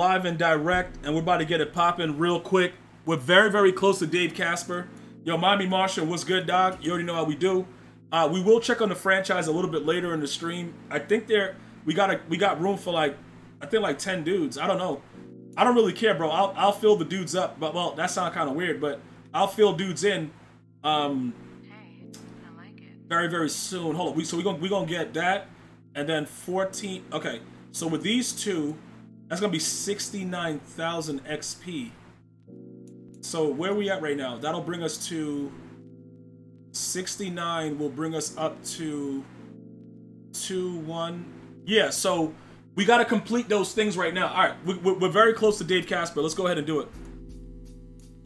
live and direct, and we're about to get it popping real quick. We're very, very close to Dave Casper. Yo, Miami Marshall, what's good, dog? You already know how we do. Uh, we will check on the franchise a little bit later in the stream. I think there we got a we got room for like I think like ten dudes. I don't know. I don't really care, bro. I'll I'll fill the dudes up, but well, that sounds kind of weird, but I'll fill dudes in. Um, very very soon. Hold on, we so we gonna we gonna get that, and then fourteen. Okay, so with these two, that's gonna be 69,000 XP. So where we at right now? That'll bring us to 69 will bring us up to 2 1. Yeah, so we got to complete those things right now. All right, we, we're very close to Dave Casper. Let's go ahead and do it.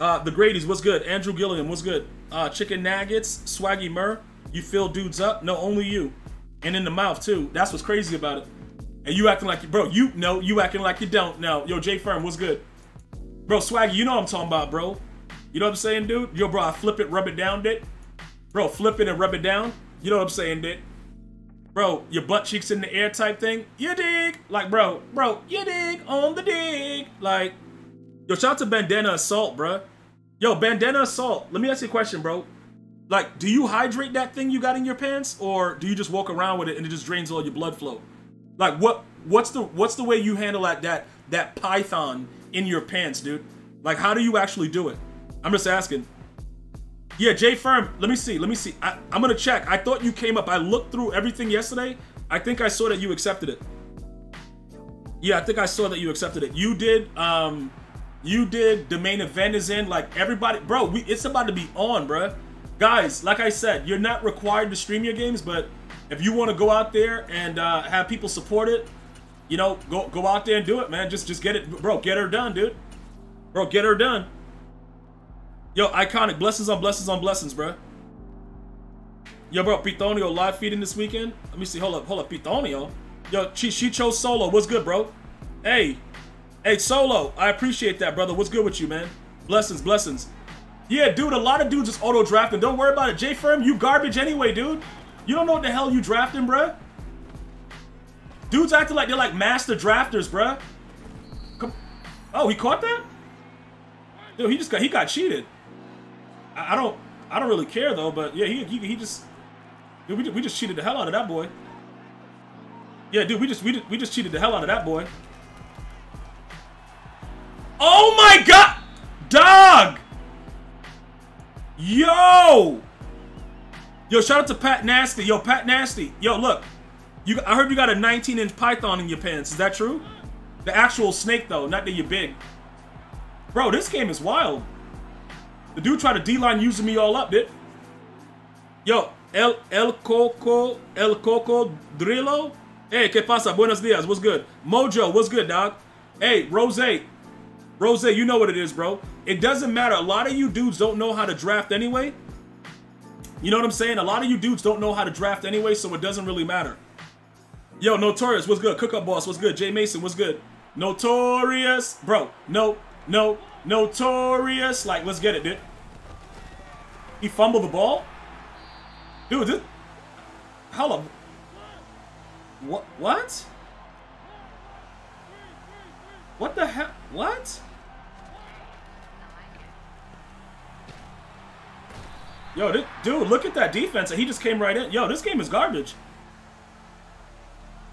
Uh, the Grady's, what's good? Andrew Gilliam, what's good? Uh, Chicken Nuggets, Swaggy Mur, you fill dudes up? No, only you. And in the mouth, too. That's what's crazy about it. And you acting like you, bro, you know, you acting like you don't. Now, yo, J Firm, what's good? Bro, Swaggy, you know what I'm talking about, bro. You know what I'm saying, dude? Yo, bro, I flip it, rub it down, dick. Bro, flip it and rub it down. You know what I'm saying, dick. Bro, your butt cheeks in the air type thing. You dig? Like, bro, bro, you dig on the dig. Like, yo, shout out to Bandana Assault, bro. Yo, Bandana Assault, let me ask you a question, bro. Like, do you hydrate that thing you got in your pants, or do you just walk around with it and it just drains all your blood flow? Like what what's the what's the way you handle that that that python in your pants, dude? Like how do you actually do it? I'm just asking. Yeah, J Firm, let me see, let me see. I, I'm gonna check. I thought you came up. I looked through everything yesterday. I think I saw that you accepted it. Yeah, I think I saw that you accepted it. You did, um, you did. The main event is in. Like everybody, bro. We, it's about to be on, bro. Guys, like I said, you're not required to stream your games, but if you want to go out there and uh, have people support it, you know, go go out there and do it, man. Just just get it, bro. Get her done, dude. Bro, get her done. Yo, iconic blessings on blessings on blessings, bro. Yo, bro, Pitonio live feeding this weekend. Let me see. Hold up, hold up, Pitonio. Yo, she she chose solo. What's good, bro? Hey, hey, solo. I appreciate that, brother. What's good with you, man? Blessings, blessings. Yeah, dude. A lot of dudes just auto drafting. Don't worry about it. J Firm, you garbage anyway, dude. You don't know what the hell you drafting, bruh? Dudes acting like they're like master drafters, bruh. Come. Oh, he caught that? Dude, he just got he got cheated. I, I don't I don't really care though, but yeah, he he, he just dude, we, we just cheated the hell out of that boy. Yeah, dude, we just we just, we just cheated the hell out of that boy. Oh my god! Dog! Yo! Yo, shout out to Pat Nasty. Yo, Pat Nasty. Yo, look. You, I heard you got a 19-inch python in your pants. Is that true? The actual snake, though, not that you're big. Bro, this game is wild. The dude tried to D-line using me all up, dude. Yo, El, El Coco, El Coco Drillo. Hey, ¿qué pasa? Buenos dias. What's good? Mojo, what's good, dog? Hey, Rose. Rose, you know what it is, bro. It doesn't matter. A lot of you dudes don't know how to draft anyway. You know what I'm saying? A lot of you dudes don't know how to draft anyway, so it doesn't really matter. Yo, Notorious, what's good? Cookup Boss, what's good? Jay Mason, what's good? Notorious. Bro, no, no, Notorious. Like, let's get it, dude. He fumbled the ball? Dude, this... Hold up. What? What? What the hell? What? Yo, this, dude, look at that defense. He just came right in. Yo, this game is garbage.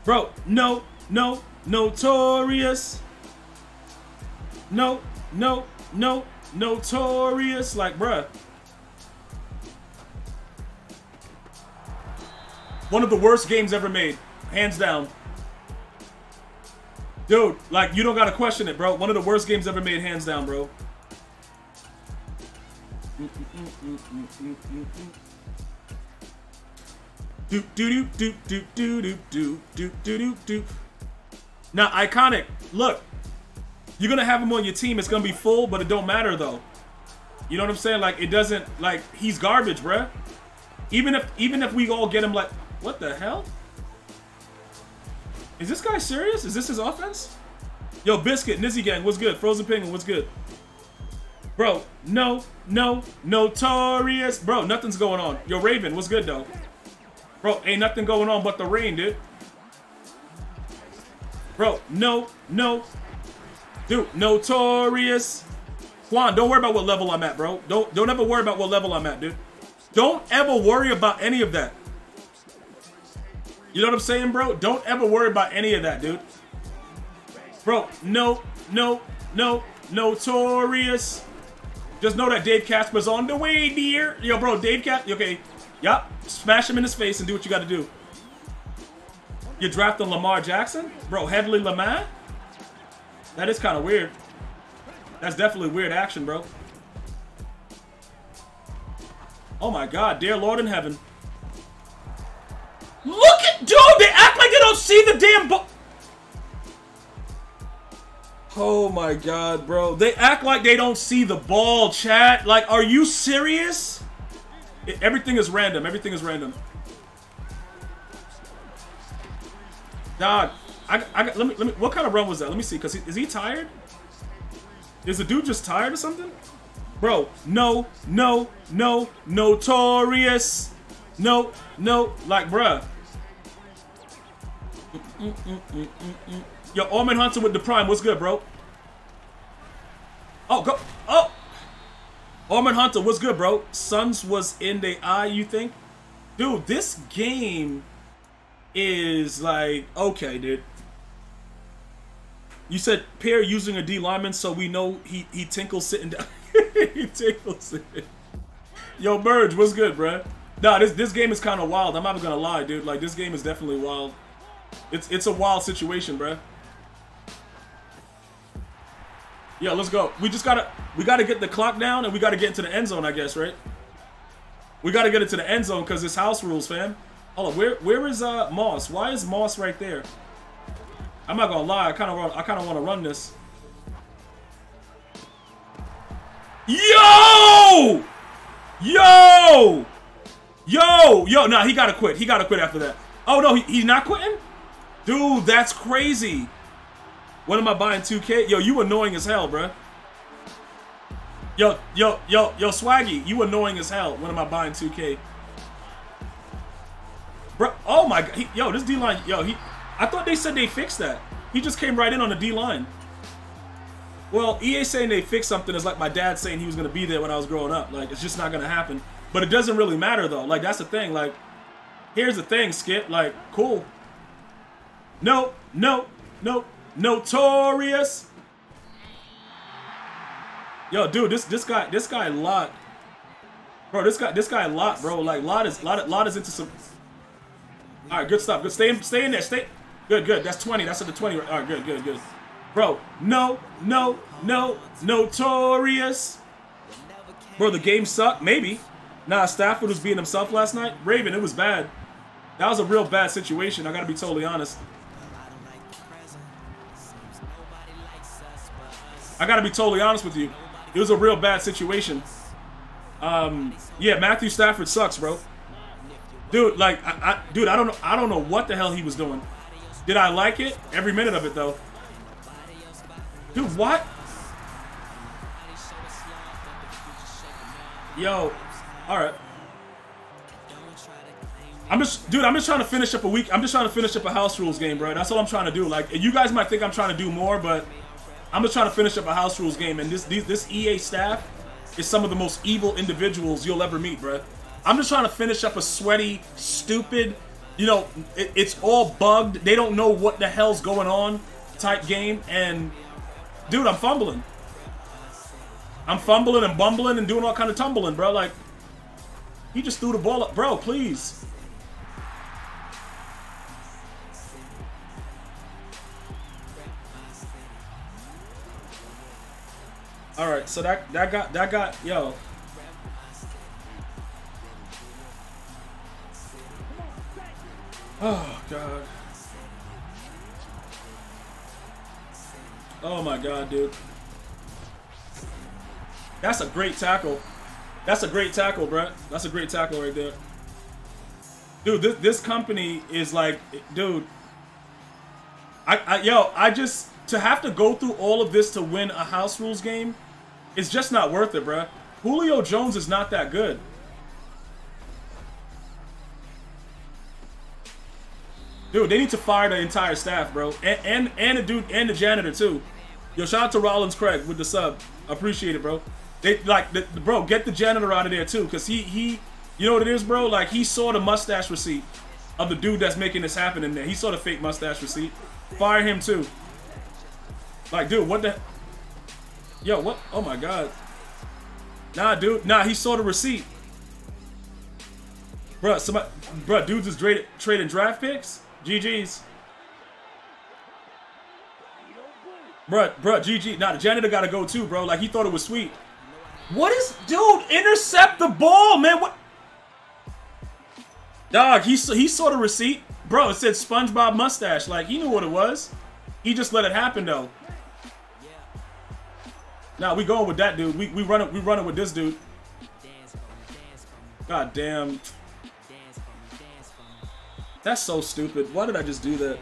Bro, no, no, notorious. No, no, no, notorious. Like, bruh. One of the worst games ever made. Hands down. Dude, like, you don't gotta question it, bro. One of the worst games ever made, hands down, bro. Do do do do do do do do do do do do. Now, iconic. Look, you're gonna have him on your team. It's gonna be full, but it don't matter though. You know what I'm saying? Like it doesn't. Like he's garbage, bruh. Even if even if we all get him, like what the hell? Is this guy serious? Is this his offense? Yo, Biscuit, Nizzy Gang, what's good? Frozen Penguin, what's good? Bro, no, no, notorious. Bro, nothing's going on. Yo, Raven, what's good, though? Bro, ain't nothing going on but the rain, dude. Bro, no, no, Dude, notorious. Juan, don't worry about what level I'm at, bro. Don't don't ever worry about what level I'm at, dude. Don't ever worry about any of that. You know what I'm saying, bro? Don't ever worry about any of that, dude. Bro, no, no, no, notorious. Just know that Dave Casper's on the way, dear. Yo, bro, Dave Casper. Okay, yup. Smash him in his face and do what you got to do. You drafting Lamar Jackson, bro? Hedley Lamarr. That is kind of weird. That's definitely weird action, bro. Oh my god, dear Lord in heaven. Look at, dude, they act like they don't see the damn. Oh my god, bro. They act like they don't see the ball, chat. Like, are you serious? It, everything is random. Everything is random. Dog, I, I, let me, let me, what kind of run was that? Let me see, because is he tired? Is the dude just tired or something? Bro, no, no, no, notorious. No, no, like, bruh. Mm, mm, mm, Yo, Orman Hunter with the Prime. What's good, bro? Oh, go. Oh! Orman Hunter, what's good, bro? Suns was in the eye, you think? Dude, this game is like, okay, dude. You said pair using a D lineman, so we know he, he tinkles sitting down. he tinkles sitting. Yo, Merge, what's good, bro? Nah, this this game is kind of wild. I'm not gonna lie, dude. Like, this game is definitely wild. It's it's a wild situation, bro. Yeah, let's go. We just gotta we gotta get the clock down and we gotta get into the end zone, I guess, right? We gotta get into the end zone because it's house rules, fam. Hold on, where where is uh Moss? Why is Moss right there? I'm not gonna lie, I kind of I kind of want to run this. Yo! Yo! Yo! Yo! Nah, he gotta quit. He gotta quit after that. Oh no, he, he's not quitting? Dude, that's crazy. When am I buying 2K? Yo, you annoying as hell, bruh. Yo, yo, yo, yo, Swaggy, you annoying as hell. When am I buying 2K? Bro, oh my god, he, yo, this D line, yo, he. I thought they said they fixed that. He just came right in on the D line. Well, EA saying they fixed something is like my dad saying he was gonna be there when I was growing up. Like, it's just not gonna happen. But it doesn't really matter though. Like, that's the thing. Like, here's the thing, Skip. Like, cool. No, no, no, notorious. Yo, dude, this this guy, this guy lot, bro. This guy, this guy lot, bro. Like, lot is lot, lot is into some. All right, good stuff. Good, stay in, stay in there. Stay. Good, good. That's 20. That's at the 20. All right, good, good, good. Bro, no, no, no, notorious. Bro, the game sucked. Maybe. Nah, Stafford was being himself last night. Raven, it was bad. That was a real bad situation. I gotta be totally honest. I gotta be totally honest with you. It was a real bad situation. Um, yeah, Matthew Stafford sucks, bro. Dude, like, I, I, dude, I don't know, I don't know what the hell he was doing. Did I like it? Every minute of it, though. Dude, what? Yo, all right. I'm just, dude, I'm just trying to finish up a week. I'm just trying to finish up a house rules game, bro. That's all I'm trying to do. Like, you guys might think I'm trying to do more, but I'm just trying to finish up a house rules game. And this, this, this EA staff is some of the most evil individuals you'll ever meet, bro. I'm just trying to finish up a sweaty, stupid, you know, it, it's all bugged. They don't know what the hell's going on type game. And, dude, I'm fumbling. I'm fumbling and bumbling and doing all kind of tumbling, bro. Like, he just threw the ball up. Bro, please. All right, so that that got that got yo. Oh god. Oh my god, dude. That's a great tackle. That's a great tackle, bro. That's a great tackle right there. Dude, this this company is like, dude. I, I yo, I just to have to go through all of this to win a house rules game it's just not worth it, bruh. Julio Jones is not that good. Dude, they need to fire the entire staff, bro. And and, and the dude and the janitor too. Yo, shout out to Rollins Craig with the sub. Appreciate it, bro. They like, the, bro, get the janitor out of there too, cause he he, you know what it is, bro? Like he saw the mustache receipt of the dude that's making this happen in there. He saw the fake mustache receipt. Fire him too. Like, dude, what the? Yo, what? Oh my god. Nah, dude. Nah, he saw the receipt. Bruh, somebody, bruh, dudes is trading, trading draft picks? GG's. Bruh, bruh, GG. Nah, the janitor gotta go too, bro. Like, he thought it was sweet. What is... Dude, intercept the ball, man. What... Dog, he, he saw the receipt. Bro, it said SpongeBob mustache. Like, he knew what it was. He just let it happen, though. Nah, we going with that dude. We we running we running with this dude. God damn. That's so stupid. Why did I just do that?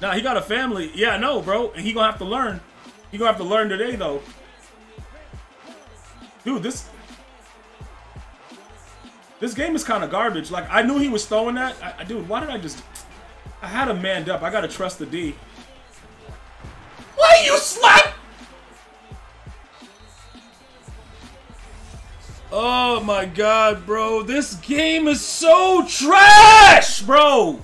Nah, he got a family. Yeah, no, bro. And he gonna have to learn. He gonna have to learn today, though. Dude, this... This game is kind of garbage. Like, I knew he was throwing that. I, I, dude, why did I just... I had him manned up. I gotta trust the D. Why you slap... Oh my god, bro. This game is so trash, bro.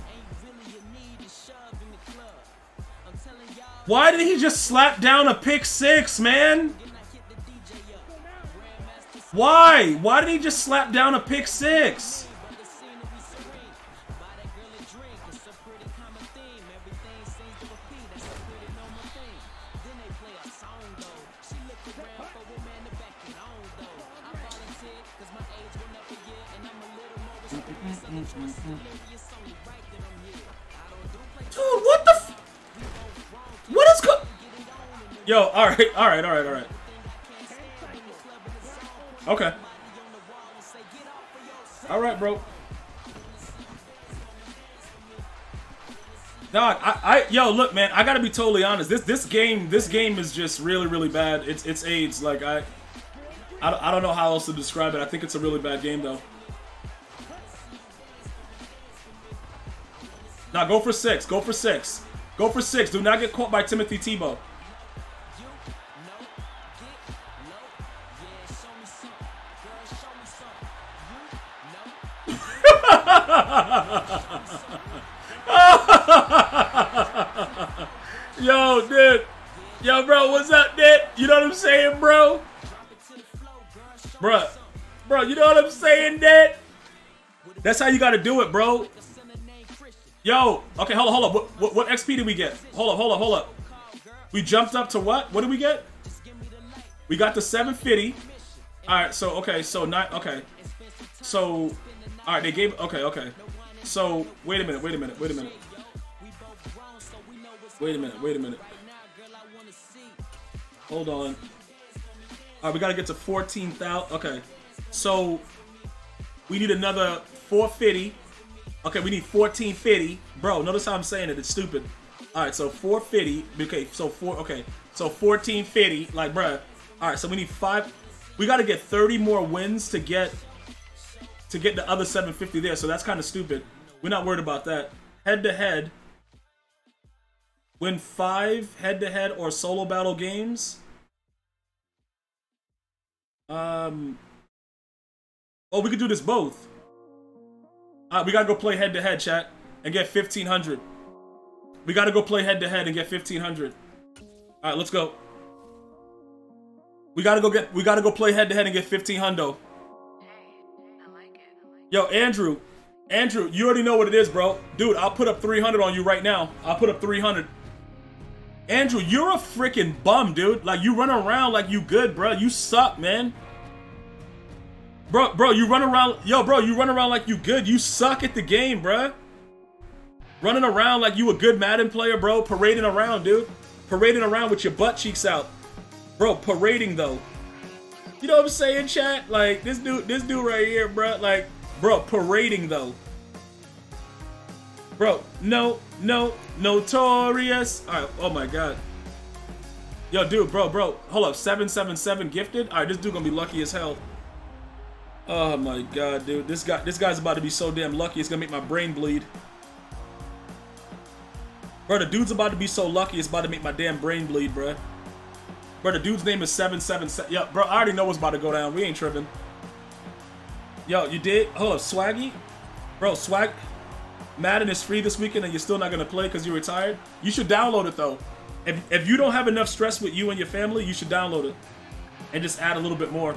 Why did he just slap down a pick six, man? Why? Why did he just slap down a pick six? Dude, what the What is go- Yo, alright, alright, alright, alright. Okay. Alright, bro. Dog, I, I, yo, look, man, I gotta be totally honest. This, this game, this game is just really, really bad. It's, it's AIDS. Like, I, I, I don't know how else to describe it. I think it's a really bad game, though. Now go for six. Go for six. Go for six. Do not get caught by Timothy Tebow. Yo, dude. Yo, bro, what's up, dude? You know what I'm saying, bro? Bro, bro, you know what I'm saying, dude? That's how you gotta do it, bro. Yo, okay, hold on, hold on. What, what, what XP did we get? Hold up, hold up, hold up. We jumped up to what? What did we get? We got the 750. All right, so okay, so not okay. So, all right, they gave. Okay, okay. So wait a minute, wait a minute, wait a minute. Wait a minute, wait a minute. Hold on. All right, we gotta get to 14,000. Okay, so we need another 450. Okay, we need 1450. Bro, notice how I'm saying it. It's stupid. All right, so 450. Okay, so four. Okay, so 1450. Like, bruh. All right, so we need five. We got to get 30 more wins to get to get the other 750 there. So that's kind of stupid. We're not worried about that. Head to head. Win five head to head or solo battle games. Um. Oh, we could do this both. We gotta go play head to head, chat, and get 1500. We gotta go play head to head and get 1500. All right, let's go. We gotta go get. We gotta go play head to head and get 1500. Yo, Andrew, Andrew, you already know what it is, bro. Dude, I'll put up 300 on you right now. I'll put up 300. Andrew, you're a freaking bum, dude. Like, you run around like you good, bro. You suck, man. Bro, bro, you run around, yo, bro, you run around like you good. You suck at the game, bro. Running around like you a good Madden player, bro. Parading around, dude. Parading around with your butt cheeks out. Bro, parading though. You know what I'm saying, chat? Like, this dude, this dude right here, bro. Like, bro, parading though. Bro, no, no, notorious. All right, oh my god. Yo, dude, bro, bro, hold up, 777 gifted? All right, this dude gonna be lucky as hell. Oh my god, dude. This guy this guy's about to be so damn lucky it's gonna make my brain bleed. Bro, the dude's about to be so lucky it's about to make my damn brain bleed, bro. Bro, the dude's name is 777. Yo, bro, I already know what's about to go down. We ain't tripping. Yo, you did? Hold up, Swaggy? Bro, Swag... Madden is free this weekend and you're still not going to play because you're retired? You should download it, though. If, if you don't have enough stress with you and your family, you should download it. And just add a little bit more.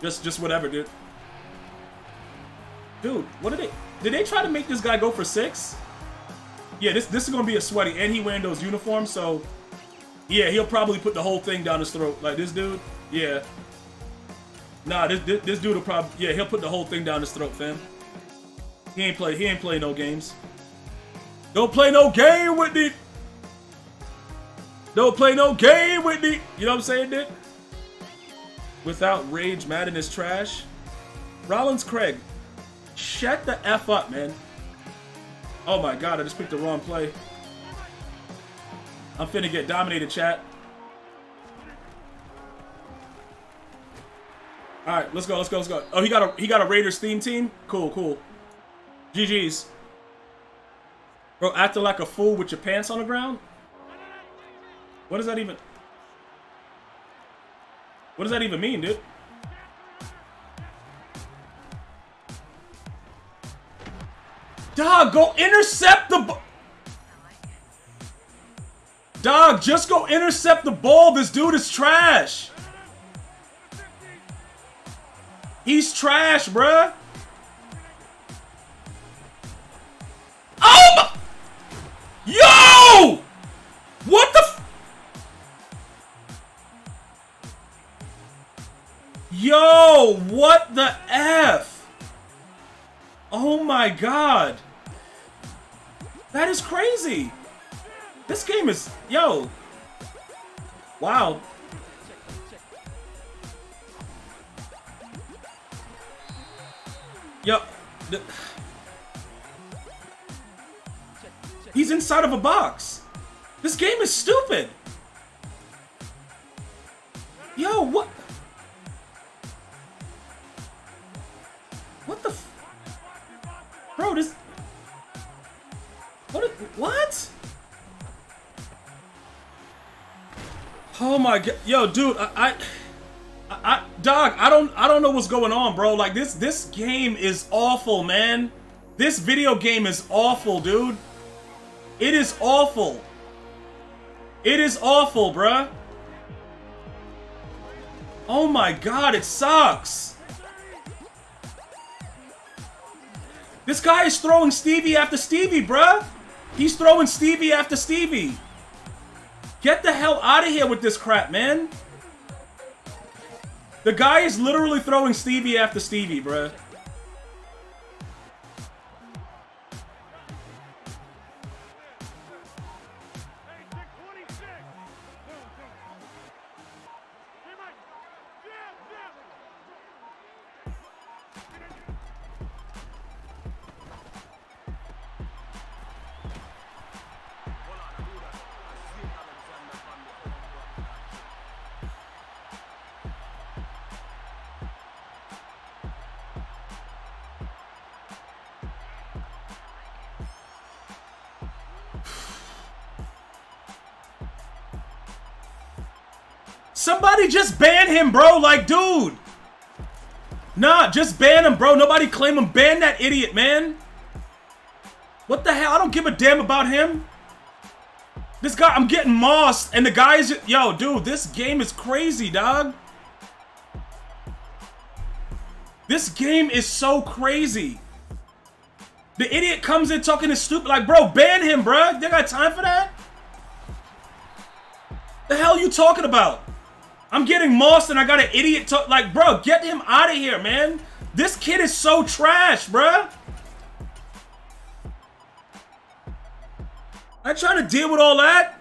Just just whatever, dude. Dude, what did they... Did they try to make this guy go for six? Yeah, this this is gonna be a sweaty, and he wearing those uniforms, so yeah, he'll probably put the whole thing down his throat. Like this dude, yeah. Nah, this, this, this dude will probably yeah, he'll put the whole thing down his throat, fam. He ain't play he ain't play no games. Don't play no game with me. Don't play no game with me. You know what I'm saying, Dick? Without rage, Madden is trash. Rollins Craig, shut the F up, man. Oh my god, I just picked the wrong play. I'm finna get dominated, chat. Alright, let's go, let's go, let's go. Oh, he got a he got a Raiders theme team? Cool, cool. GG's. Bro, acting like a fool with your pants on the ground? What does that even... What does that even mean, dude? Dog, go intercept the Dog, just go intercept the ball. This dude is trash. He's trash, bruh. Oh. Yo! What the Yo, what the F? Oh my god. That is crazy. This game is... Yo. Wow. Yo. He's inside of a box. This game is stupid. Yo, what? What the Bro, this... What? What? Oh my god, yo, dude, I, I, I, dog, I don't, I don't know what's going on, bro. Like this, this game is awful, man. This video game is awful, dude. It is awful. It is awful, bruh. Oh my god, it sucks. This guy is throwing Stevie after Stevie, bruh. He's throwing Stevie after Stevie. Get the hell out of here with this crap, man. The guy is literally throwing Stevie after Stevie, bruh. Just ban him, bro. Like, dude. Nah, just ban him, bro. Nobody claim him. Ban that idiot, man. What the hell? I don't give a damn about him. This guy, I'm getting mossed, and the guys. Yo, dude, this game is crazy, dog. This game is so crazy. The idiot comes in talking this stupid... Like, bro, ban him, bro. They got time for that? The hell you talking about? I'm getting mossed and I got an idiot. Like, bro, get him out of here, man. This kid is so trash, bro. I trying to deal with all that.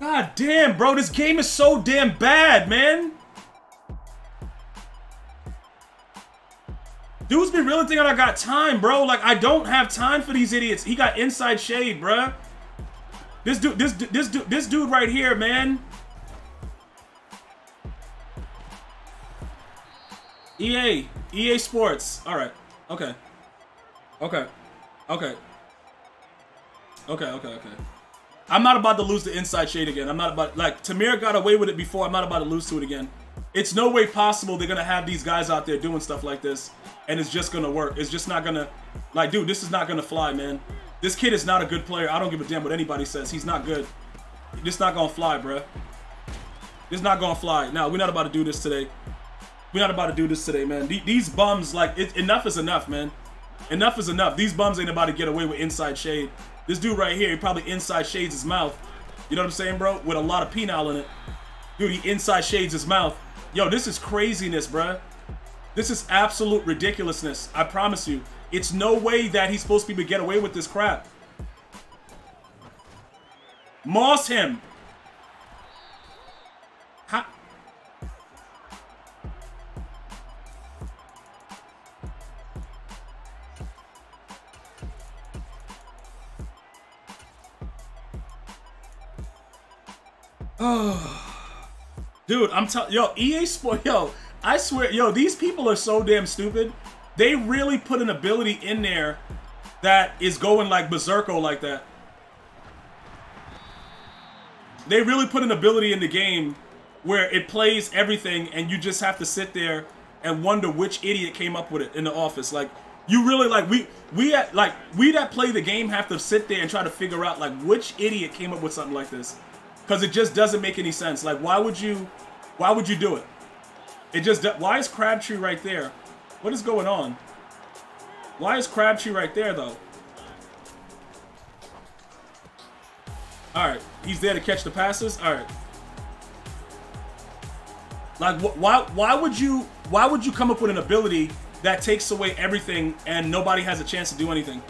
God damn, bro. This game is so damn bad, man. Dude's been really thinking I got time, bro. Like, I don't have time for these idiots. He got inside shade, bro. This dude, this this dude, this dude right here, man. EA, EA Sports. All right. Okay. Okay. Okay. Okay. Okay. Okay. I'm not about to lose the inside shade again. I'm not about like Tamir got away with it before. I'm not about to lose to it again. It's no way possible they're gonna have these guys out there doing stuff like this, and it's just gonna work. It's just not gonna, like, dude, this is not gonna fly, man. This kid is not a good player. I don't give a damn what anybody says. He's not good. This not gonna fly, bruh. This not gonna fly. Now we're not about to do this today. We're not about to do this today, man. These bums, like, it, enough is enough, man. Enough is enough. These bums ain't about to get away with inside shade. This dude right here, he probably inside shades his mouth. You know what I'm saying, bro? With a lot of penile in it. Dude, he inside shades his mouth. Yo, this is craziness, bruh. This is absolute ridiculousness. I promise you. It's no way that he's supposed to be able to get away with this crap. Moss him. Dude, I'm telling yo, EA Sport, yo, I swear, yo, these people are so damn stupid. They really put an ability in there that is going like berserko like that. They really put an ability in the game where it plays everything and you just have to sit there and wonder which idiot came up with it in the office. Like you really like we we at, like we that play the game have to sit there and try to figure out like which idiot came up with something like this. Because it just doesn't make any sense. Like, why would you, why would you do it? It just, why is Crabtree right there? What is going on? Why is Crabtree right there, though? Alright, he's there to catch the passes? Alright. Like, wh why, why would you, why would you come up with an ability that takes away everything and nobody has a chance to do anything?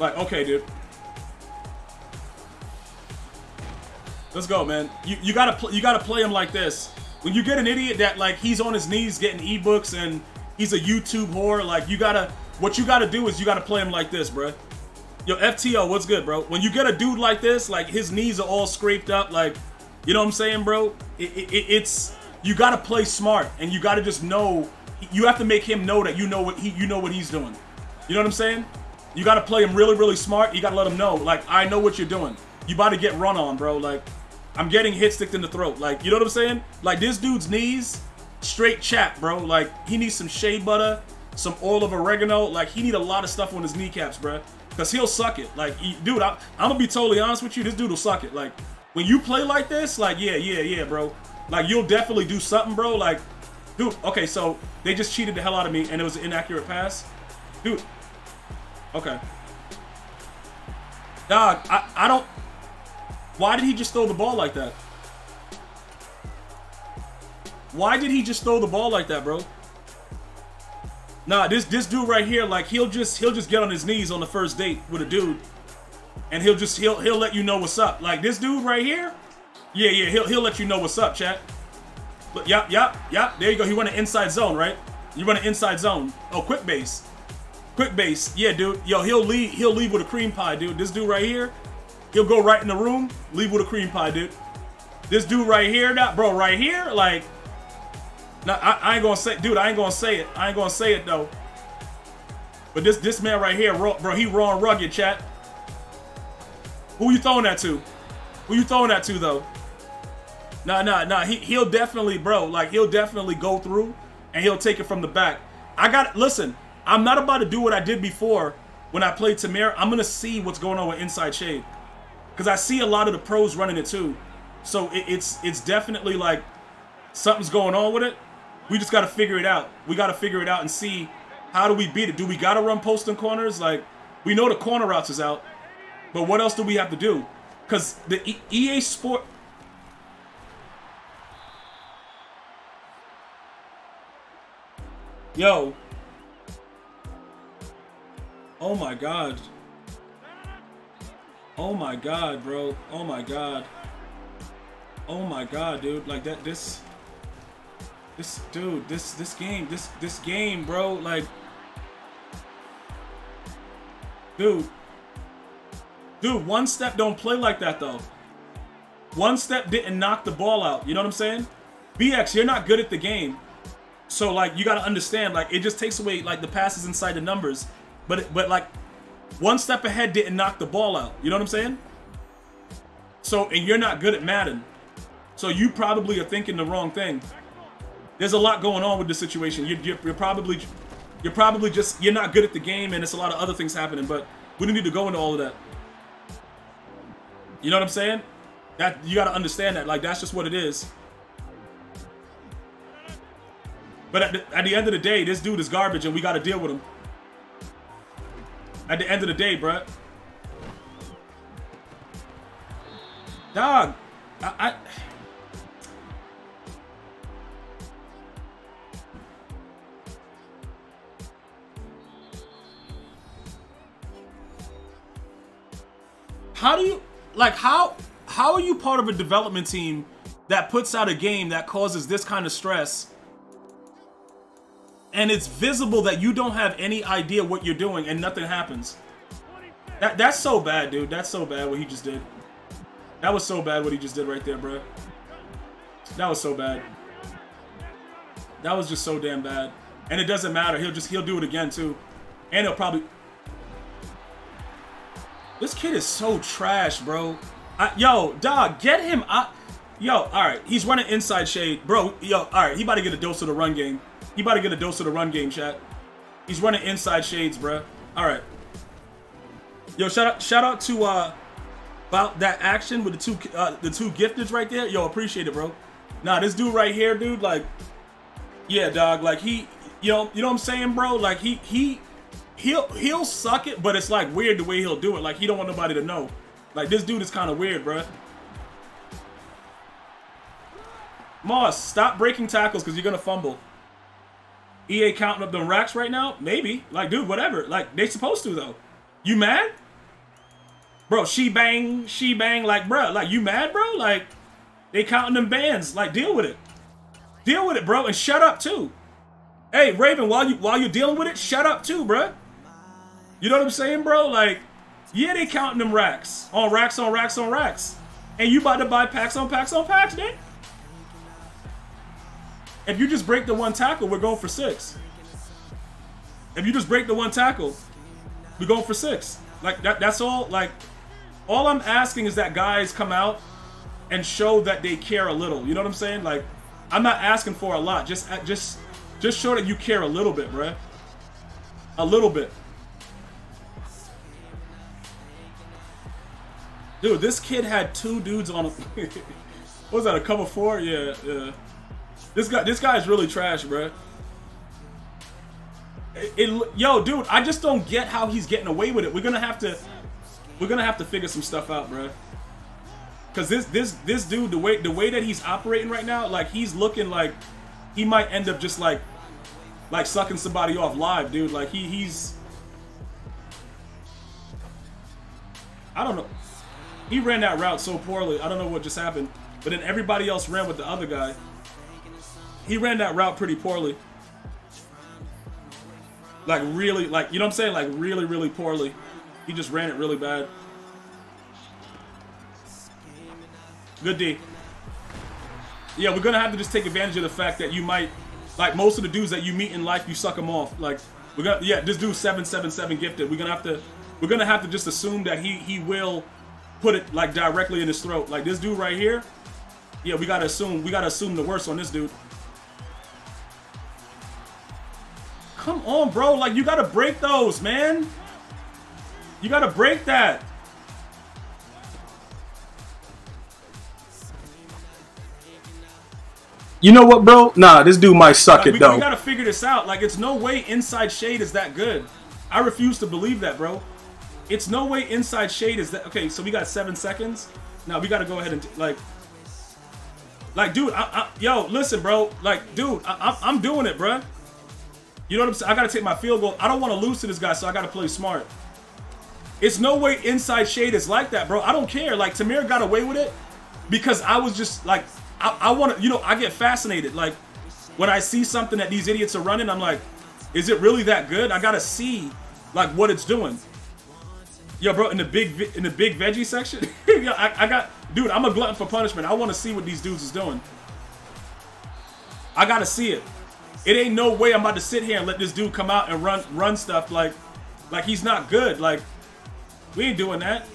Like, okay, dude. Let's go, man. You you gotta you gotta play him like this. When you get an idiot that like he's on his knees getting ebooks and he's a YouTube whore, like you gotta what you gotta do is you gotta play him like this, bro. Yo, FTO, what's good, bro? When you get a dude like this, like his knees are all scraped up, like you know what I'm saying, bro? It, it, it's you gotta play smart and you gotta just know. You have to make him know that you know what he you know what he's doing. You know what I'm saying? You gotta play him really really smart. You gotta let him know, like I know what you're doing. You about to get run on, bro. Like I'm getting hit sticked in the throat. Like, you know what I'm saying? Like, this dude's knees, straight chap, bro. Like, he needs some shea butter, some oil of oregano. Like, he need a lot of stuff on his kneecaps, bro. Because he'll suck it. Like, he, dude, I, I'm going to be totally honest with you. This dude will suck it. Like, when you play like this, like, yeah, yeah, yeah, bro. Like, you'll definitely do something, bro. Like, dude, okay, so they just cheated the hell out of me, and it was an inaccurate pass. Dude, okay. Dog, I, I don't... Why did he just throw the ball like that? Why did he just throw the ball like that, bro? Nah, this this dude right here, like he'll just he'll just get on his knees on the first date with a dude, and he'll just he'll he'll let you know what's up. Like this dude right here, yeah yeah he'll he'll let you know what's up, chat. But yep yep yep there you go. He run an inside zone, right? You run an inside zone. Oh, quick base, quick base. Yeah, dude. Yo, he'll leave he'll leave with a cream pie, dude. This dude right here, He'll go right in the room, leave with a cream pie, dude. This dude right here, that bro, right here, like, now I, I, ain't gonna say, dude, I ain't gonna say it. I ain't gonna say it though. But this this man right here, bro, he raw and rugged, chat. Who you throwing that to? Who you throwing that to though? Nah, nah, nah. He he'll definitely, bro. Like he'll definitely go through and he'll take it from the back. I got listen. I'm not about to do what I did before when I played Tamir. I'm gonna see what's going on with Inside Shade because I see a lot of the pros running it too. So it, it's it's definitely like something's going on with it. We just got to figure it out. We got to figure it out and see how do we beat it. Do we got to run post and corners? Like we know the corner routes is out, but what else do we have to do? Because the EA Sport. Yo. Oh my god. Oh my god, bro. Oh my god. Oh my god, dude. Like that this this dude, this this game, this this game, bro, like Dude. Dude, one step don't play like that though. One step didn't knock the ball out. You know what I'm saying? BX, you're not good at the game. So like you gotta understand, like it just takes away like the passes inside the numbers. But but like one step ahead didn't knock the ball out. You know what I'm saying? So, and you're not good at Madden. So you probably are thinking the wrong thing. There's a lot going on with the situation. You're, you're, you're probably, you're probably just, you're not good at the game and it's a lot of other things happening, but we don't need to go into all of that. You know what I'm saying? That You gotta understand that. Like, that's just what it is. But at the, at the end of the day, this dude is garbage and we gotta deal with him. At the end of the day, bruh. Dog, I, I How do you like how how are you part of a development team that puts out a game that causes this kind of stress? And it's visible that you don't have any idea what you're doing and nothing happens. That that's so bad, dude. That's so bad what he just did. That was so bad what he just did right there, bro. That was so bad. That was just so damn bad. And it doesn't matter. He'll just he'll do it again too. And he'll probably this kid is so trash, bro. I, yo, dog, get him out. Yo, all right, he's running inside shade, bro. Yo, all right, he about to get a dose of the run game. He about to get a dose of the run game, chat. He's running inside shades, bro. All right. Yo, shout out, shout out to uh about that action with the two uh, the two gifteds right there. Yo, appreciate it, bro. Nah, this dude right here, dude, like, yeah, dog, like he, you know, you know what I'm saying, bro? Like he he he'll he'll suck it, but it's like weird the way he'll do it. Like he don't want nobody to know. Like this dude is kind of weird, bruh. Moss, stop breaking tackles because you're gonna fumble. EA counting up them racks right now? Maybe. Like, dude, whatever. Like, they supposed to though. You mad? Bro, she bang, she bang, like, bro, like, you mad, bro? Like, they counting them bands. Like, deal with it. Deal with it, bro, and shut up too. Hey, Raven, while you while you're dealing with it, shut up too, bro. You know what I'm saying, bro? Like, yeah, they counting them racks. On racks on racks on racks. And you about to buy packs on packs on packs, man? If you just break the one tackle, we're going for six. If you just break the one tackle, we're going for six. Like, that, that's all. Like, all I'm asking is that guys come out and show that they care a little. You know what I'm saying? Like, I'm not asking for a lot. Just, just, just show that you care a little bit, bruh. A little bit. Dude, this kid had two dudes on a. what was that? A cover four? Yeah, yeah. This guy, this guy is really trash, bro. It, it, yo, dude, I just don't get how he's getting away with it. We're gonna have to, we're gonna have to figure some stuff out, bro. Cause this, this, this dude, the way, the way that he's operating right now, like he's looking like he might end up just like, like sucking somebody off live, dude. Like he, he's. I don't know. He ran that route so poorly. I don't know what just happened. But then everybody else ran with the other guy. He ran that route pretty poorly. Like really, like, you know what I'm saying? Like really, really poorly. He just ran it really bad. Good D. Yeah, we're gonna have to just take advantage of the fact that you might, like most of the dudes that you meet in life, you suck them off. Like, we're gonna, yeah, this dude's 777 gifted. We're gonna have to, we're gonna have to just assume that he, he will put it like directly in his throat. Like this dude right here. Yeah, we gotta assume we gotta assume the worst on this dude. Come on, bro. Like you gotta break those, man. You gotta break that. You know what, bro? Nah, this dude might suck like, it, we, though. We gotta figure this out. Like, it's no way Inside Shade is that good. I refuse to believe that, bro. It's no way inside shade is that. Okay, so we got seven seconds. Now we got to go ahead and like, like, dude, I, I, yo, listen, bro. Like, dude, I, am doing it, bro. You know what I'm saying? I got to take my field goal. I don't want to lose to this guy, so I got to play smart. It's no way inside shade is like that, bro. I don't care. Like, Tamir got away with it because I was just like, I, I want to, you know, I get fascinated. Like, when I see something that these idiots are running, I'm like, is it really that good? I got to see, like, what it's doing. Yo, bro, in the big in the big veggie section, yo, I, I got, dude, I'm a glutton for punishment. I want to see what these dudes is doing. I gotta see it. It ain't no way I'm about to sit here and let this dude come out and run run stuff like, like he's not good. Like, we ain't doing that.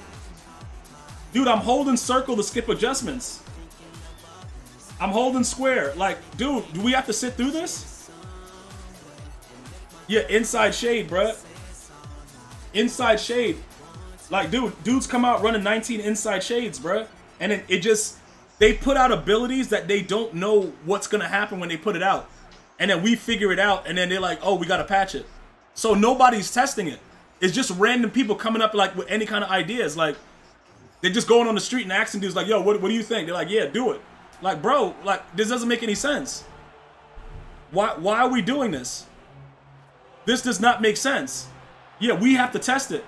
Dude, I'm holding circle to skip adjustments. I'm holding square. Like, dude, do we have to sit through this? Yeah, inside shade, bruh. Inside shade. Like, dude, dudes come out running 19 inside shades, bruh. And it, it just, they put out abilities that they don't know what's going to happen when they put it out. And then we figure it out, and then they're like, oh, we got to patch it. So nobody's testing it. It's just random people coming up like with any kind of ideas. Like, they're just going on the street and asking dudes like, yo, what, what do you think? They're like, yeah, do it. Like, bro, like, this doesn't make any sense. Why, why are we doing this? This does not make sense. Yeah, we have to test it.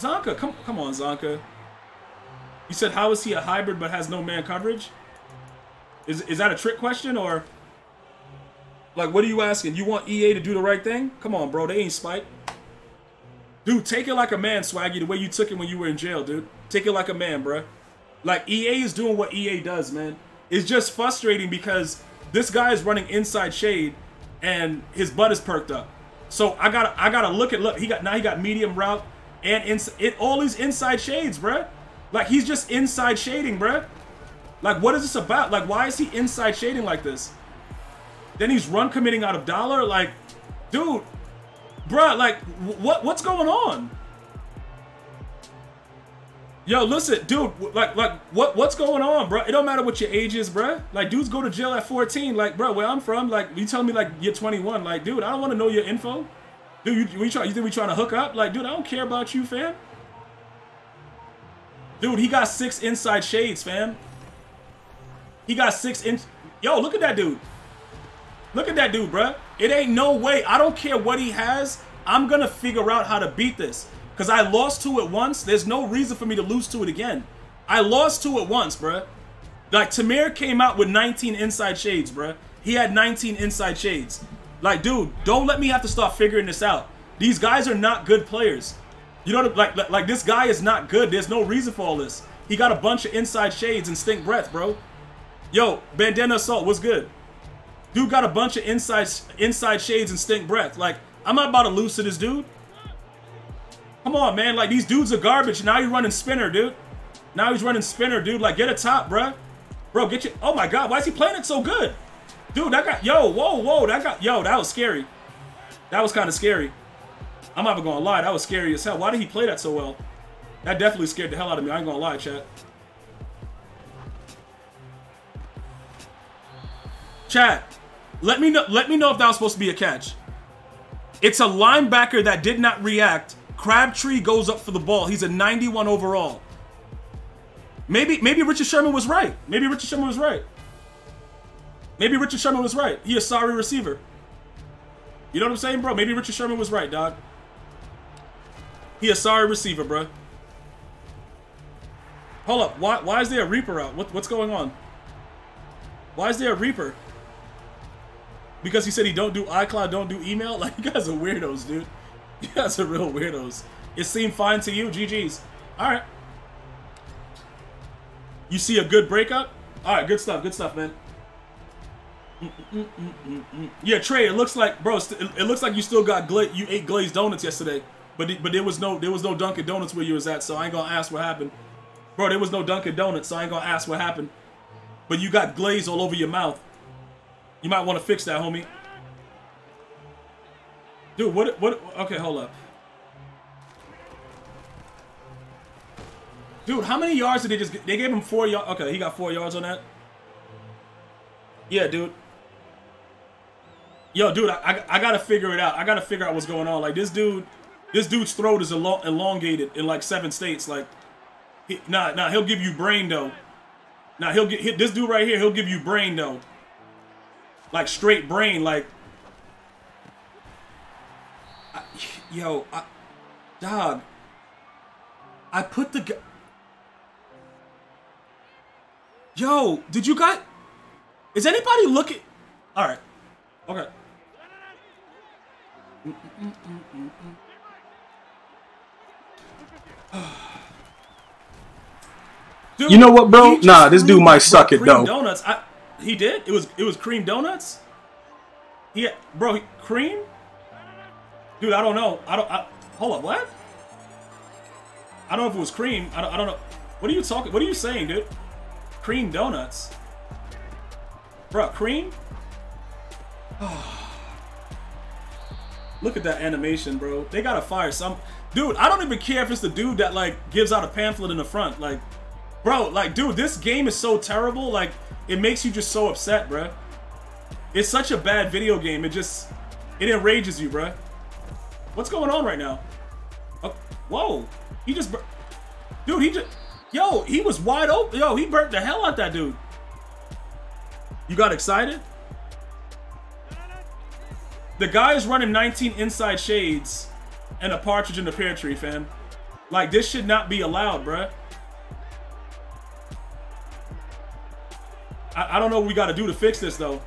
Zonka, come, come on, Zonka. You said, how is he a hybrid but has no man coverage? Is, is that a trick question or... Like, what are you asking? You want EA to do the right thing? Come on, bro. They ain't spite. Dude, take it like a man, Swaggy, the way you took it when you were in jail, dude. Take it like a man, bruh. Like, EA is doing what EA does, man. It's just frustrating because this guy is running inside shade and his butt is perked up. So I gotta I gotta look at look he got now he got medium route and ins it all these inside shades, bruh. Like he's just inside shading, bruh. Like what is this about? Like why is he inside shading like this? Then he's run committing out of dollar. Like, dude, bruh, like what what's going on? Yo, listen, dude, like, like, what, what's going on, bro? It don't matter what your age is, bro. Like, dudes go to jail at 14. Like, bro, where I'm from, like, you tell me, like, you're 21. Like, dude, I don't want to know your info. Dude, you, we try, you think we trying to hook up? Like, dude, I don't care about you, fam. Dude, he got six inside shades, fam. He got six in. Yo, look at that dude. Look at that dude, bro. It ain't no way. I don't care what he has. I'm gonna figure out how to beat this. Because I lost to it once. There's no reason for me to lose to it again. I lost to it once, bruh. Like, Tamir came out with 19 inside shades, bruh. He had 19 inside shades. Like, dude, don't let me have to start figuring this out. These guys are not good players. You know, like, like, this guy is not good. There's no reason for all this. He got a bunch of inside shades and stink breath, bro. Yo, Bandana Assault, what's good? Dude got a bunch of inside inside shades and stink breath. Like, I'm not about to lose to this dude. Come on, man. Like, these dudes are garbage. Now you're running spinner, dude. Now he's running spinner, dude. Like, get a top, bruh. Bro, get you. Oh, my God. Why is he playing it so good? Dude, that got... Yo, whoa, whoa. That got... Yo, that was scary. That was kind of scary. I'm not even to lie. That was scary as hell. Why did he play that so well? That definitely scared the hell out of me. I ain't to lie, chat. Chat, let me know let me know if that was supposed to be a catch. It's a linebacker that did not react Crabtree goes up for the ball. He's a 91 overall. Maybe maybe Richard Sherman was right. Maybe Richard Sherman was right. Maybe Richard Sherman was right. He a sorry receiver. You know what I'm saying, bro? Maybe Richard Sherman was right, dog. He a sorry receiver, bro. Hold up. Why why is there a Reaper out? What, what's going on? Why is there a Reaper? Because he said he don't do iCloud, don't do email? Like, you guys are weirdos, dude. You guys are real weirdos. It seemed fine to you, GG's. Alright. You see a good breakup? Alright, good stuff, good stuff, man. Yeah, Trey, it looks like, bro, it looks like you still got, gla you ate glazed donuts yesterday. But but there was no there was no Dunkin' Donuts where you was at, so I ain't gonna ask what happened. Bro, there was no Dunkin' Donuts, so I ain't gonna ask what happened. But you got glaze all over your mouth. You might want to fix that, homie. Dude, what, what, okay, hold up. Dude, how many yards did they just, they gave him four yards, okay, he got four yards on that? Yeah, dude. Yo, dude, I, I, I gotta figure it out. I gotta figure out what's going on. Like, this dude, this dude's throat is elongated in like seven states. Like, he, nah, nah, he'll give you brain though. Now he'll get hit. this dude right here. He'll give you brain though, like straight brain. Like Yo, I, dog. I put the. Yo, did you guys? Is anybody looking? All right. Okay. Dude, you know what, bro? Nah, this dude might suck it though. Donuts. I, he did. It was it was cream donuts. Yeah, bro. Cream. Dude, I don't know. I don't. I, hold up, what? I don't know if it was cream. I don't, I don't know. What are you talking? What are you saying, dude? Cream donuts. Bro, cream? Oh. Look at that animation, bro. They gotta fire some... Dude, I don't even care if it's the dude that, like, gives out a pamphlet in the front. Like, bro, like, dude, this game is so terrible. Like, it makes you just so upset, bro. It's such a bad video game. It just... It enrages you, bro. What's going on right now? Oh, whoa. He just... Dude, he just... Yo, he was wide open. Yo, he burnt the hell out that dude. You got excited? The guy is running 19 inside shades and a partridge in the pear tree, fam. Like, this should not be allowed, bruh. I, I don't know what we got to do to fix this, though.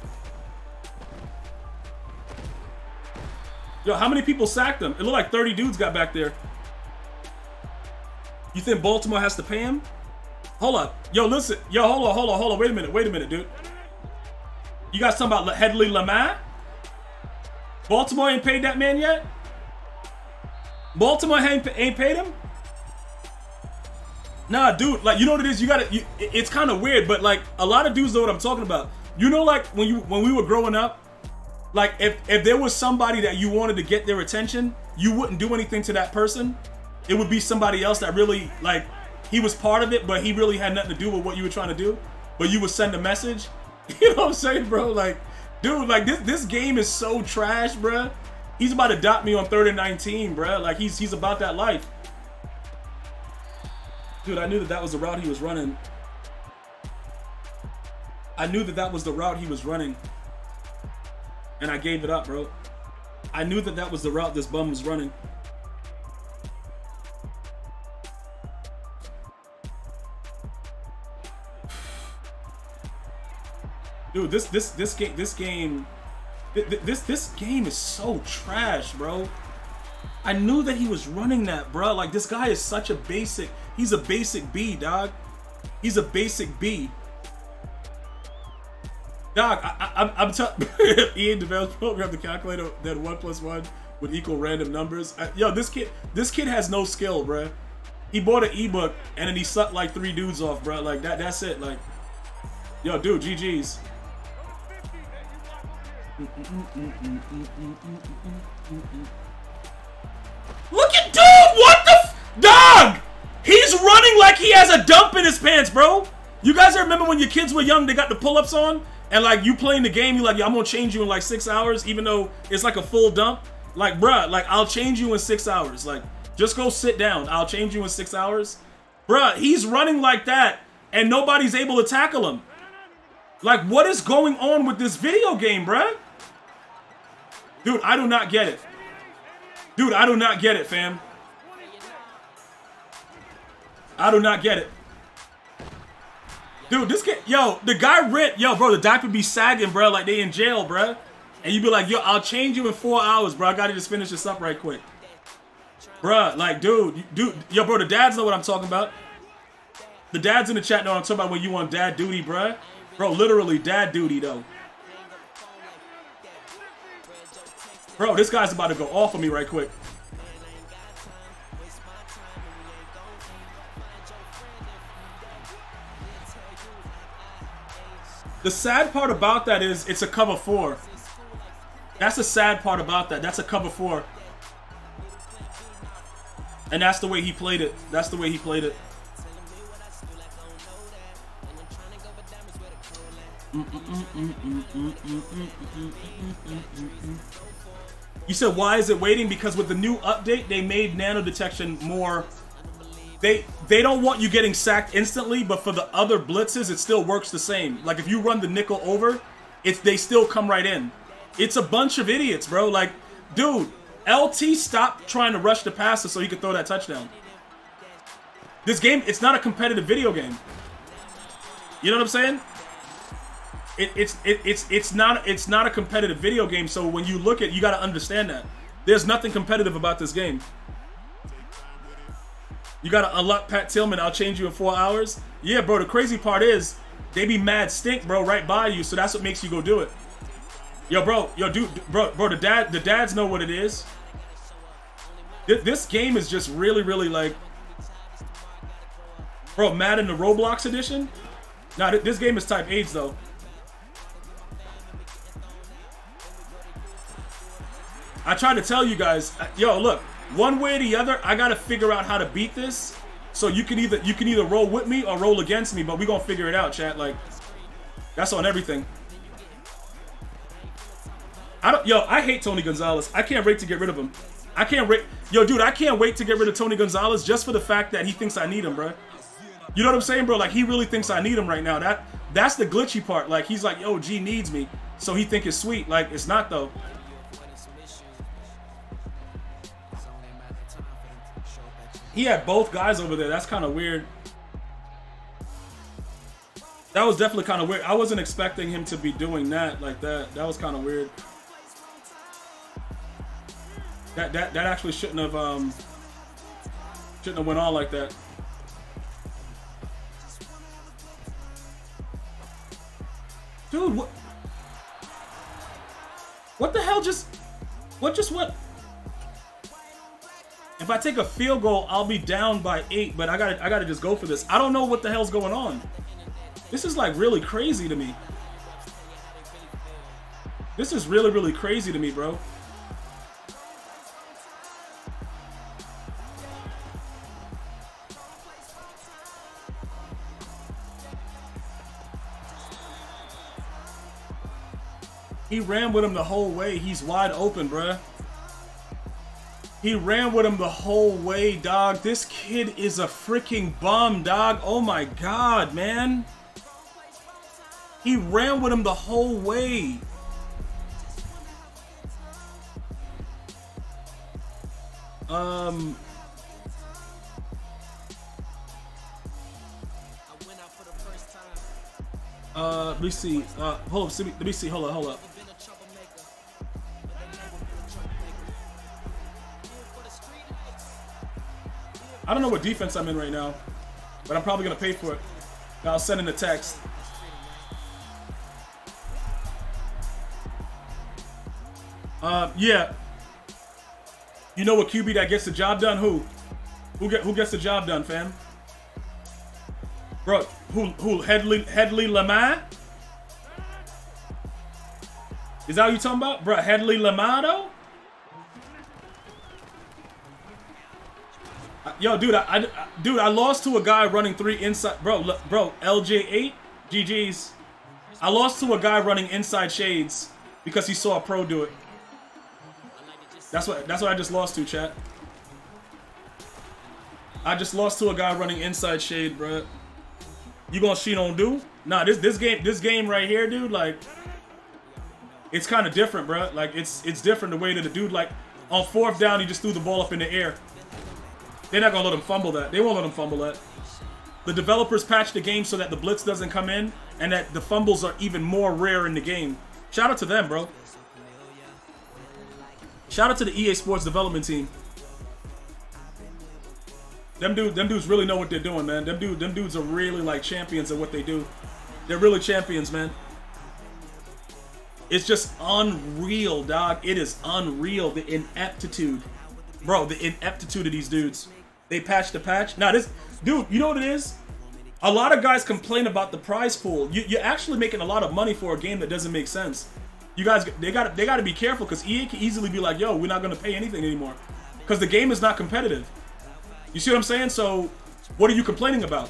Yo, how many people sacked him? It looked like 30 dudes got back there. You think Baltimore has to pay him? Hold up. Yo, listen. Yo, hold on, hold on, hold on. Wait a minute. Wait a minute, dude. You guys talking about Hedley Lamarr? Baltimore ain't paid that man yet? Baltimore ain't, ain't paid him? Nah, dude. Like, you know what it is? You gotta... You, it's kind of weird, but, like, a lot of dudes know what I'm talking about. You know, like, when you when we were growing up, like, if, if there was somebody that you wanted to get their attention, you wouldn't do anything to that person it would be somebody else that really like he was part of it, but he really had nothing to do with what you were trying to do. But you would send a message. You know what I'm saying, bro? Like, dude, like this this game is so trash, bro. He's about to dot me on third and 19, bro. Like he's he's about that life. Dude, I knew that that was the route he was running. I knew that that was the route he was running. And I gave it up, bro. I knew that that was the route this bum was running. Dude, this this this game this game this this game is so trash, bro. I knew that he was running that, bro. Like this guy is such a basic. He's a basic B, dog. He's a basic B. Dog, I, I, am telling Ian develops program the calculator that one plus one would equal random numbers. I, yo, this kid, this kid has no skill, bro. He bought an ebook and then he sucked like three dudes off, bro. Like that, that's it. Like, yo, dude, GG's. Look at dude! What the dog? He's running like he has a dump in his pants, bro. You guys remember when your kids were young, they got the pull-ups on, and like you playing the game, you like, I'm gonna change you in like six hours, even though it's like a full dump. Like, bruh, like I'll change you in six hours. Like, just go sit down. I'll change you in six hours. Bruh, he's running like that, and nobody's able to tackle him. Like, what is going on with this video game, bruh? Dude, I do not get it. Dude, I do not get it, fam. I do not get it. Dude, this kid, yo, the guy rent, yo, bro, the diaper be sagging, bro, like they in jail, bro. And you be like, yo, I'll change you in four hours, bro. I gotta just finish this up right quick. Bruh, like, dude, dude, yo, bro, the dads know what I'm talking about. The dads in the chat know what I'm talking about when you on dad duty, bruh. Bro, literally dad duty, though. Bro, this guy's about to go off of me right quick. The sad part about that is it's a cover four. That's the sad part about that. That's a cover four. And that's the way he played it. That's the way he played it. You said why is it waiting? Because with the new update, they made nano detection more. They they don't want you getting sacked instantly, but for the other blitzes, it still works the same. Like if you run the nickel over, it's they still come right in. It's a bunch of idiots, bro. Like, dude, LT stopped trying to rush the passer so he could throw that touchdown. This game, it's not a competitive video game. You know what I'm saying? It, it's it, it's it's not it's not a competitive video game. So when you look at, you got to understand that there's nothing competitive about this game. You got to unlock Pat Tillman. I'll change you in four hours. Yeah, bro. The crazy part is they be mad stink, bro, right by you. So that's what makes you go do it. Yo, bro, yo, dude, bro, bro. The dad, the dads know what it is. This game is just really, really like Bro, Madden the Roblox edition? Nah, th this game is type AIDS though. I tried to tell you guys, uh, yo, look, one way or the other, I gotta figure out how to beat this. So you can either you can either roll with me or roll against me, but we gonna figure it out, chat. Like, that's on everything. I don't, yo, I hate Tony Gonzalez. I can't wait to get rid of him. I can't wait, yo, dude. I can't wait to get rid of Tony Gonzalez just for the fact that he thinks I need him, bro. You know what I'm saying, bro? Like he really thinks I need him right now. That that's the glitchy part. Like he's like, yo, G needs me, so he think it's sweet. Like it's not though. He had both guys over there. That's kind of weird. That was definitely kind of weird. I wasn't expecting him to be doing that like that. That was kind of weird. That that that actually shouldn't have um shouldn't have went on like that. Dude, what? What the hell just... What just what? If I take a field goal, I'll be down by eight, but I gotta, I gotta just go for this. I don't know what the hell's going on. This is like really crazy to me. This is really, really crazy to me, bro. He ran with him the whole way. He's wide open, bruh. He ran with him the whole way, dog. This kid is a freaking bum, dog. Oh my god, man. He ran with him the whole way. Um, Uh, let me see. Uh, hold up. Let me see. Hold up. Hold up. I don't know what defense I'm in right now, but I'm probably gonna pay for it. I'll send in a text. Uh, yeah. You know what QB that gets the job done? Who? Who get who gets the job done, fam? Bro, who who Hedley Hedley Lamarr? Is that what you talking about? Bro, Hedley Lamarr Yo, dude, I, I, dude, I lost to a guy running three inside. Bro, bro, LJ8, GG's. I lost to a guy running inside shades because he saw a pro do it. That's what that's what I just lost to, chat. I just lost to a guy running inside shade, bro. You gonna cheat on do? Nah, this this game this game right here, dude, like it's kind of different, bro. Like it's it's different the way that the dude like on fourth down he just threw the ball up in the air. They're not gonna let him fumble that. They won't let him fumble that. The developers patched the game so that the blitz doesn't come in and that the fumbles are even more rare in the game. Shout out to them, bro. Shout out to the EA Sports development team. Them dude, them dudes really know what they're doing, man. Them dude, them dudes are really like champions at what they do. They're really champions, man. It's just unreal, dog. It is unreal the ineptitude, bro. The ineptitude of these dudes. They patched the patch. Now this, dude, you know what it is? A lot of guys complain about the prize pool. You, you're actually making a lot of money for a game that doesn't make sense. You guys, they got they got to be careful because EA can easily be like, "Yo, we're not going to pay anything anymore," because the game is not competitive. You see what I'm saying? So, what are you complaining about?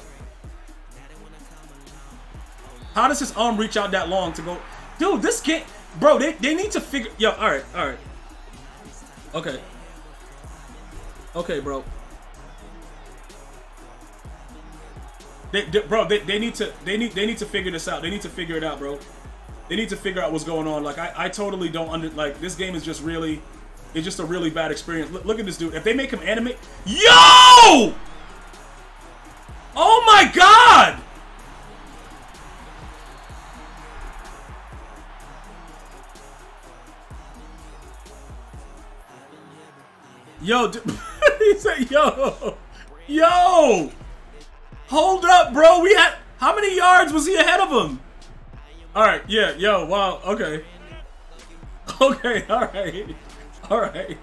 How does his arm reach out that long to go? Dude, this game, bro, they, they need to figure. Yo, all right, all right. Okay. Okay, bro. They, they, bro, they, they need to they need they need to figure this out. They need to figure it out, bro. They need to figure out what's going on. Like I, I totally don't under like this game is just really it's just a really bad experience. Look, look at this dude. If they make him animate, yo! Oh my god! Yo, he said, yo, yo, hold up, bro. We had, how many yards was he ahead of him? All right, yeah, yo, wow, okay. Okay, all right. All right.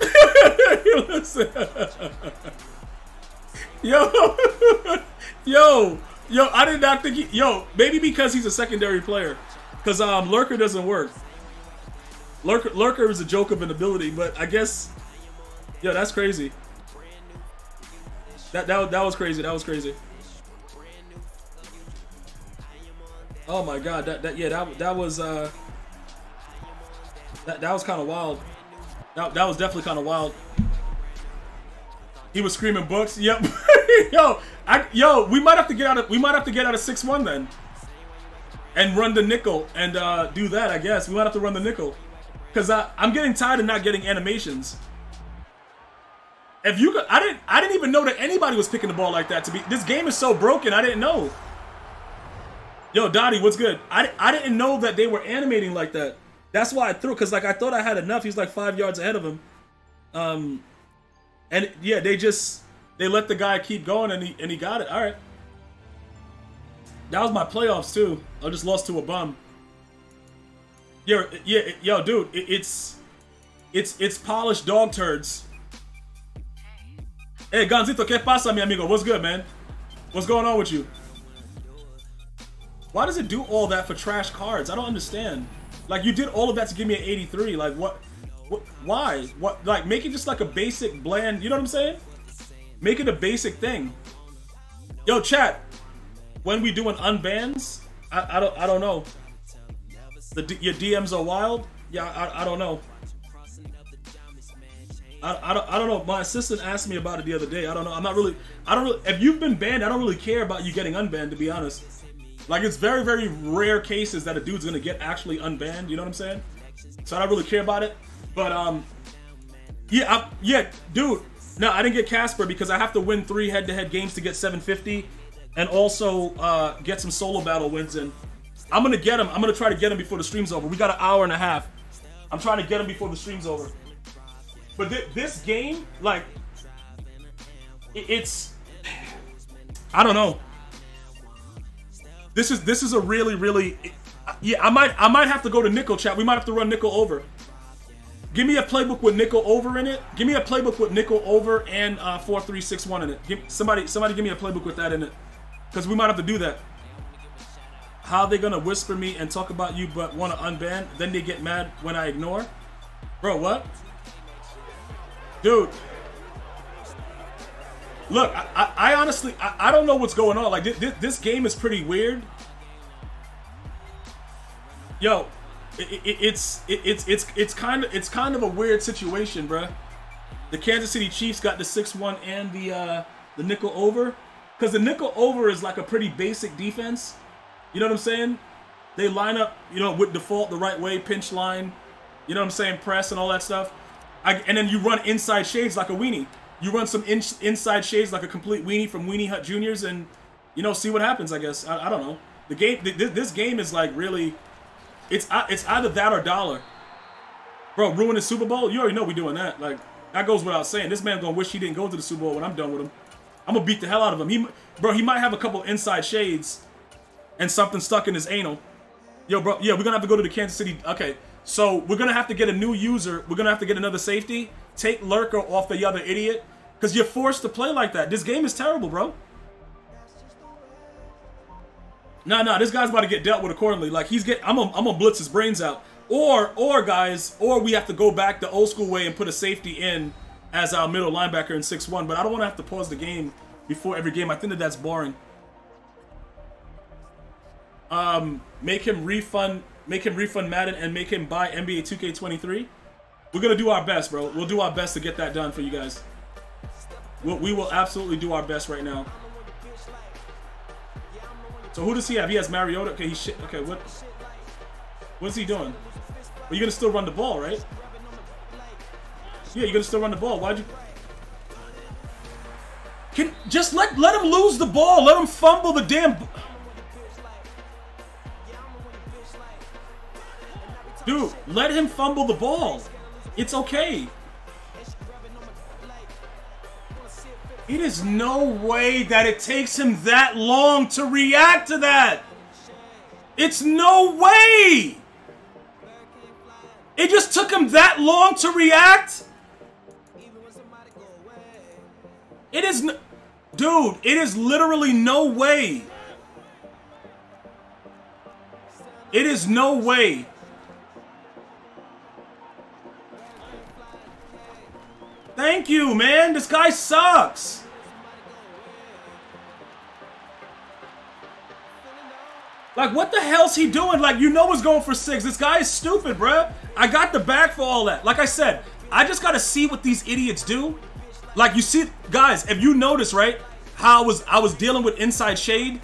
Yo, yo, yo! I did not think he. Yo, maybe because he's a secondary player, because um lurker doesn't work. Lurker, lurker is a joke of an ability, but I guess, yo, that's crazy. That that that was crazy. That was crazy. Oh my god, that that yeah, that that was uh that that was kind of wild. That that was definitely kind of wild. He was screaming books. Yep. yo, I yo, we might have to get out of we might have to get out of six one then, and run the nickel and uh, do that. I guess we might have to run the nickel, cause I I'm getting tired of not getting animations. If you could, I didn't I didn't even know that anybody was picking the ball like that. To be this game is so broken, I didn't know. Yo, Dottie, what's good? I, I didn't know that they were animating like that. That's why I threw, because like I thought I had enough. He's like five yards ahead of him. Um, and yeah, they just they let the guy keep going, and he and he got it. All right. That was my playoffs too. I just lost to a bum. Yo, yeah, yo, dude, it, it's it's it's polished dog turds. Hey, Ganzito, ¿qué pasa, mi amigo? What's good, man? What's going on with you? Why does it do all that for trash cards? I don't understand. Like, you did all of that to give me an 83. Like, what? why? What? Like, make it just like a basic, bland, you know what I'm saying? Make it a basic thing. Yo, chat. When we doing unbans, I, I don't I don't know. The your DMs are wild. Yeah, I, I don't know. I, I, don't, I don't know. My assistant asked me about it the other day. I don't know. I'm not really. I don't really. If you've been banned, I don't really care about you getting unbanned. To be honest, like it's very very rare cases that a dude's gonna get actually unbanned. You know what I'm saying? So I don't really care about it. But um, yeah, I, yeah, dude. No, I didn't get Casper because I have to win three head-to-head games to get 750, and also uh, get some solo battle wins in. I'm gonna get him. I'm gonna try to get him before the stream's over. We got an hour and a half. I'm trying to get him before the stream's over. But th this game, like, it's, I don't know. This is this is a really really, yeah. I might I might have to go to nickel chat. We might have to run nickel over. Give me a playbook with nickel over in it. Give me a playbook with nickel over and uh, four three six one in it. Give, somebody somebody give me a playbook with that in it, because we might have to do that. How they gonna whisper me and talk about you but want to unban? Then they get mad when I ignore. Bro, what? Dude. Look, I, I, I honestly, I, I, don't know what's going on. Like, this, this game is pretty weird. Yo, it, it, it's it, it's it's it's kind of it's kind of a weird situation, bruh. The Kansas City Chiefs got the six one and the uh, the nickel over, because the nickel over is like a pretty basic defense. You know what I'm saying? They line up, you know, with default the right way, pinch line. You know what I'm saying? Press and all that stuff. I, and then you run inside shades like a weenie. You run some in, inside shades like a complete weenie from Weenie Hut Juniors, and you know, see what happens. I guess I, I don't know. The game, th this game is like really, it's it's either that or dollar. Bro, ruin the Super Bowl. You already know we doing that. Like that goes without saying. This man gonna wish he didn't go to the Super Bowl when I'm done with him. I'm gonna beat the hell out of him. He, bro, he might have a couple inside shades, and something stuck in his anal. Yo, bro, yeah, we're gonna have to go to the Kansas City. Okay, so we're gonna have to get a new user. We're gonna have to get another safety. Take Lurker off the other idiot. Because you're forced to play like that. This game is terrible, bro. Nah, nah, this guy's about to get dealt with accordingly. Like he's get I'm gonna I'm gonna blitz his brains out. Or or guys, or we have to go back the old school way and put a safety in as our middle linebacker in 6-1. But I don't want to have to pause the game before every game. I think that that's boring. Um, make him refund make him refund Madden and make him buy NBA 2K23. We're gonna do our best, bro. We'll do our best to get that done for you guys. We'll, we will absolutely do our best right now. So who does he have? He has Mariota. Okay, he shit. Okay, what? What's he doing? Well, you're gonna still run the ball, right? Yeah, you're gonna still run the ball. Why'd you? Can just let let him lose the ball. Let him fumble the damn. Dude, let him fumble the ball. It's okay. It is no way that it takes him that long to react to that. It's no way. It just took him that long to react. It is. Dude, it is literally no way. It is no way. Thank you, man. This guy sucks. Like, what the hell's he doing? Like, you know what's going for six. This guy is stupid, bruh. I got the back for all that. Like I said, I just gotta see what these idiots do. Like, you see, guys, if you notice, right, how I was, I was dealing with Inside Shade,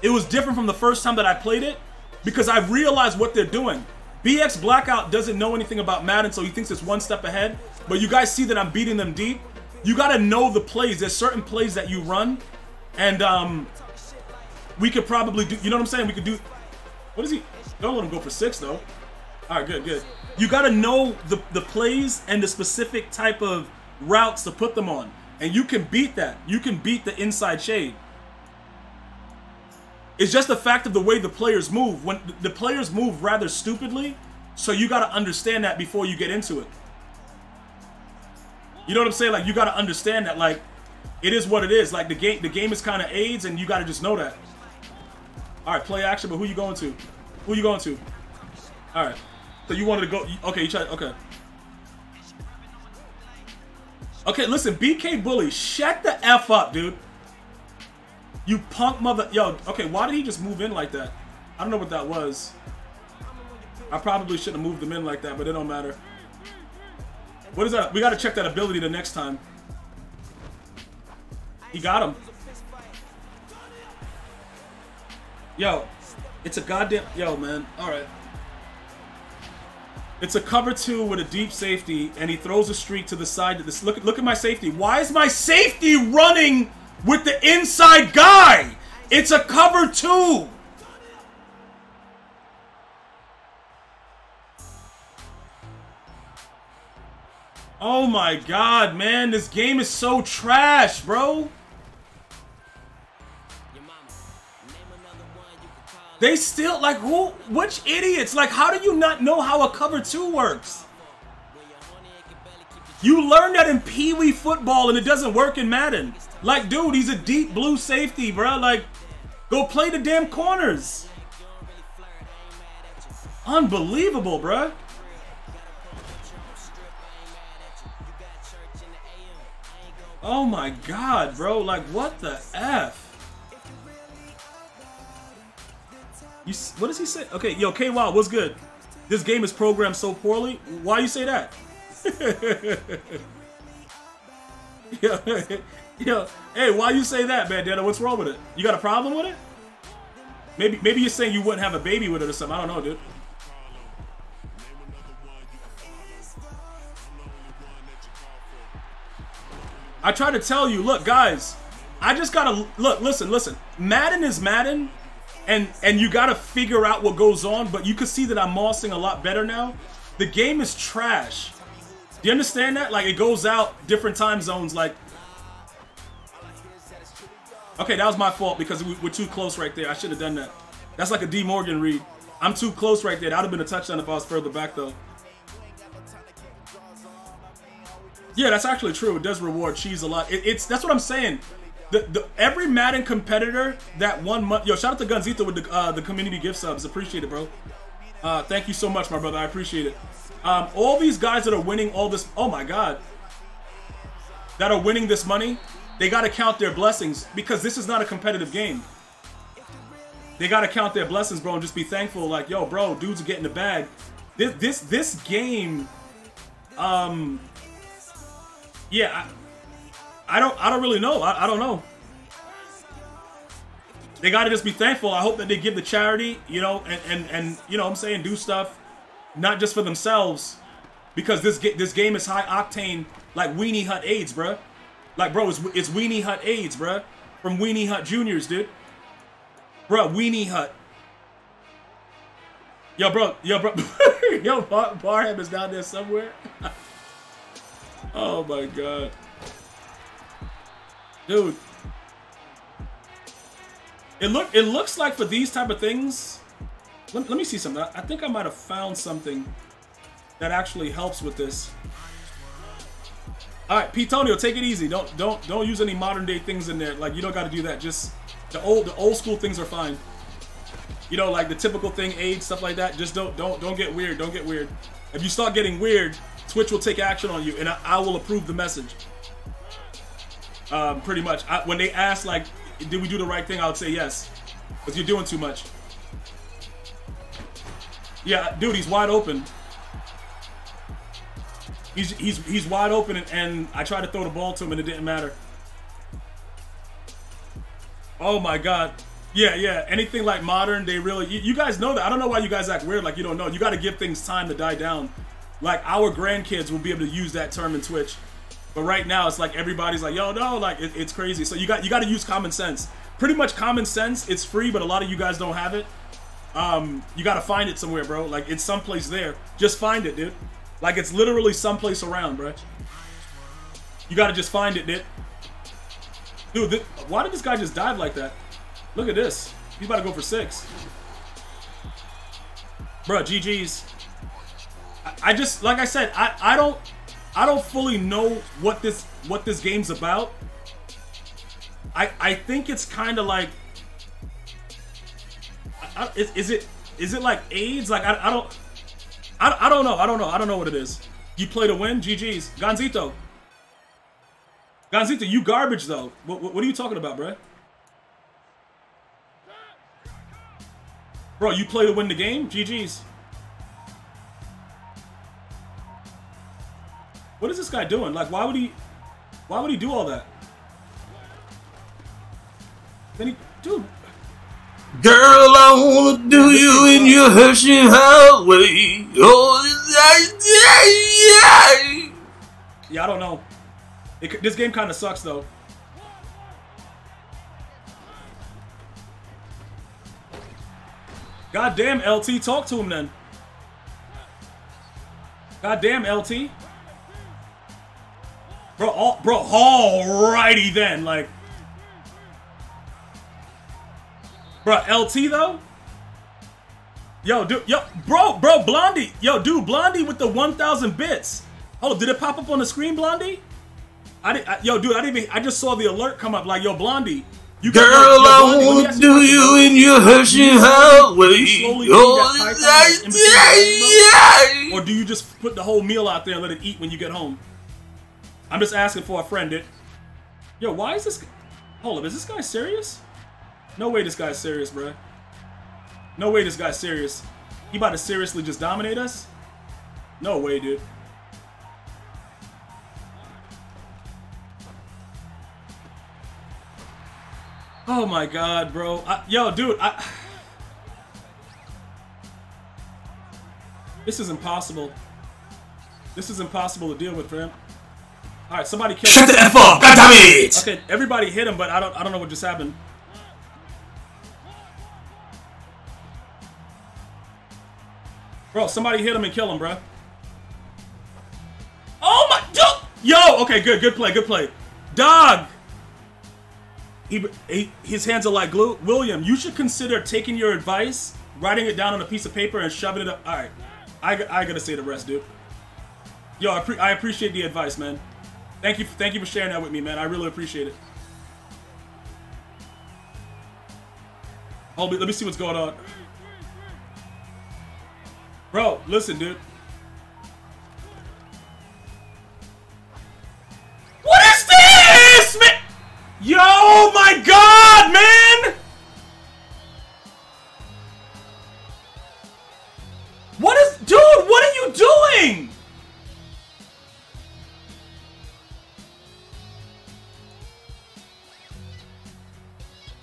it was different from the first time that I played it because I realized what they're doing. BX Blackout doesn't know anything about Madden, so he thinks it's one step ahead. But you guys see that I'm beating them deep. You gotta know the plays. There's certain plays that you run, and um, we could probably do. You know what I'm saying? We could do. What is he? Don't let him go for six though. All right, good, good. You gotta know the the plays and the specific type of routes to put them on, and you can beat that. You can beat the inside shade. It's just the fact of the way the players move. When the players move rather stupidly, so you got to understand that before you get into it. You know what I'm saying? Like you got to understand that like it is what it is. Like the game the game is kind of AIDS and you got to just know that. All right, play action, but who you going to? Who you going to? All right. So you wanted to go Okay, you tried okay. Okay, listen, BK Bully, shut the F up, dude. You punk mother. Yo, okay, why did he just move in like that? I don't know what that was. I probably shouldn't have moved him in like that, but it don't matter. What is that? We gotta check that ability the next time. He got him. Yo, it's a goddamn. Yo, man. Alright. It's a cover two with a deep safety, and he throws a streak to the side. To this. Look, look at my safety. Why is my safety running? with the inside guy. It's a cover two. Oh my god, man. This game is so trash, bro. They still, like, who, which idiots? Like, how do you not know how a cover two works? You learned that in Pee Wee football and it doesn't work in Madden. Like, dude, he's a deep blue safety, bro. Like, go play the damn corners. Unbelievable, bro. Oh my god, bro. Like, what the F? You, what does he say? Okay, yo, K Wild, what's good? This game is programmed so poorly. Why you say that? yo, yo, hey, why you say that, Bandana? What's wrong with it? You got a problem with it? Maybe, maybe you're saying you wouldn't have a baby with it or something. I don't know, dude. I try to tell you, look, guys, I just gotta look. Listen, listen. Madden is Madden, and and you gotta figure out what goes on. But you can see that I'm mossing a lot better now. The game is trash. Do you understand that? Like, it goes out different time zones, like... Okay, that was my fault because we, are too close right there. I should have done that. That's like a D. Morgan read. I'm too close right there. That would have been a touchdown if I was further back, though. Yeah, that's actually true. It does reward cheese a lot. It, it's That's what I'm saying. The, the, every Madden competitor that one month... Yo, shout out to Gunzito with the, uh, the community gift subs. Appreciate it, bro. Uh, thank you so much, my brother. I appreciate it. Um, all these guys that are winning all this, oh my God, that are winning this money, they got to count their blessings because this is not a competitive game. They got to count their blessings, bro, and just be thankful. Like, yo, bro, dudes are getting the bag. This this this game, um, yeah, I, I don't I don't really know. I, I don't know. They got to just be thankful. I hope that they give the charity, you know, and and and you know, I'm saying do stuff not just for themselves, because this this game is high octane like Weenie Hut AIDS, bruh. Like, bro, it's, it's Weenie Hut AIDS, bruh. From Weenie Hut Juniors, dude. Bro, Weenie Hut. Yo, bro, yo, bro, yo, Bar Barham is down there somewhere. oh my god, dude. It look, it looks like for these type of things, let, let me see something. I think I might have found something that actually helps with this. All right, Petonio, take it easy. Don't don't don't use any modern day things in there. Like you don't got to do that. Just the old the old school things are fine. You know, like the typical thing, age stuff like that. Just don't don't don't get weird. Don't get weird. If you start getting weird, Twitch will take action on you, and I, I will approve the message. Um, pretty much. I, when they ask like, did we do the right thing? I would say yes, because you're doing too much. Yeah, dude, he's wide open. He's he's he's wide open, and, and I tried to throw the ball to him, and it didn't matter. Oh my god. Yeah, yeah. Anything like modern, they really. You, you, guys know that. I don't know why you guys act weird like you don't know. You got to give things time to die down. Like our grandkids will be able to use that term in Twitch, but right now it's like everybody's like, yo, no, like it, it's crazy. So you got you got to use common sense. Pretty much common sense. It's free, but a lot of you guys don't have it. Um, you got to find it somewhere, bro. Like it's someplace there. Just find it, dude. Like it's literally someplace around, bro. You got to just find it, dude. Dude, why did this guy just dive like that? Look at this. He's about to go for six. Bro, GG's. I, just, like I said, I, I don't, I don't fully know what this, what this game's about. I, I think it's kind of like, I, is, is it, is it like AIDS? Like I, I don't, I, I don't know. I don't know. I don't know what it is. You play to win? GG's. Gonzito. Gonzito, you garbage though. What, what, what are you talking about, bro? Bro, you play to win the game? GG's. What is this guy doing? Like, why would he... Why would he do all that? Then he... Dude... Girl, I wanna do you in your Hershey highway. Oh, yeah, yeah. Yeah, I don't know. It, this game kind of sucks, though. God damn, LT, talk to him then. God damn, LT. Bro, all, bro, alrighty then, like. Bro, LT though? Yo, dude, yo, bro, bro, Blondie. Yo, dude, Blondie with the 1,000 bits. Oh, did it pop up on the screen, Blondie? I did, I, yo, dude, I didn't even, I just saw the alert come up like, yo, Blondie, you Girl, I won't do you in your Hershey highway. Oh, or do you just put the whole meal out there and let it eat when you get home? I'm just asking for a friend, dude. Yo, why is this... Hold up, is this guy serious? No way this guy's serious, bro. No way this guy's serious. He about to seriously just dominate us? No way, dude. Oh my god, bro. I, yo, dude, I... This is impossible. This is impossible to deal with, fam. Alright, somebody kill Shut him. the F up! God damn it! Okay, everybody hit him, but I don't I don't know what just happened. Bro, somebody hit him and kill him, bro. Oh my dude! Yo! Okay, good, good play, good play. Dog! He, he, his hands are like glue. William, you should consider taking your advice, writing it down on a piece of paper, and shoving it up. All right, I, I gotta say the rest, dude. Yo, I, pre I appreciate the advice, man. Thank you, thank you for sharing that with me, man. I really appreciate it. Hold me, let me see what's going on. Bro, listen, dude. What is this, man? Yo, oh my God, man! What is... Dude, what are you doing?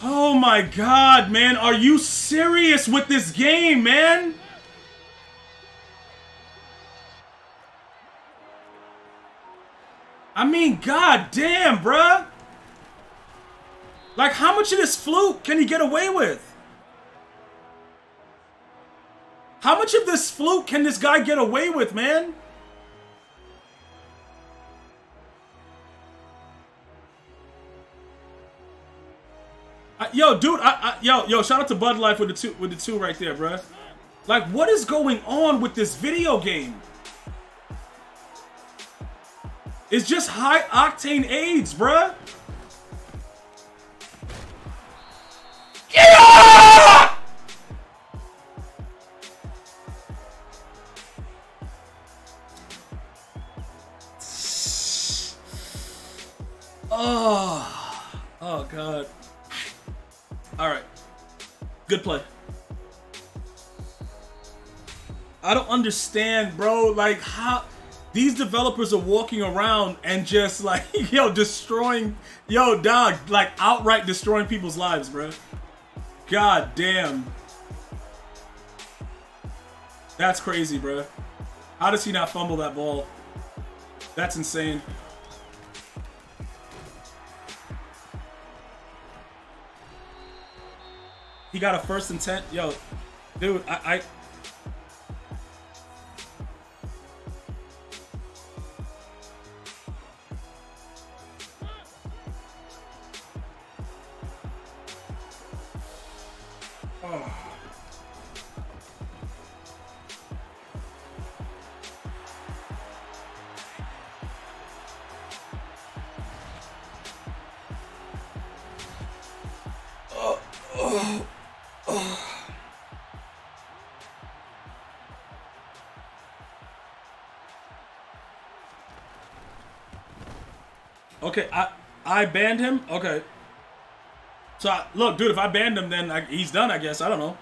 Oh my god, man. Are you serious with this game, man? I mean, god damn, bruh. Like, how much of this fluke can he get away with? How much of this fluke can this guy get away with, man? Yo, dude, I, I, yo, yo, shout out to Bud Life with the two, with the two right there, bruh. Like, what is going on with this video game? It's just high octane AIDS, bruh. Yeah! Understand, bro. Like how these developers are walking around and just like yo destroying, yo dog, like outright destroying people's lives, bro. God damn. That's crazy, bro. How does he not fumble that ball? That's insane. He got a first intent. Yo, dude, I, I Okay, I I banned him. Okay. So I, look, dude, if I banned him, then I, he's done. I guess I don't know.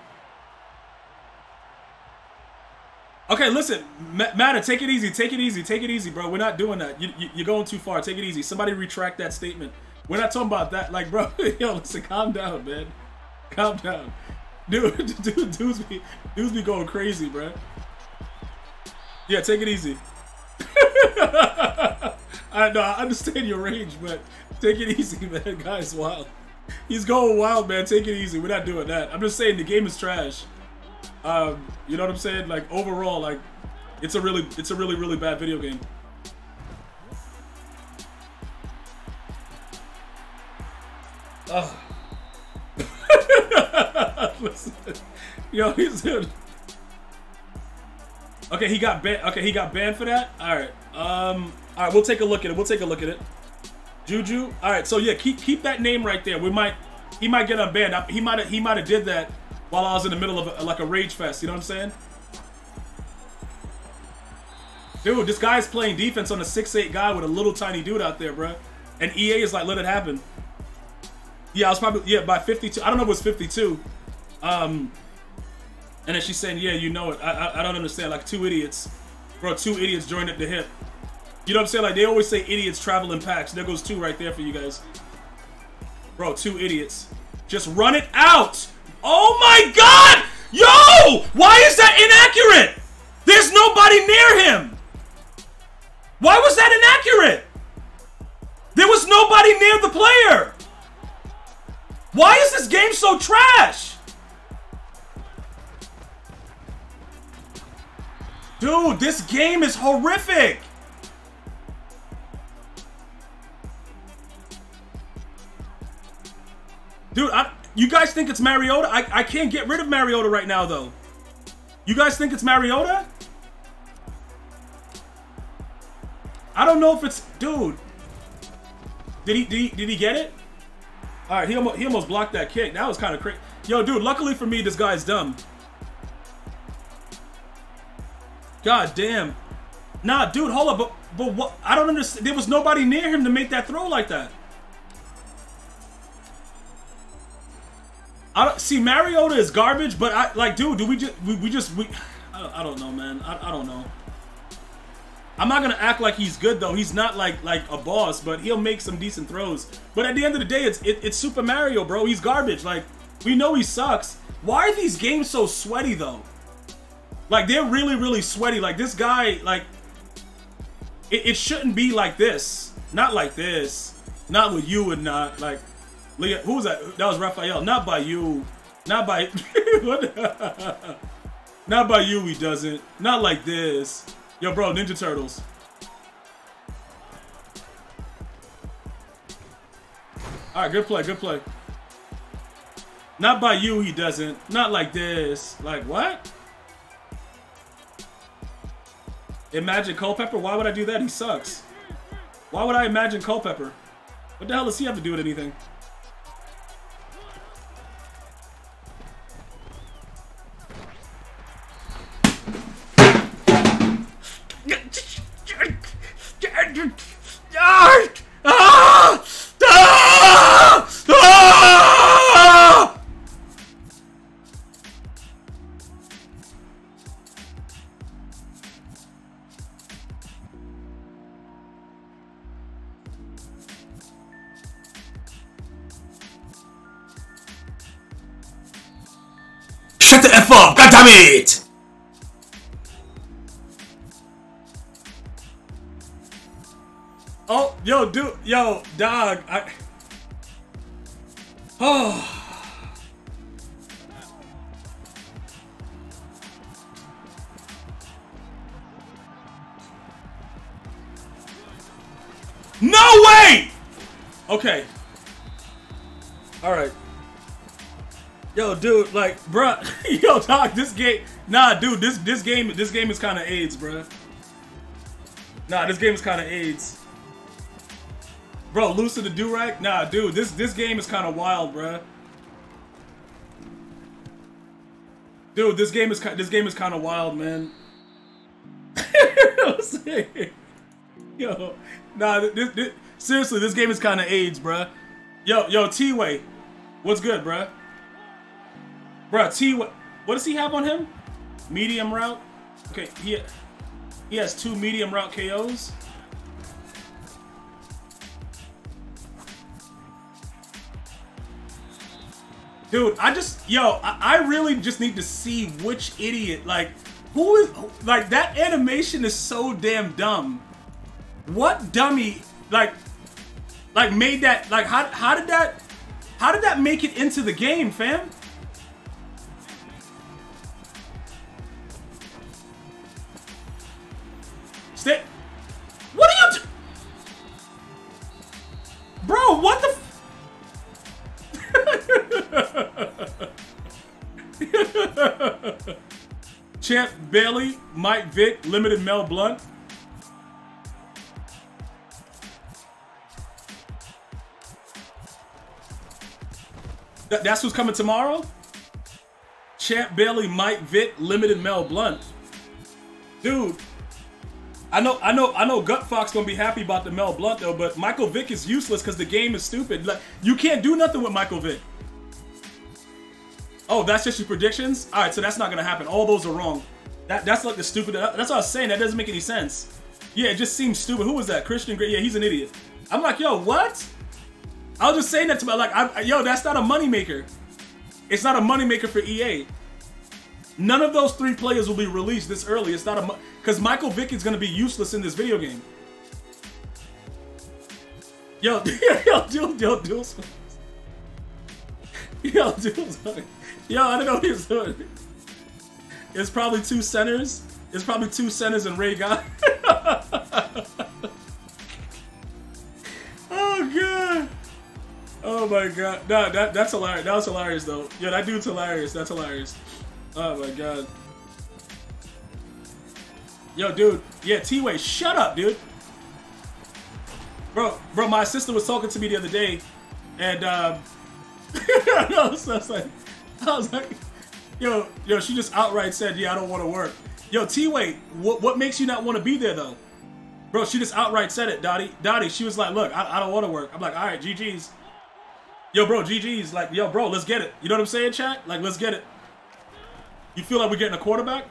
Okay, listen, Matter, take it easy, take it easy, take it easy, bro. We're not doing that. You, you, you're going too far. Take it easy. Somebody retract that statement. We're not talking about that. Like, bro, yo, listen, calm down, man. Calm down. Dude, dude, dudes be, dudes be going crazy, bro. Yeah, take it easy. I know, I understand your range, but take it easy, man. Guy's wild. He's going wild, man. Take it easy. We're not doing that. I'm just saying the game is trash. Um, you know what I'm saying? Like overall, like it's a really, it's a really, really bad video game. Ugh. Listen, yo, he's in. Okay, he got banned. Okay, he got banned for that. All right. Um. All right, we'll take a look at it. We'll take a look at it. Juju. All right. So yeah, keep keep that name right there. We might. He might get unbanned. He might. He might have did that while I was in the middle of a, like a rage fest. You know what I'm saying? Dude, this guy's playing defense on a 6'8 guy with a little tiny dude out there, bro. And EA is like, let it happen. Yeah, I was probably, yeah, by 52. I don't know if it was 52. Um, and then she's saying, yeah, you know it. I, I, I don't understand. Like, two idiots. Bro, two idiots joined at the hip. You know what I'm saying? Like, they always say idiots travel in packs. There goes two right there for you guys. Bro, two idiots. Just run it out! Oh my god! Yo! Why is that inaccurate? There's nobody near him! Why was that inaccurate? There was nobody near the player! Why is this game so trash? Dude, this game is horrific! Dude, I, you guys think it's Mariota? I, I can't get rid of Mariota right now, though. You guys think it's Mariota? I don't know if it's... Dude. Did he, did he, did he get it? All right, he almost, he almost blocked that kick. That was kind of crazy. Yo, dude, luckily for me, this guy's dumb. God damn. Nah, dude, hold up. But, but what? I don't understand. There was nobody near him to make that throw like that. I don't, see, Mariota is garbage, but I like, dude. Do we just we, we just we? I don't, I don't know, man. I, I don't know. I'm not gonna act like he's good though. He's not like like a boss, but he'll make some decent throws. But at the end of the day, it's it, it's Super Mario, bro. He's garbage. Like we know he sucks. Why are these games so sweaty though? Like they're really really sweaty. Like this guy, like it, it shouldn't be like this. Not like this. Not with you and not like Leah, who was that? That was Raphael. Not by you. Not by. Not by you, he doesn't. Not like this. Yo, bro, Ninja Turtles. Alright, good play, good play. Not by you, he doesn't. Not like this. Like, what? Imagine Culpepper? Why would I do that? He sucks. Why would I imagine Culpepper? What the hell does he have to do with anything? yo, dog, this game, nah, dude, this this game, this game is kind of AIDS, bro. Nah, this game is kind of AIDS. Bro, Lucid the Durag? Nah, dude, this this game is kind of wild, bruh. Dude, this game is this game is kind of wild, man. Yo, nah, this, this, seriously, this game is kind of AIDS, bruh. Yo, yo, T-Way, what's good, bruh? Bruh, T, what, does he have on him? Medium route? Okay, he, he has two medium route KOs. Dude, I just, yo, I, I really just need to see which idiot, like, who is, like, that animation is so damn dumb. What dummy, like, like, made that, like, how, how did that, how did that make it into the game, fam? Bro, what the? Champ Bailey, Mike Vick, Limited Mel Blount. Th- that's who's coming tomorrow? Champ Bailey, Mike Vick, Limited Mel Blount. Dude, I know, I know, I know. Gut Fox gonna be happy about the Mel Blount though, but Michael Vick is useless because the game is stupid. Like you can't do nothing with Michael Vick. Oh, that's just your predictions. All right, so that's not gonna happen. All those are wrong. That that's like the stupid. Uh, that's what I was saying. That doesn't make any sense. Yeah, it just seems stupid. Who was that? Christian Gray. Yeah, he's an idiot. I'm like, yo, what? I was just saying that to my like, I, yo, that's not a moneymaker. It's not a moneymaker for EA. None of those three players will be released this early. It's not a because Michael Vick is gonna be useless in this video game. Yo, yo, dude, yo, dude. Yo, dude. Yo, I don't know what he's doing. It's probably two centers. It's probably two centers and Ray God. oh god. Oh my god. Nah, that that's hilarious. That was hilarious though. Yo, that dude's hilarious. That's hilarious. Oh my god. Yo, dude. Yeah, T-Way, shut up, dude. Bro, bro, my sister was talking to me the other day, and um, I was, I was like, I was like, yo, yo, she just outright said, yeah, I don't want to work. Yo, T-Way, what what makes you not want to be there though? Bro, she just outright said it, Dottie. Dottie, she was like, look, I, I don't want to work. I'm like, all right, GG's. Yo, bro, GG's. Like, yo, bro, let's get it. You know what I'm saying, chat? Like, let's get it. You feel like we're getting a quarterback?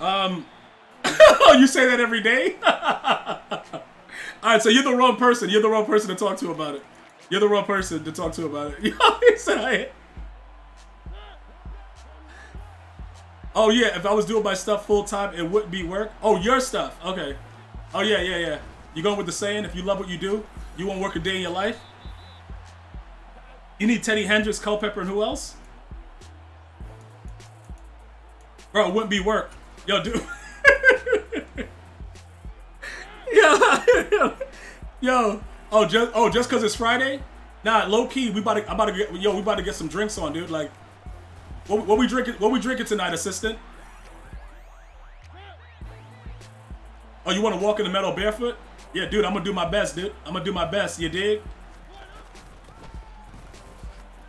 Um, you say that every day? All right, so you're the wrong person. You're the wrong person to talk to about it. You're the wrong person to talk to about it. Oh yeah, if I was doing my stuff full time, it wouldn't be work. Oh, your stuff. Okay. Oh yeah, yeah, yeah. You going with the saying? If you love what you do, you won't work a day in your life. You need Teddy Hendricks, Culpepper, and who else? Bro, it wouldn't be work. Yo, dude. yo, yo. Oh, just oh, just cause it's Friday? Nah, low key, we about to, I'm about to get yo, we about to get some drinks on, dude. Like, what, what we drinking? What we drinking tonight, assistant? Oh, you want to walk in the metal barefoot? Yeah, dude, I'm gonna do my best, dude. I'm gonna do my best. You dig?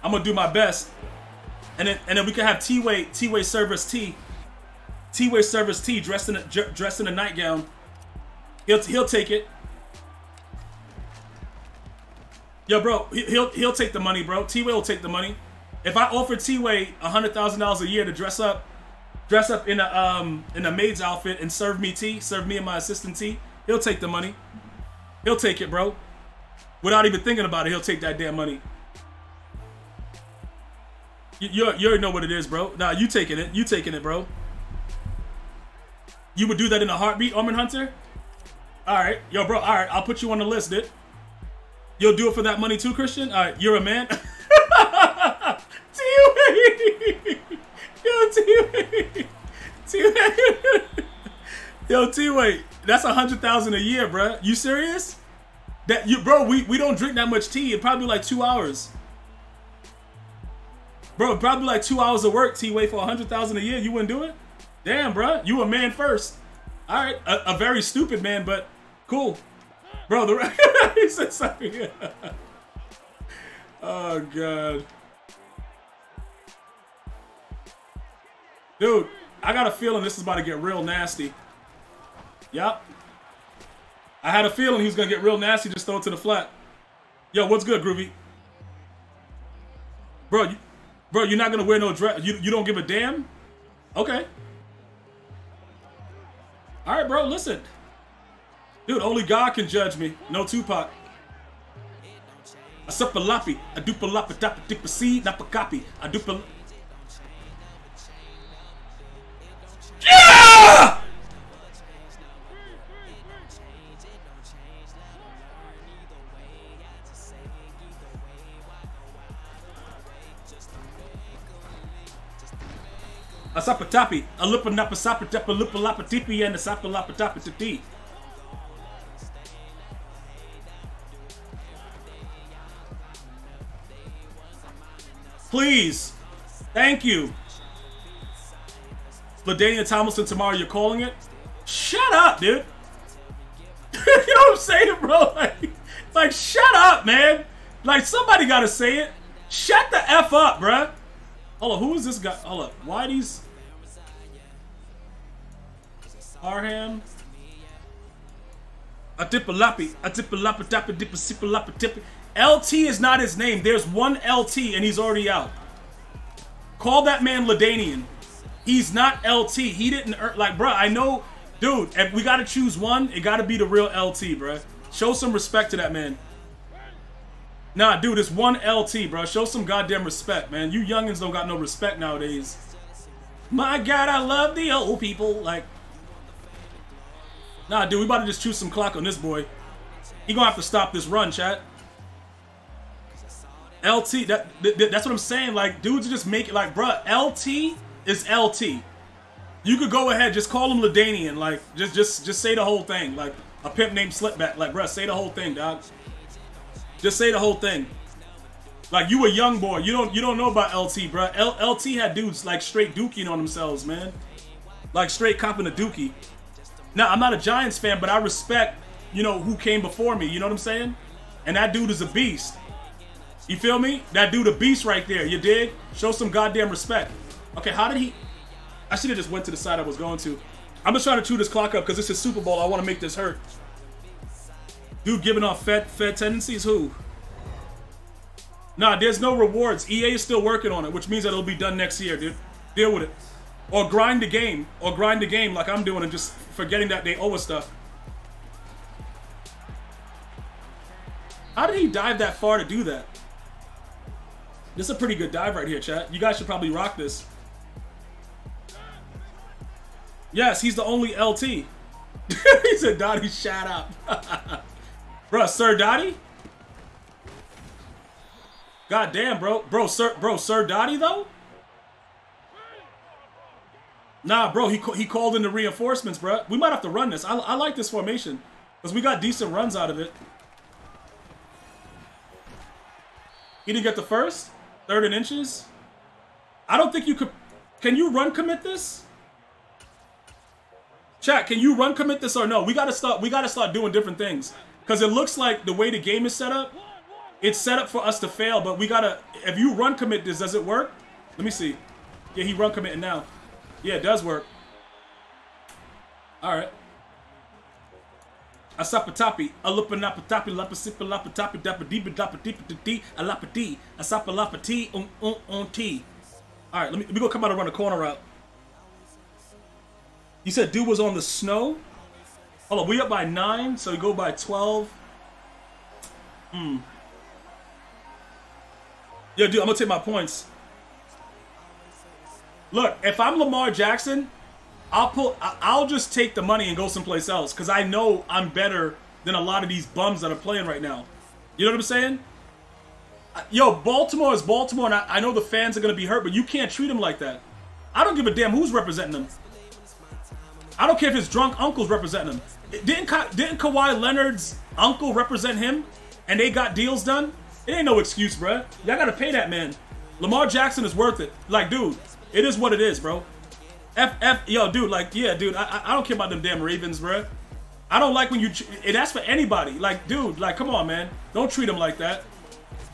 I'm gonna do my best, and then and then we can have T-Way T-Way service T, T-Way service T dressed in a dressed in a nightgown. He'll he'll take it. Yo, bro, he'll he'll take the money, bro. T-Way will take the money. If I offer T-Way hundred thousand dollars a year to dress up, dress up in a um in a maid's outfit and serve me tea, serve me and my assistant tea, he'll take the money. He'll take it, bro. Without even thinking about it, he'll take that damn money. You, you, already know what it is, bro. Nah, you taking it. You taking it, bro. You would do that in a heartbeat, Armin Hunter? Alright. Yo, bro, alright. I'll put you on the list, dude. You'll do it for that money too, Christian? Alright, you're a man. T-Way! Yo, T-Way! T-Way! Yo, T-Way, that's a hundred thousand a year, bro. You serious? That you, bro? We we don't drink that much tea. It probably like two hours. Bro, probably like two hours of work. T-Way for a hundred thousand a year. You wouldn't do it? Damn, bro. You a man first. All right, a, a very stupid man, but cool, bro. The he said something. oh god, dude. I got a feeling this is about to get real nasty. Yep. I had a feeling he was gonna get real nasty. Just throw it to the flat. Yo, what's good, Groovy? Bro, you, bro, you're not gonna wear no dress. You you don't give a damn. Okay. All right, bro. Listen, dude. Only God can judge me. No Tupac. A a napa copy. Yeah! Sapatapi, a lipanapa sapatapa lipalapa tipi and a sapalapa tapatati. Please. Thank you. LaDainian Tomlinson tomorrow, you're calling it? Shut up, dude. you know what I'm saying, bro? Like, like, shut up, man. Like, somebody gotta say it. Shut the F up, bruh. Hold on, who is this guy? Hold up. Why these? Arham. A dipalapi. A dipalapa dapa dipa sipalapa tipi. LT is not his name. There's one LT and he's already out. Call that man LaDainian. He's not LT. He didn't earn, like, bruh, I know, dude, if we gotta choose one, it gotta be the real LT, bruh. Show some respect to that man. Nah, dude, it's one LT, bro. Show some goddamn respect, man. You youngins don't got no respect nowadays. My God, I love the old people. Like, nah, dude, we about to just choose some clock on this boy. He gonna have to stop this run, chat. LT, that, that that's what I'm saying. Like, dudes just make it like, bruh, LT is LT. You could go ahead, just call him LaDainian. Like, just just just say the whole thing. Like, a pimp named Slipback. Like, bruh, say the whole thing, dog. Just say the whole thing. Like you a young boy, you don't you don't know about LT, bro. L LT had dudes like straight dookie on themselves, man. Like straight copping a dookie. Now I'm not a Giants fan, but I respect you know who came before me. You know what I'm saying? And that dude is a beast. You feel me? That dude a beast right there. You dig? Show some goddamn respect. Okay, how did he? I should have just went to the side I was going to. I'm just trying to chew this clock up because this is Super Bowl. I want to make this hurt. Dude giving off Fed Fed tendencies? Who? Nah, there's no rewards. EA is still working on it, which means that it'll be done next year, dude. Deal with it. Or grind the game. Or grind the game like I'm doing and just forgetting that they owe us stuff. How did he dive that far to do that? This is a pretty good dive right here, chat. You guys should probably rock this. Yes, he's the only LT. he said, Dottie, shout out. Bruh, Sir Dottie? God damn, bro. Bro, Sir, bro, Sir Dottie, though? Nah, bro, he, he called in the reinforcements, bro. We might have to run this. I, I like this formation. Because we got decent runs out of it. He didn't get the first? Third and inches? I don't think you could... Can you run commit this? Chat, can you run commit this or no? We gotta start. We gotta start doing different things because it looks like the way the game is set up, it's set up for us to fail. But we gotta. If you run commit this, does it work? Let me see. Yeah, he run committing now. Yeah, it does work. All right. Asapatapi, alupanapatapi, lapasipa lapatapi, dapadipa dapadipa di, alapati, asapalapati, un un un ti. All right, let me let me go come out and run a corner route. You said dude was on the snow. Hold on, we up by nine, so we go by twelve. Hmm. Yo, dude, I'm gonna take my points. Look, if I'm Lamar Jackson, I'll pull. I'll just take the money and go someplace else because I know I'm better than a lot of these bums that are playing right now. You know what I'm saying? Yo, Baltimore is Baltimore, and I, I know the fans are gonna be hurt, but you can't treat them like that. I don't give a damn who's representing them. I don't care if his drunk uncle's representing him. Didn't Ka- didn't Kawhi Leonard's uncle represent him, and they got deals done? It ain't no excuse, bruh. Y'all gotta pay that man. Lamar Jackson is worth it. Like, dude, it is what it is, bro. F F yo, dude, like, yeah, dude, I I- don't care about them damn Ravens, bro. I don't like when you. And that's for anybody. Like, dude, like, come on, man. Don't treat him like that.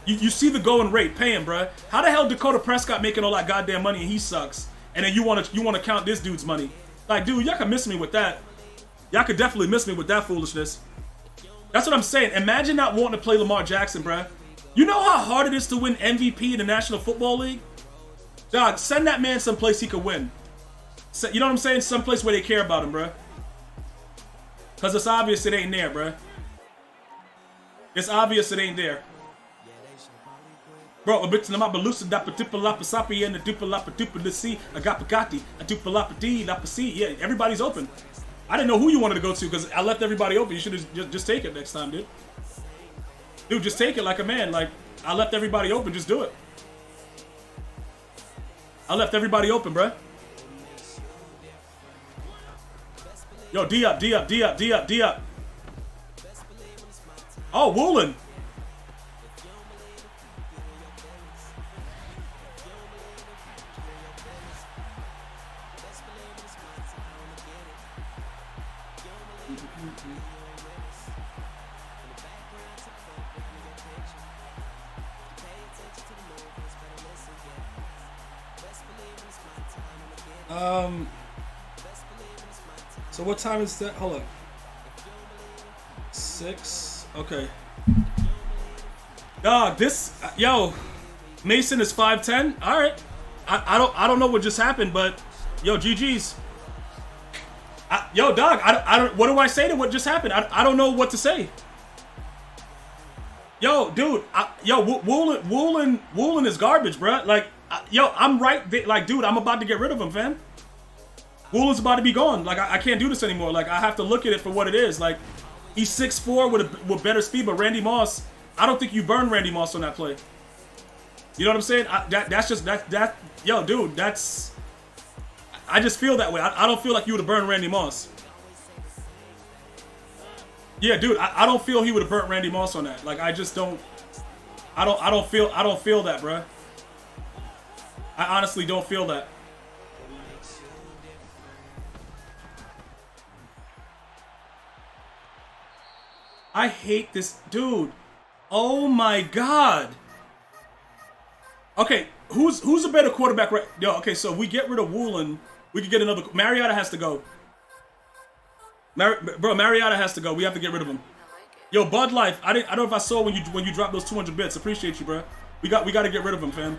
You, you see the going rate, pay him, bruh. How the hell Dakota Prescott making all that goddamn money and he sucks? And then you want to you want to count this dude's money? Like, dude, y'all can miss me with that. Y'all could definitely miss me with that foolishness. That's what I'm saying. Imagine not wanting to play Lamar Jackson, bruh. You know how hard it is to win MVP in the National Football League? Dog, send that man someplace he could win. You know what I'm saying? Someplace where they care about him, bruh. Cause it's obvious it ain't there, bruh. It's obvious it ain't there. Bro, a bit na mabalusa dapa tipa lapa sapi and the dupa lapa dupa the sea, a gapagati, a dupa lapa di lapa si. Yeah, everybody's open. I didn't know who you wanted to go to because I left everybody open. You should have just, just take it next time, dude. Dude, just take it like a man. Like, I left everybody open. Just do it. I left everybody open, bruh. Yo, D up, D up, D up, D up, D up. Oh, Woolen. Um. So what time is that? Hold up. Six. Okay. Dog, this yo, Mason is five ten. All right. I, I don't I don't know what just happened, but yo, GG's. I, yo, dog, I, I don't. What do I say to what just happened? I, I don't know what to say. Yo, dude, I, yo, Wo- Woolen, Woolen, Woolen is garbage, bruh. Like, Yo, I'm right. Like, dude, I'm about to get rid of him, fam. Woolen's about to be gone. Like, I, I can't do this anymore. Like, I have to look at it for what it is. Like, he's 6'4 with a, with better speed, but Randy Moss, I don't think you burn Randy Moss on that play. You know what I'm saying? I, that that's just that that yo, dude, that's. I just feel that way. I, I don't feel like you would have burned Randy Moss. Yeah, dude, I, I don't feel he would have burnt Randy Moss on that. Like, I just don't. I don't. I don't feel. I don't feel that, bruh. I honestly don't feel that. I hate this dude. Oh my god. Okay, who's who's a better quarterback right Yo, okay, so we get rid of Woolen, we could get another Mariota has to go. Mar- bro, Mariota has to go. We have to get rid of him. Yo, Bud Life, I didn't I don't know if I saw when you when you dropped those 200 bits. Appreciate you, bro. We got we got to get rid of him, fam.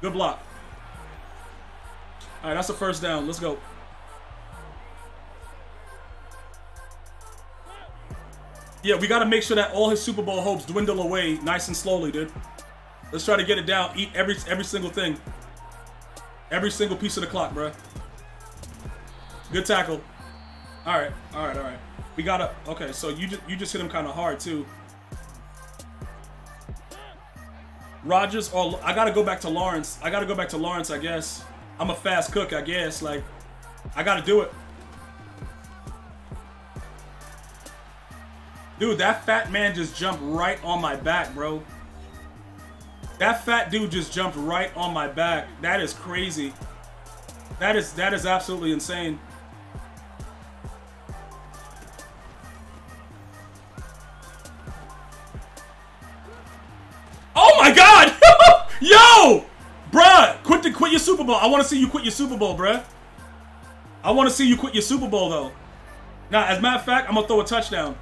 Good block. All right, that's the first down. Let's go. Yeah, we got to make sure that all his Super Bowl hopes dwindle away nice and slowly, dude. Let's try to get it down. Eat every every single thing. Every single piece of the clock, bruh. Good tackle. All right, all right, all right. We gotta. Okay, so you just you just hit him kind of hard too. Rodgers or I gotta go back to Lawrence. I gotta go back to Lawrence. I guess I'm a fast cook. I guess like I gotta do it. Dude, that fat man just jumped right on my back, bro. That fat dude just jumped right on my back. That is crazy. That is that is absolutely insane. Oh my god! Yo! Bruh! Quit the quit your Super Bowl. I wanna see you quit your Super Bowl, bruh. I wanna see you quit your Super Bowl though. Now, as a matter of fact, I'm gonna throw a touchdown.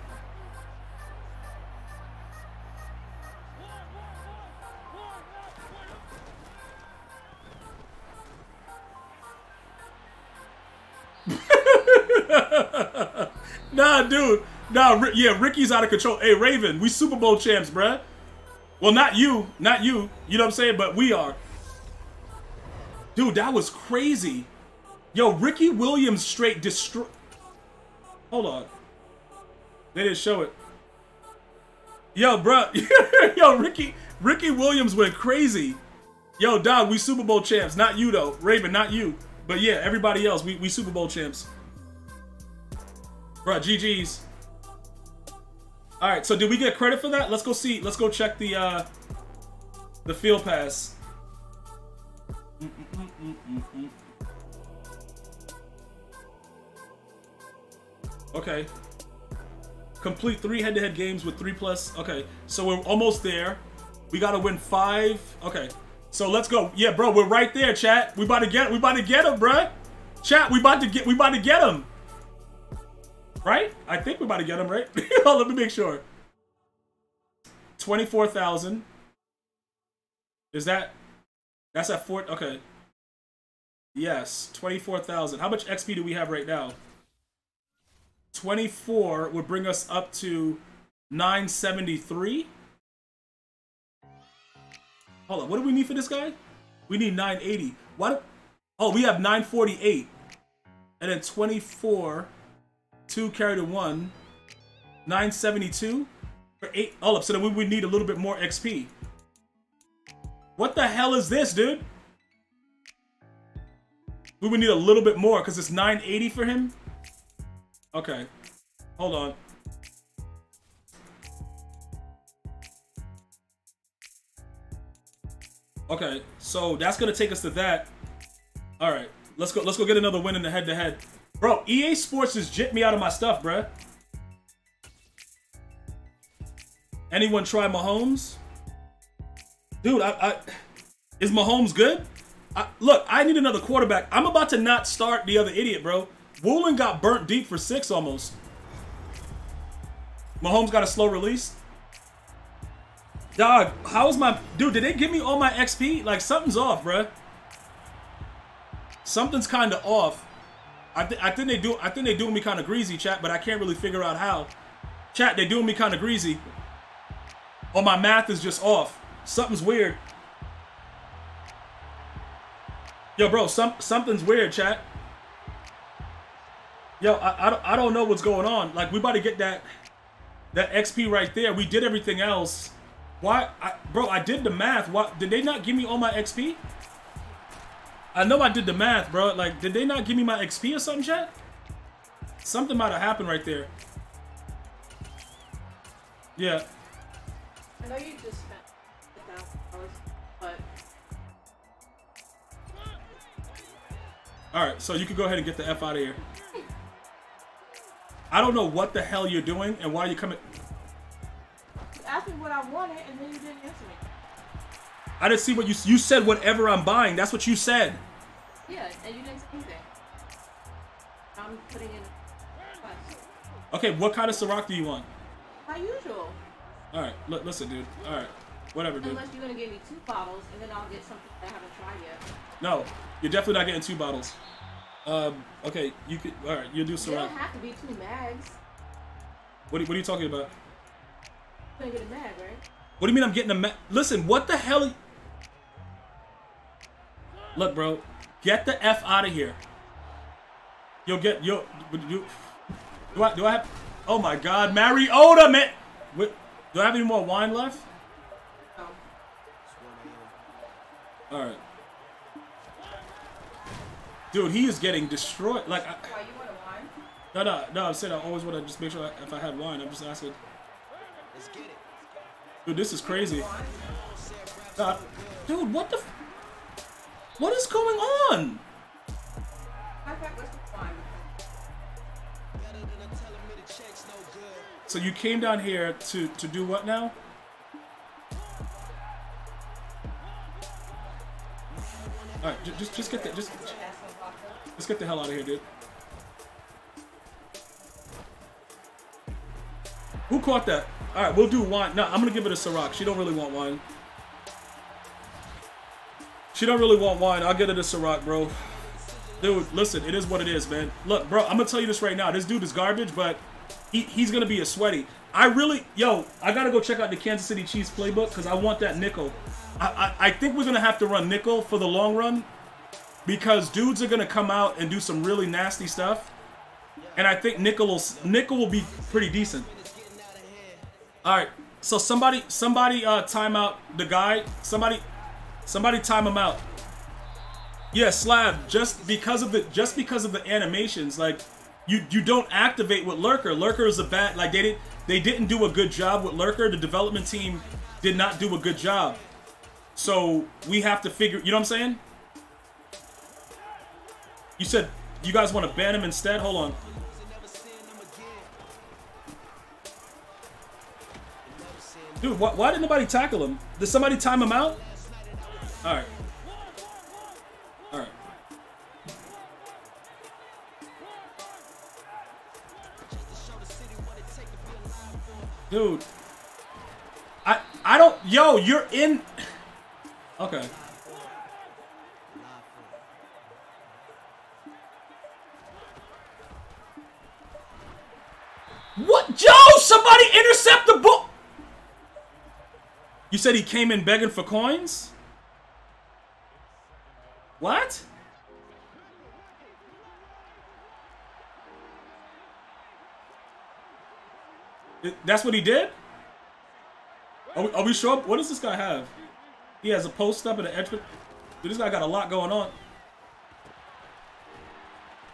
nah, dude. Nah, yeah, Ricky's out of control. Hey, Raven, we Super Bowl champs, bruh. Well, not you. Not you. You know what I'm saying? But we are. Dude, that was crazy. Yo, Ricky Williams straight destroy. Hold on. They didn't show it. Yo, bro. Yo, Ricky Ricky Williams went crazy. Yo, dog, we Super Bowl champs. Not you, though. Raven, not you. But yeah, everybody else, we, we Super Bowl champs. Bro, GG's. All right, so did we get credit for that? Let's go see. Let's go check the uh, the field pass. Okay. Complete three head-to-head -head games with three plus. Okay, so we're almost there. We gotta win five. Okay, so let's go. Yeah, bro, we're right there, chat. We about to get. We about to get him, bro. Chat, we about to get. We about to get him. Right? I think we're about to get him, right? Let me make sure. 24,000. Is that... That's at four... Okay. Yes, 24,000. How much XP do we have right now? 24 would bring us up to 973. Hold on, what do we need for this guy? We need 980. What? Oh, we have 948. And then 24... Two carry to one. 972 for eight. All up. So then we would need a little bit more XP. What the hell is this, dude? We would need a little bit more because it's 980 for him. Okay. Hold on. Okay, so that's gonna take us to that. All right, let's go. Let's go get another win in the head-to-head. -head. Bro, EA Sports just jipped me out of my stuff, bruh. Anyone try Mahomes? Dude, I, I is Mahomes good? I, look, I need another quarterback. I'm about to not start the other idiot, bro. Woolen got burnt deep for six almost. Mahomes got a slow release. Dog, how's my... Dude, did they give me all my XP? Like, something's off, bruh. Something's kind of off. I, th I think they do. I think they doing me kind of greasy, chat, but I can't really figure out how. Chat, they doing me kind of greasy. Or my math is just off. Something's weird. Yo, bro, some something's weird, chat. Yo, I, I, don't, I don't know what's going on. Like, we about to get that that XP right there. We did everything else. Why, I, bro? I did the math. Why did they not give me all my XP? I know I did the math, bro. Like, did they not give me my XP or something, yet? Something might have happened right there. Yeah. I know you just spent a thousand dollars, but. Alright, so you can go ahead and get the F out of here. I don't know what the hell you're doing and why you're coming. You asked me what I wanted and then you didn't answer me. I didn't see what you you said. Whatever I'm buying, that's what you said. Yeah, and you didn't say anything. I'm putting in. Okay, what kind of Ciroc do you want? My usual. All right, l listen, dude. All right, whatever, dude. Unless you're gonna give me two bottles, and then I'll get something that I haven't tried yet. No, you're definitely not getting two bottles. Um, okay, you could. All right, you'll do Ciroc. It don't have to be two mags. What are, what are you talking about? I'm gonna get a mag, right? What do you mean I'm getting a mag? Listen, what the hell? Look, bro, get the f out of here. You'll get yo. Do, do I do I have? Oh my God, Mariota, man. Wait, do I have any more wine left? No. All right. Dude, he is getting destroyed. Like, I, Why you want a wine? no, no, no. I'm saying I always want to just make sure I, if I had wine. I'm just asking. Dude, this is crazy. Uh, dude, what the? What is going on? Matter of fact, let's just find. So you came down here to to do what now? All right, just just get the just let's get the hell out of here, dude. Who caught that? All right, we'll do wine. No, I'm gonna give it a Ciroc. She don't really want wine. She don't really want wine. I'll get her a Ciroc, bro. Dude, listen, it is what it is, man. Look, bro, I'm gonna tell you this right now. This dude is garbage, but he, he's gonna be a sweaty. I really, yo, I gotta go check out the Kansas City Chiefs playbook because I want that nickel. I, I, I think we're gonna have to run nickel for the long run because dudes are gonna come out and do some really nasty stuff, and I think nickel will nickel will be pretty decent. All right, so somebody somebody uh, time out the guy. Somebody somebody time him out. Yeah, slab. Just because of the just because of the animations, like you you don't activate with Lurker. Lurker is a bad like they did they didn't do a good job with Lurker. The development team did not do a good job. So we have to figure. You know what I'm saying? You said you guys want to ban him instead. Hold on. Dude, why, why did nobody tackle him? Did somebody time him out? All right. All right. Dude. I I don't yo, you're in Okay. What Joe? Somebody intercept the ball. You said he came in begging for coins? What? That's what he did? Are we, are we sure? What does this guy have? He has a post up and an edge. Dude, this guy got a lot going on.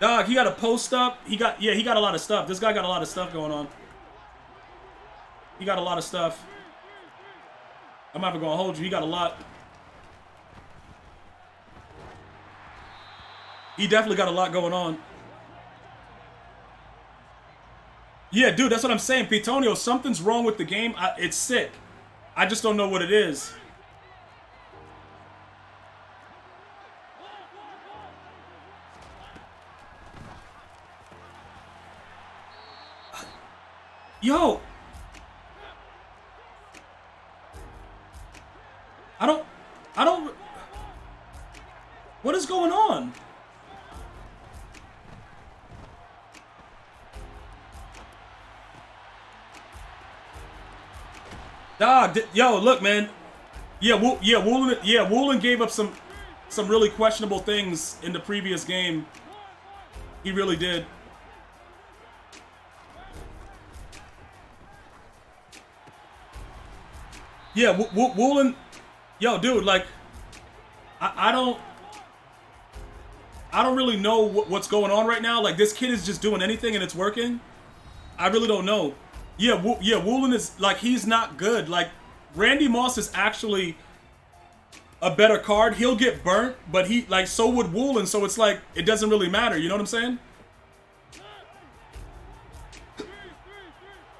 Dog, he got a post up. He got, yeah, he got a lot of stuff. This guy got a lot of stuff going on. He got a lot of stuff. I'm not even gonna hold you. He got a lot. He definitely got a lot going on. Yeah, dude, that's what I'm saying. Pitonio, something's wrong with the game. I, it's sick. I just don't know what it is. Yo! I don't... I don't... What is going on? Dog, yo, look, man. Yeah, Wo- yeah, Woolen, yeah, Woolen gave up some, some really questionable things in the previous game. He really did. Yeah, Wo- Wo- Woolen, yo, dude, like, I, I don't, I don't really know wh- what's going on right now. Like, this kid is just doing anything and it's working. I really don't know. Yeah, Wo- yeah, Woolen is like he's not good. Like Randy Moss is actually a better card. He'll get burnt, but he like so would Woolen. So it's like it doesn't really matter. You know what I'm saying?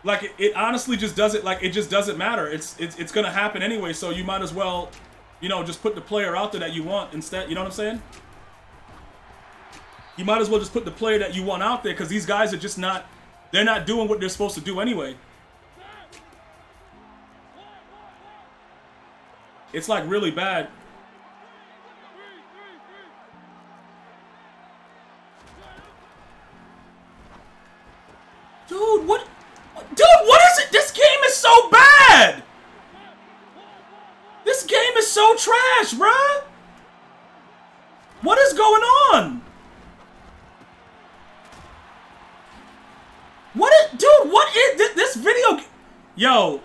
Like it, it honestly just doesn't like it just doesn't matter. It's it's it's gonna happen anyway. So you might as well, you know, just put the player out there that you want instead. You know what I'm saying? You might as well just put the player that you want out there because these guys are just not they're not doing what they're supposed to do anyway. It's like really bad. Dude, what? Dude, what is it? This game is so bad! This game is so trash, bruh! What is going on? What is, dude? What is this, this video? Yo,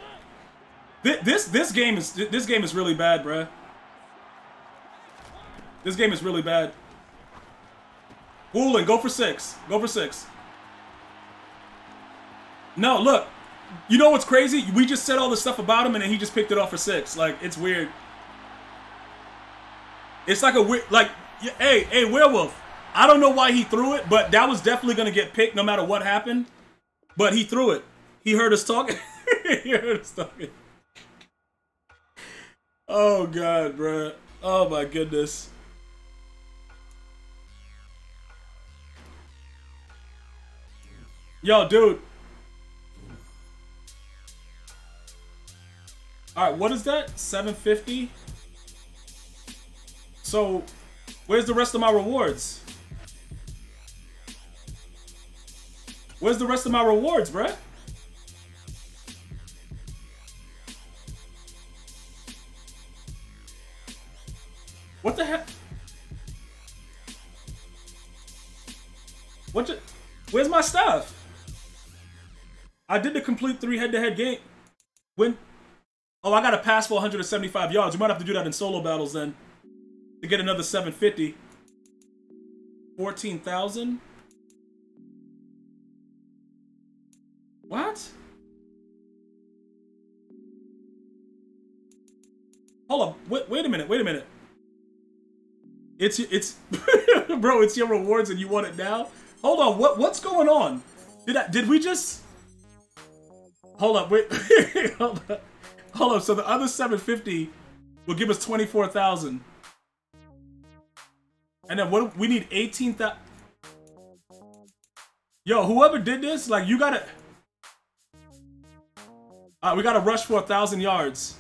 thi- this this game is this game is really bad, bruh. This game is really bad. Woolen, go for six. Go for six. No, look. You know what's crazy? We just said all this stuff about him, and then he just picked it off for six. Like it's weird. It's like a weird, like, hey, hey, werewolf. I don't know why he threw it, but that was definitely gonna get picked no matter what happened. But he threw it. He heard us talking. he heard us talking. Oh god, bruh. Oh my goodness. Yo, dude. Alright, what is that? 750? So, where's the rest of my rewards? Where's the rest of my rewards, bruh? What the heck? What? The, where's my stuff? I did the complete three head-to-head game. When? Oh, I got a pass for 175 yards. You might have to do that in solo battles then to get another 750. 14,000. What? Hold up. Wait, wait a minute. Wait a minute. It's it's bro, it's your rewards and you want it now? Hold on. What what's going on? Did I did we just Hold up. Wait. hold up. Hold up. So the other 750 will give us 24,000. And then what we need 18,000 Yo, whoever did this, like you gotta uh, we gotta rush for a thousand yards.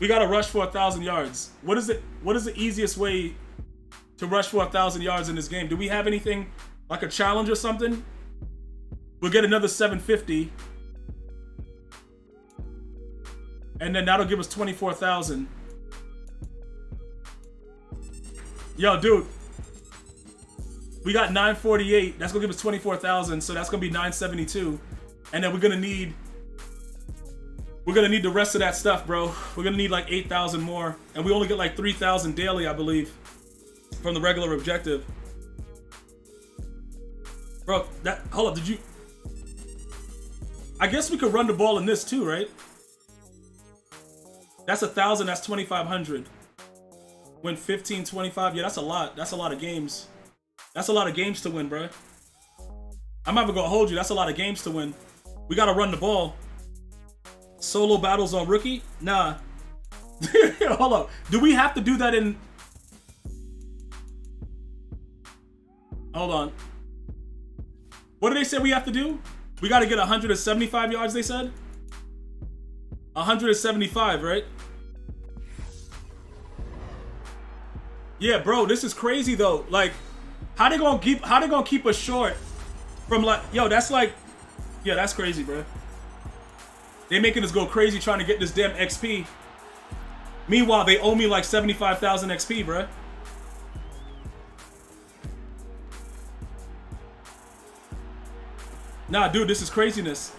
We gotta rush for a thousand yards. What is it? What is the easiest way to rush for a thousand yards in this game? Do we have anything like a challenge or something? We'll get another 750. And then that'll give us 24,000. Yo, dude. We got 948. That's gonna give us 24,000. So that's gonna be 972. And then we're gonna need we're gonna need the rest of that stuff, bro. We're gonna need like 8,000 more. And we only get like 3,000 daily, I believe, from the regular objective. Bro, that, hold up, did you? I guess we could run the ball in this too, right? That's a thousand, that's 2,500. Win 15, 25, yeah, that's a lot. That's a lot of games. That's a lot of games to win, bro. I'm not even gonna hold you, that's a lot of games to win. We gotta run the ball. Solo battles on rookie? Nah. Hold up. Do we have to do that in... Hold on. What did they say we have to do? We got to get 175 yards, they said? 175, right? Yeah, bro, this is crazy though. Like, how they gonna keep how they gonna keep us short from like yo, that's like yeah, that's crazy, bro. They making us go crazy trying to get this damn XP. Meanwhile, they owe me like 75,000 XP, bruh. Nah, dude, this is craziness.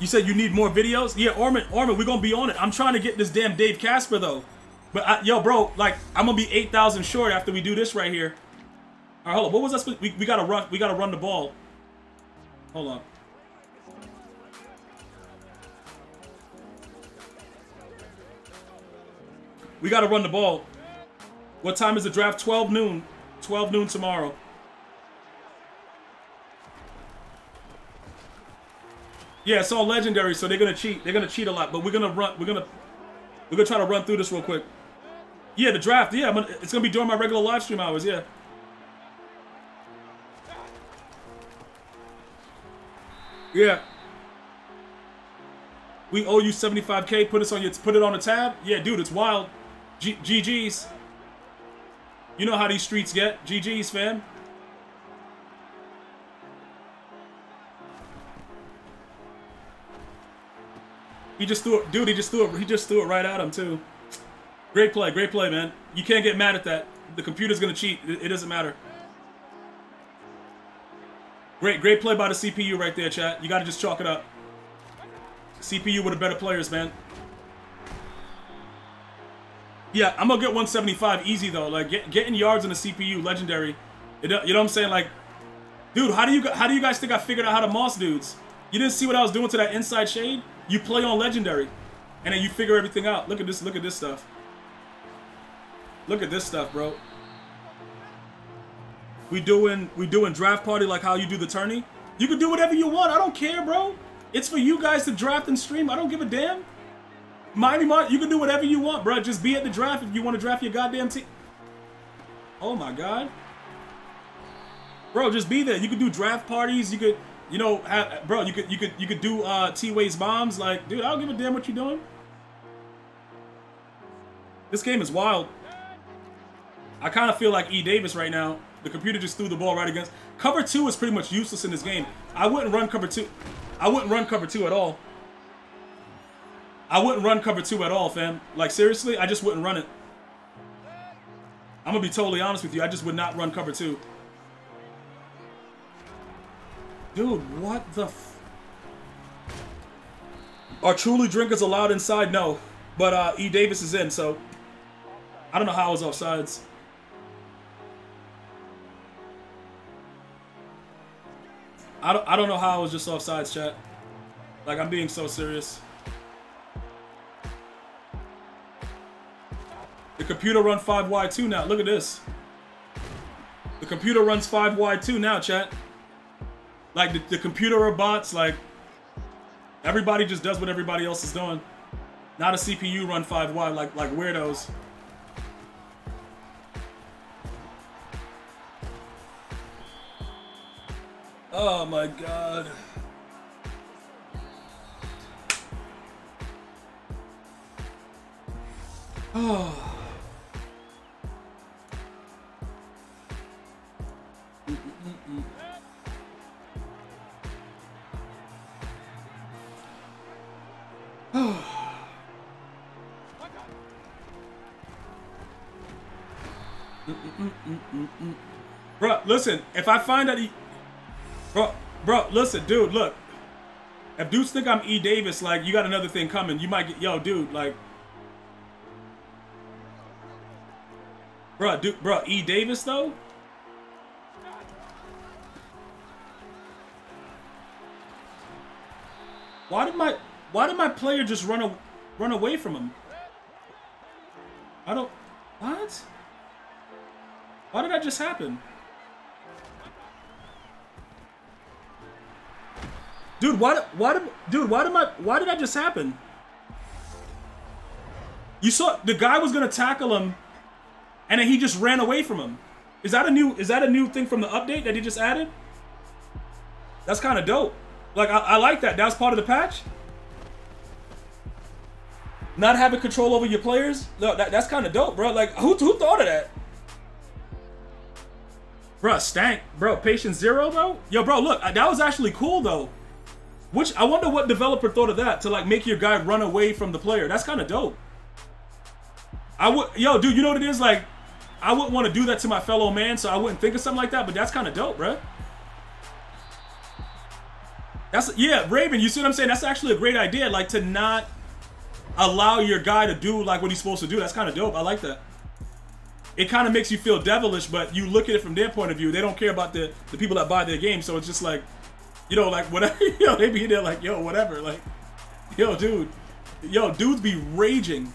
You said you need more videos? Yeah, Orman, Orman, we're gonna be on it. I'm trying to get this damn Dave Casper though. But I, yo, bro, like I'm gonna be 8,000 short after we do this right here. All right, hold on. What was that? We, we gotta run. We gotta run the ball. Hold on. We got to run the ball. What time is the draft? 12 noon. 12 noon tomorrow. Yeah, it's all legendary, so they're gonna cheat. They're gonna cheat a lot, but we're gonna run. We're gonna we're gonna try to run through this real quick. Yeah, the draft. Yeah, gonna, it's gonna be during my regular live stream hours. Yeah. Yeah. We owe you 75k. Put us on your put it on the tab. Yeah, dude, it's wild. GG's. You know how these streets get. GG's, fam. He just threw it, dude. He just threw it. He just threw it right at him too. Great play, great play, man. You can't get mad at that. The computer's gonna cheat. It, it doesn't matter. Great, great play by the CPU right there, chat. You gotta just chalk it up. CPU with the better players, man. Yeah, I'm gonna get 175 easy though. Like get, getting yards in the CPU, legendary. You know, you know what I'm saying? Like, dude, how do you how do you guys think I figured out how to moss dudes? You didn't see what I was doing to that inside shade? You play on legendary, and then you figure everything out. Look at this. Look at this stuff. Look at this stuff, bro. We doing we doing draft party like how you do the tourney. You can do whatever you want. I don't care, bro. It's for you guys to draft and stream. I don't give a damn. Miami Mart, you can do whatever you want, bro. Just be at the draft if you want to draft your goddamn team. Oh my god. Bro, just be there. You could do draft parties. You could, you know, have, bro, you could you could you could do uh T-Ways bombs. Like, dude, I don't give a damn what you're doing. This game is wild. I kind of feel like E. Davis right now. The computer just threw the ball right against. Cover two is pretty much useless in this game. I wouldn't run cover two. I wouldn't run cover two at all. I wouldn't run cover two at all, fam. Like, seriously, I just wouldn't run it. I'm going to be totally honest with you. I just would not run cover two. Dude, what the Are truly drinkers allowed inside? No. But uh, E. Davis is in, so... I don't know how I was offsides. I don't, I don't know how I was just offsides, chat. Like, I'm being so serious. The computer run 5Y2 now. Look at this. The computer runs 5Y2 now, chat. Like, the, the computer or bots, like, everybody just does what everybody else is doing. Not a CPU run 5 y like, like weirdos. Oh my god. Oh. Bro, listen, if I find that he Bro, bro, listen, dude, look. If dudes think I'm E. Davis, like, you got another thing coming. You might get, yo, dude, like. Bro, dude, bro, E. Davis, though? Why did my, why did my player just run, a, run away from him? I don't, what? Why did that just happen? Dude, why, why did, dude, why did my, why did that just happen? You saw, the guy was gonna tackle him, and then he just ran away from him. Is that a new, is that a new thing from the update that he just added? That's kind of dope. Like, I, I like that. That's part of the patch. Not having control over your players. No, that, that's kind of dope, bro. Like, who, who thought of that? Bro, stank. Bro, patient zero, though? Yo, bro, look, uh, that was actually cool, though. Which I wonder what developer thought of that to like make your guy run away from the player. That's kind of dope. I would, yo, dude, you know what it is? Like, I wouldn't want to do that to my fellow man, so I wouldn't think of something like that. But that's kind of dope, bro. That's yeah, Raven. You see what I'm saying? That's actually a great idea. Like to not allow your guy to do like what he's supposed to do. That's kind of dope. I like that. It kind of makes you feel devilish, but you look at it from their point of view. They don't care about the the people that buy their game, so it's just like you know, like whatever, know, they be there like, yo, whatever, like, yo, dude, yo, dudes be raging.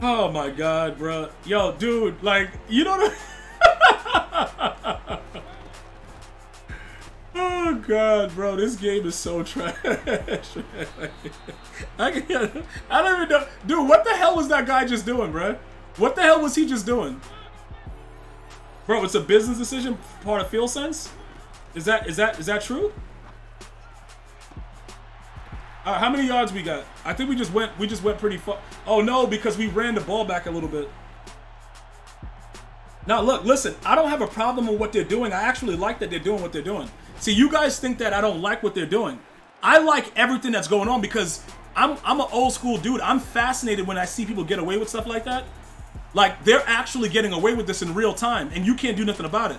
Oh my god, bro. Yo, dude, like, you know Oh god, bro, this game is so trash. I, can't, I don't even know. Dude, what the hell was that guy just doing, bro? What the hell was he just doing? Bro, it's a business decision, part of feel sense? Is that is that is that true? Uh, how many yards we got? I think we just went we just went pretty far. Oh no, because we ran the ball back a little bit. Now look, listen, I don't have a problem with what they're doing. I actually like that they're doing what they're doing. See, you guys think that I don't like what they're doing. I like everything that's going on because I'm I'm an old school dude. I'm fascinated when I see people get away with stuff like that. Like they're actually getting away with this in real time, and you can't do nothing about it.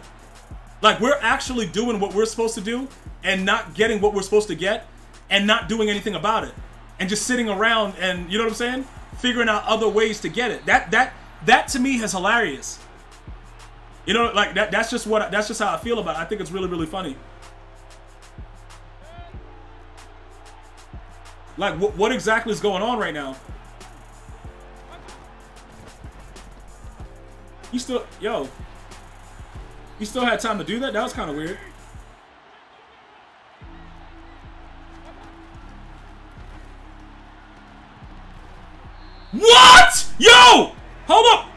Like we're actually doing what we're supposed to do, and not getting what we're supposed to get, and not doing anything about it, and just sitting around and you know what I'm saying, figuring out other ways to get it. That that that to me is hilarious. You know, like that. That's just what. That's just how I feel about it. I think it's really really funny. Like, wh what exactly is going on right now? You still, yo. You still had time to do that? That was kind of weird. What? Yo! Hold up!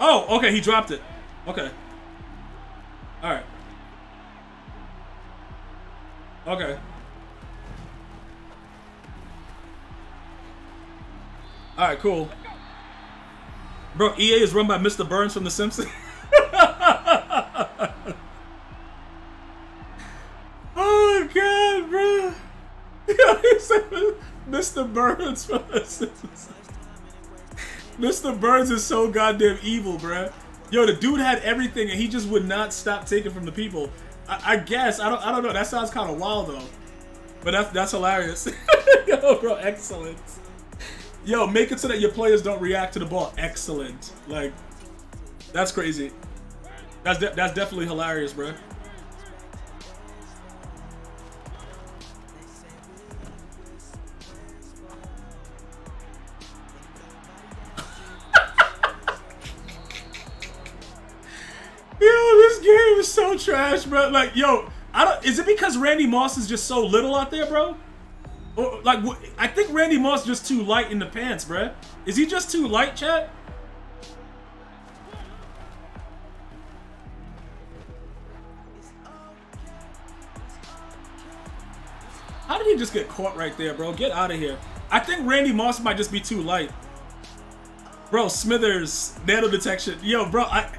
Oh, okay, he dropped it. Okay. Alright. Okay. Alright, cool. Bro, EA is run by Mr. Burns from The Simpsons. oh god, bro. Mr. Burns from The Simpsons. Mr. Burns is so goddamn evil, bruh. Yo, the dude had everything and he just would not stop taking from the people. I, I guess I don't. I don't know. That sounds kind of wild though. But that's that's hilarious. Yo, bro, excellent. Yo, make it so that your players don't react to the ball. Excellent. Like, that's crazy. That's de that's definitely hilarious, bro. Yo, this game is so trash, bro. Like, yo, I don't. Is it because Randy Moss is just so little out there, bro? Or, like, I think Randy Moss just too light in the pants, bro. Is he just too light, chat? How did he just get caught right there, bro? Get out of here. I think Randy Moss might just be too light. Bro, Smithers, nano detection. Yo, bro, I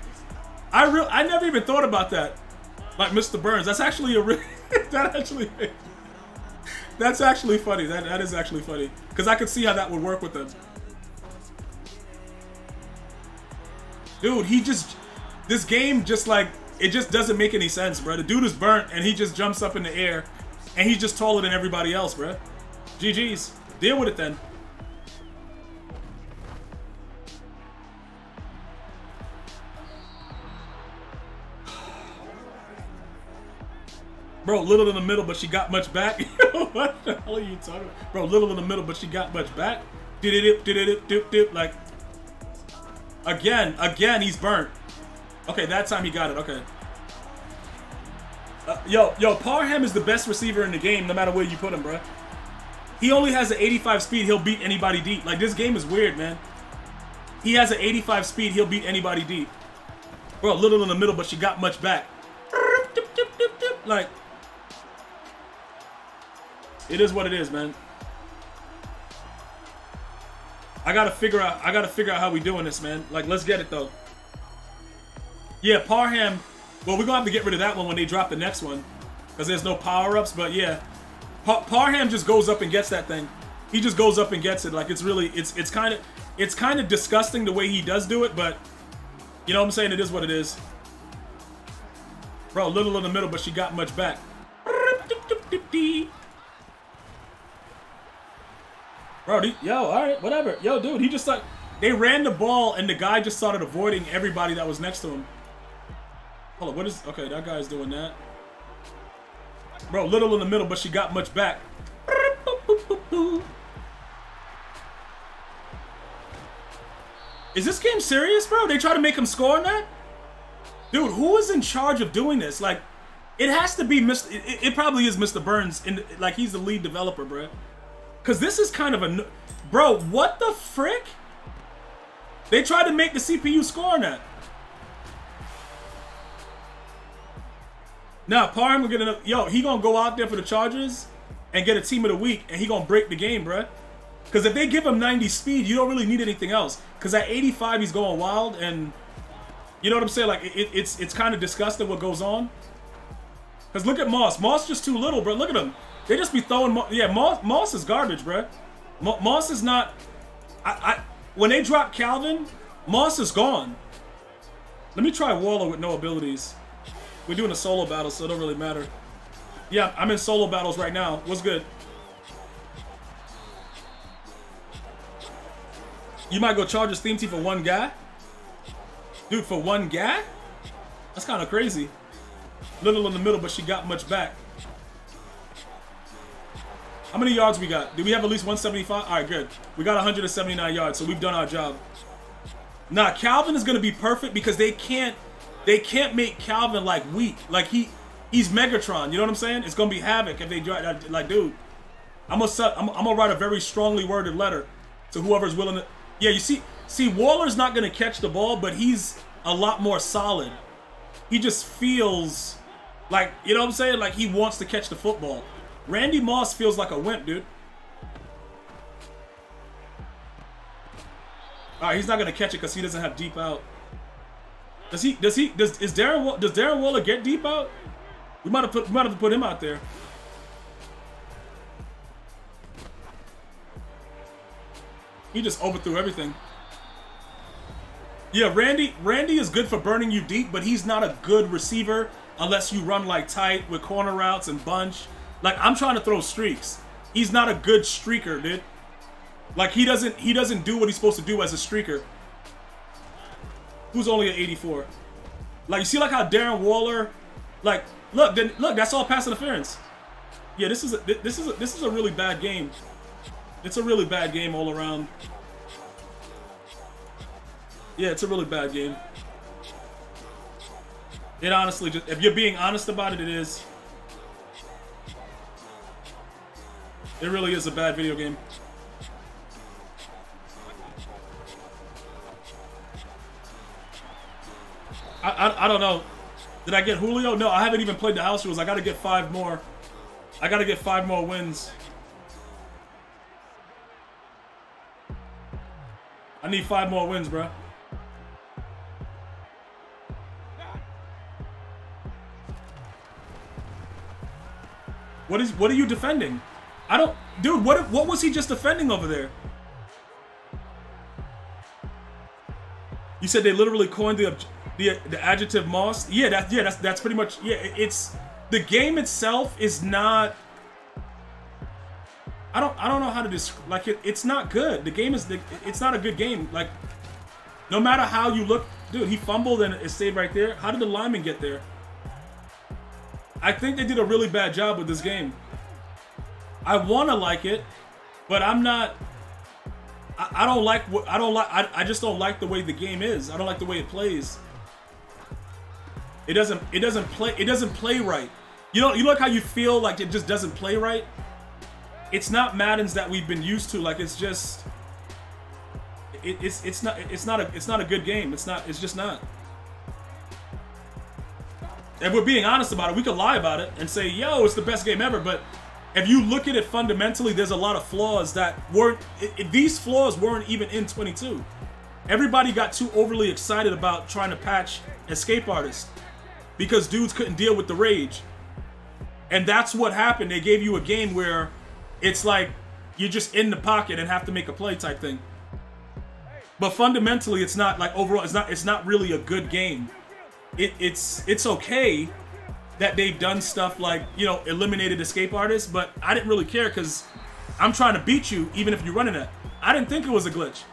I real I never even thought about that. Like Mr. Burns. That's actually a real that actually That's actually funny. That that is actually funny. Cause I could see how that would work with them. Dude, he just this game just like it just doesn't make any sense, bro. The dude is burnt and he just jumps up in the air and he's just taller than everybody else, bro. GG's. Deal with it then. Bro, little in the middle, but she got much back. what the hell are you talking about? Bro, little in the middle, but she got much back. Did it, did it, dip, dip, like. Again, again, he's burnt. Okay, that time he got it. Okay. Uh, yo, yo, Parham is the best receiver in the game, no matter where you put him, bro. He only has an 85 speed. He'll beat anybody deep. Like this game is weird, man. He has an 85 speed. He'll beat anybody deep. Bro, little in the middle, but she got much back. Like. It is what it is, man. I gotta figure out. I gotta figure out how we doing this, man. Like, let's get it though. Yeah, Parham. Well, we're gonna have to get rid of that one when they drop the next one, because there's no power ups. But yeah, pa Parham just goes up and gets that thing. He just goes up and gets it. Like it's really, it's it's kind of, it's kind of disgusting the way he does do it. But you know what I'm saying? It is what it is. Bro, little in the middle, but she got much back. Bro, yo, all right, whatever. Yo, dude, he just like they ran the ball and the guy just started avoiding everybody that was next to him. Hold on, what is okay? That guy's doing that. Bro, little in the middle, but she got much back. Is this game serious, bro? They try to make him score on that? Dude, who is in charge of doing this? Like, it has to be Mr. It, it probably is Mr. Burns, in like he's the lead developer, bro. Because this is kind of a... Bro, what the frick? They tried to make the CPU score on that. Now, Parham will get enough... Yo, he gonna go out there for the Chargers and get a team of the week, and he gonna break the game, bruh. Because if they give him 90 speed, you don't really need anything else. Because at 85, he's going wild, and... You know what I'm saying? Like, it, it's it's kind of disgusting what goes on. Because look at Moss. Moss just too little, bro. Look at him. They just be throwing. Yeah, Moss, Moss is garbage, bro. Moss is not. I, I when they drop Calvin, Moss is gone. Let me try Waller with no abilities. We're doing a solo battle, so it don't really matter. Yeah, I'm in solo battles right now. What's good? You might go charge a Steam Team for one guy? Dude, for one guy? That's kind of crazy. Little in the middle, but she got much back. How many yards we got? Do we have at least 175? All right, good. We got 179 yards, so we've done our job. Now, Calvin is gonna be perfect because they can't, they can't make Calvin like weak. Like he, he's Megatron. You know what I'm saying? It's gonna be havoc if they drive. Like, dude, I'm gonna, I'm, I'm gonna write a very strongly worded letter to whoever's willing to. Yeah, you see, see, Waller's not gonna catch the ball, but he's a lot more solid. He just feels like, you know what I'm saying? Like he wants to catch the football. Randy Moss feels like a wimp, dude. All right, he's not gonna catch it because he doesn't have deep out. Does he? Does he? Does is Darren? Does Darren Waller get deep out? We might have put. We might have put him out there. He just overthrew everything. Yeah, Randy. Randy is good for burning you deep, but he's not a good receiver unless you run like tight with corner routes and bunch. Like I'm trying to throw streaks. He's not a good streaker, dude. Like he doesn't he doesn't do what he's supposed to do as a streaker. Who's only at 84? Like you see like how Darren Waller, like look then look that's all pass interference. Yeah, this is a, this is a, this is a really bad game. It's a really bad game all around. Yeah, it's a really bad game. It honestly just if you're being honest about it, it is. It really is a bad video game. I, I, I don't know. Did I get Julio? No, I haven't even played the house rules. I gotta get five more. I gotta get five more wins. I need five more wins, bro. What is what are you defending? I don't dude, what what was he just defending over there? You said they literally coined the the the adjective moss. Yeah, that yeah, that's that's pretty much yeah, it's the game itself is not I don't I don't know how to describe like it, it's not good. The game is the, it's not a good game. Like no matter how you look, dude, he fumbled and it stayed right there. How did the lineman get there? I think they did a really bad job with this game. I want to like it, but I'm not. I, I don't like what I don't like. I, I just don't like the way the game is. I don't like the way it plays. It doesn't. It doesn't play. It doesn't play right. You know. You look how you feel like it just doesn't play right. It's not Madden's that we've been used to. Like it's just. It, it's it's not it's not a it's not a good game. It's not. It's just not. If we're being honest about it, we could lie about it and say, "Yo, it's the best game ever." But if you look at it fundamentally, there's a lot of flaws that weren't. It, it, these flaws weren't even in 22. Everybody got too overly excited about trying to patch Escape Artist because dudes couldn't deal with the rage, and that's what happened. They gave you a game where it's like you're just in the pocket and have to make a play type thing. But fundamentally, it's not like overall. It's not. It's not really a good game. It, it's it's okay that they've done stuff like you know eliminated escape artists, but I didn't really care because I'm trying to beat you even if you're running it. I didn't think it was a glitch.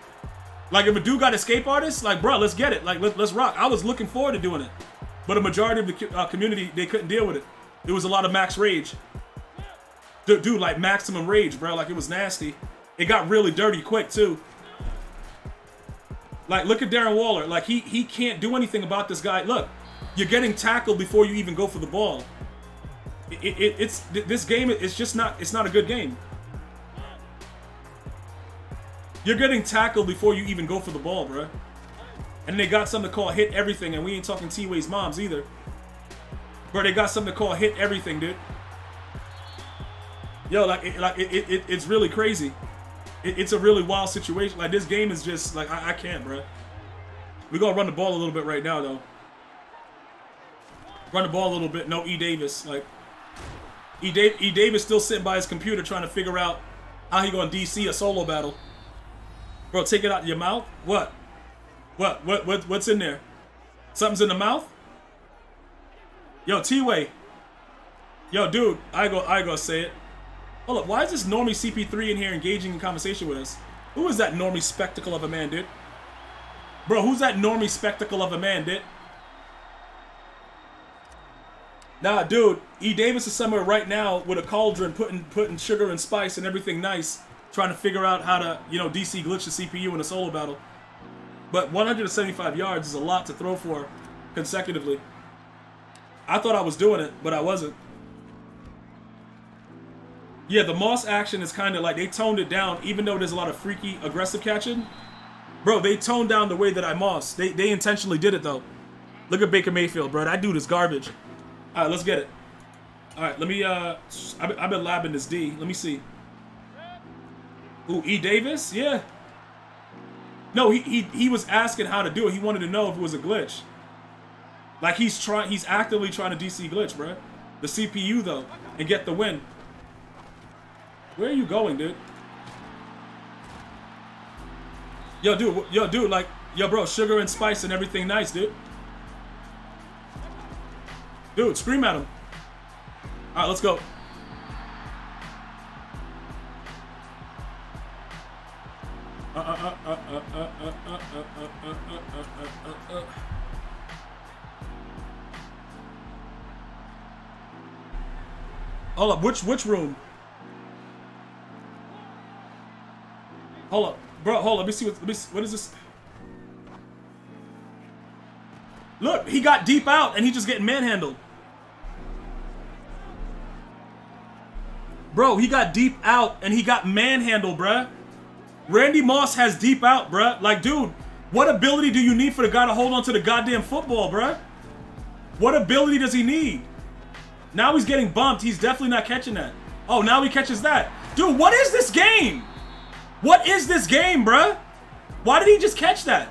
Like if a dude got escape artists, like bro, let's get it. Like let, us rock. I was looking forward to doing it, but a majority of the uh, community they couldn't deal with it. It was a lot of max rage. Dude, dude, like maximum rage, bro. Like it was nasty. It got really dirty quick too. Like look at Darren Waller. Like he he can't do anything about this guy. Look, you're getting tackled before you even go for the ball. It, it, it's this game. It's just not. It's not a good game. You're getting tackled before you even go for the ball, bro. And they got something to call hit everything, and we ain't talking T-Way's moms either. Bro, they got something to call hit everything, dude. Yo, like, it, like it, it, it's really crazy. It, it's a really wild situation. Like this game is just like I, I can't, bro. We gonna run the ball a little bit right now, though. Run the ball a little bit. No E Davis. Like E, e Davis still sitting by his computer trying to figure out how he gonna DC a solo battle. Bro, take it out of your mouth. What? What? What? What? What's in there? Something's in the mouth. Yo, T-Way. Yo, dude, I go. I go say it. Hold up. Why is this normie CP3 in here engaging in conversation with us? Who is that normie spectacle of a man, dude? Bro, who's that normie spectacle of a man, dude? Nah, dude, E. Davis is somewhere right now with a cauldron, putting putting sugar and spice and everything nice, trying to figure out how to, you know, DC glitch the CPU in a solo battle. But 175 yards is a lot to throw for consecutively. I thought I was doing it, but I wasn't. Yeah, the Moss action is kind of like they toned it down, even though there's a lot of freaky, aggressive catching. Bro, they toned down the way that I Moss. They, they intentionally did it, though. Look at Baker Mayfield, bro. That dude is garbage. All right, let's get it. All right, let me, uh, I've been, labbing this D. Let me see. Ooh, E. Davis? Yeah. No, he, he, he was asking how to do it. He wanted to know if it was a glitch. Like, he's trying, he's actively trying to DC glitch, bro. The CPU, though, and get the win. Where are you going, dude? Yo, dude, yo, dude, like, yo, bro, sugar and spice and everything nice, dude. Dude, scream at him. All right, let's go. Hold up, which which room? Hold up, bro. Hold up. Let me see what. Let me. See, what is this? Look, he got deep out and he just getting manhandled. Bro, he got deep out and he got manhandled, bruh. Randy Moss has deep out, bruh. Like, dude, what ability do you need for the guy to hold on to the goddamn football, bruh? What ability does he need? Now he's getting bumped. He's definitely not catching that. Oh, now he catches that. Dude, what is this game? What is this game, bruh? Why did he just catch that?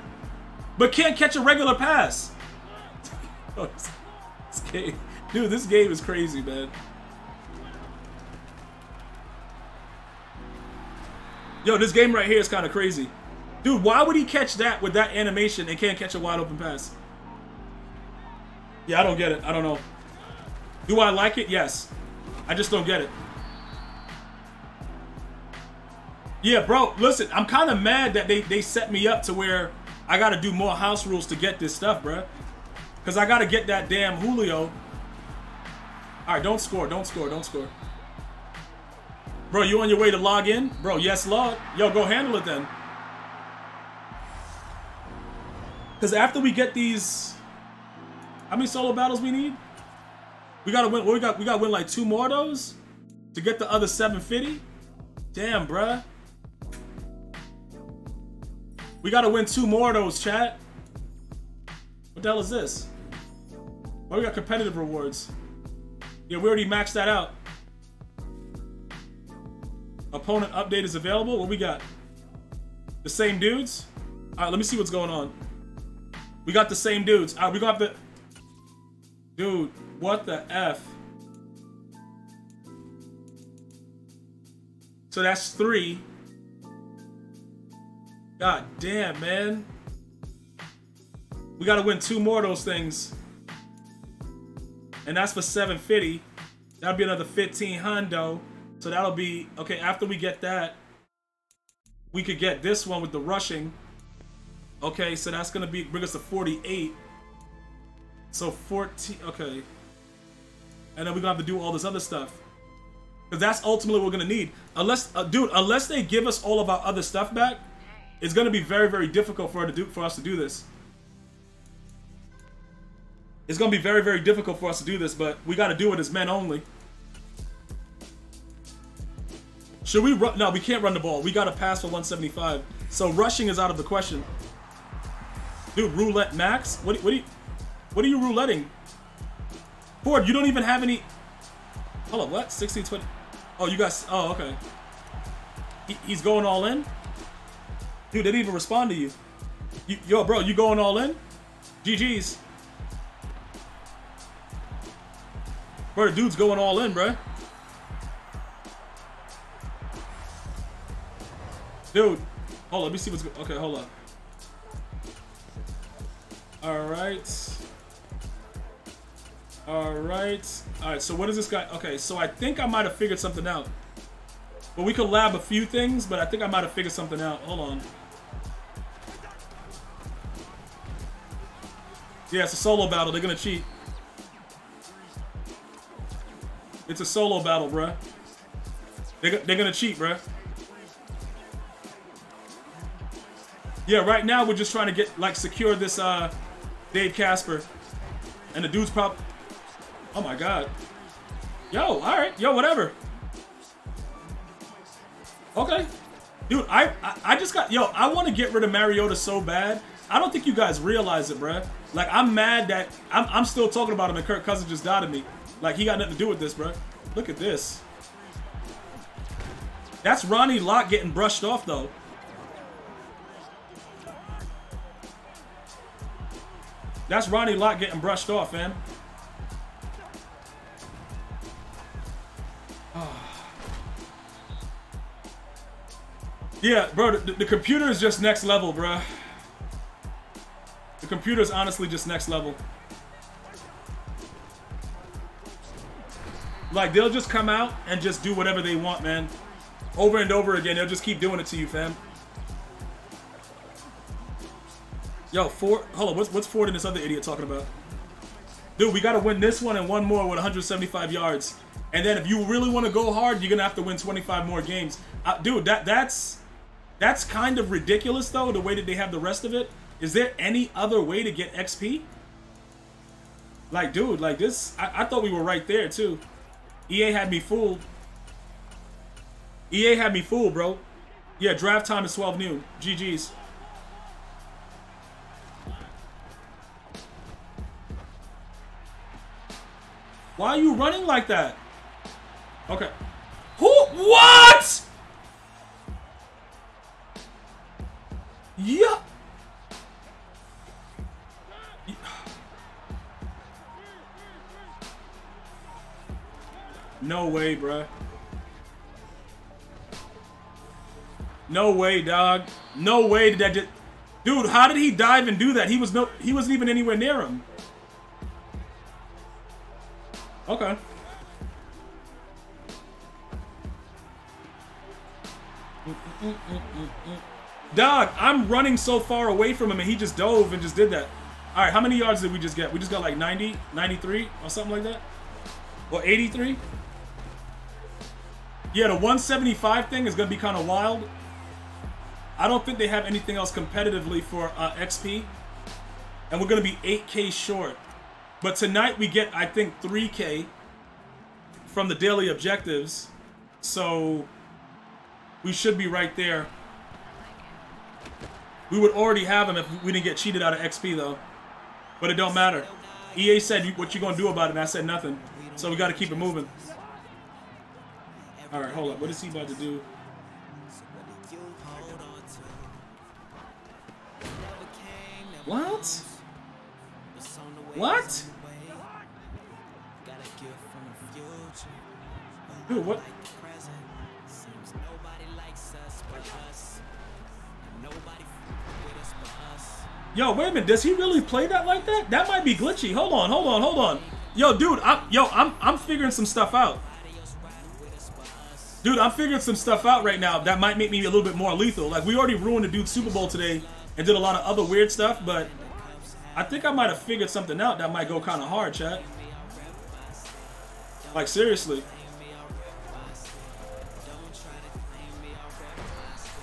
But can't catch a regular pass. This game. Dude, this game is crazy, man. Yo, this game right here is kind of crazy. Dude, why would he catch that with that animation and can't catch a wide open pass? Yeah, I don't get it. I don't know. Do I like it? Yes. I just don't get it. Yeah, bro, listen, I'm kind of mad that they, they set me up to where I got to do more house rules to get this stuff, bro. Because I got to get that damn Julio. All right, don't score, don't score, don't score. Bro, you on your way to log in? Bro, yes, log. Yo, go handle it then. Because after we get these... How many solo battles we need? We gotta win. We got. We gotta win like two more of those to get the other 750. Damn, bruh. We gotta win two more of those, chat. What the hell is this? Oh, we got competitive rewards. Yeah, we already maxed that out. Opponent update is available. What we got? The same dudes? All right, let me see what's going on. We got the same dudes. All right, we got the... Dude, what the F? So that's three. God damn, man. We gotta win two more of those things. And that's for 750. That'll be another 15 hundo. So that'll be okay, after we get that, we could get this one with the rushing. Okay, so that's gonna be bring us to 48. So 14 okay. And then we're gonna have to do all this other stuff. Because that's ultimately what we're gonna need. Unless uh, dude, unless they give us all of our other stuff back, it's gonna be very, very difficult for to do for us to do this. It's gonna be very, very difficult for us to do this, but we gotta do it as men only. Should we run? No, we can't run the ball. We gotta pass for 175. So rushing is out of the question. Dude, roulette max? What, what, are you, what are you rouletting? Ford, you don't even have any... Hold on, what? 16, 20... Oh, you guys... Oh, okay. He, he's going all in? Dude, they didn't even respond to you. you. Yo, bro, you going all in? GG's. Bro, the dude's going all in, bro. Dude. Hold on, let me see what's... Going. Okay, hold up. Alright. Alright. Alright, so what is this guy? Okay, so I think I might have figured something out. But we could lab a few things, but I think I might have figured something out. Hold on. Yeah, it's a solo battle. They're gonna cheat. It's a solo battle, bruh. They're, they're gonna cheat, bruh. Yeah, right now we're just trying to get, like, secure this, uh, Dave Casper. And the dude's prob... Oh my god. Yo, alright. Yo, whatever. Okay. Dude, I, I, I just got... Yo, I want to get rid of Mariota so bad. I don't think you guys realize it, bruh. Like, I'm mad that... I'm, I'm still talking about him and Kirk Cousins just died of me. Like, he got nothing to do with this, bro. Look at this. That's Ronnie Lott getting brushed off, though. That's Ronnie Lott getting brushed off, man. Yeah, bro, the, the computer is just next level, bro. The computer is honestly just next level. Like, they'll just come out and just do whatever they want, man. Over and over again, they'll just keep doing it to you, fam. Yo, Ford, hold on, what's, what's Ford and this other idiot talking about? Dude, we gotta win this one and one more with 175 yards. And then if you really want to go hard, you're gonna have to win 25 more games. Uh, dude, that that's that's kind of ridiculous though, the way that they have the rest of it. Is there any other way to get XP? Like, dude, like this, I, I thought we were right there too. EA had me fooled. EA had me fooled, bro. Yeah, draft time is 12 noon. GG's. Why are you running like that? Okay. Who? What? Yeah. No way, bruh. No way, dog. No way did that just... Dude, how did he dive and do that? He was no he wasn't even anywhere near him. Okay. Dog, I'm running so far away from him and he just dove and just did that. All right, how many yards did we just get? We just got like 90, 93 or something like that? Or 83? Yeah, the 175 thing is going to be kind of wild. I don't think they have anything else competitively for uh, XP. And we're going to be 8k short. But tonight we get, I think, 3k from the daily objectives. So we should be right there. We would already have them if we didn't get cheated out of XP, though. But it don't matter. EA said, what you going to do about it? And I said nothing. So we got to keep it moving. All right, hold up. What is he about to do? What? What? Dude, what? Yo, wait a minute. Does he really play that like that? That might be glitchy. Hold on, hold on, hold on. Yo, dude, I'm yo, I'm I'm figuring some stuff out. Dude, I'm figuring some stuff out right now that might make me a little bit more lethal. Like we already ruined the dude's Super Bowl today and did a lot of other weird stuff, but I think I might have figured something out that might go kind of hard, chat. Like seriously.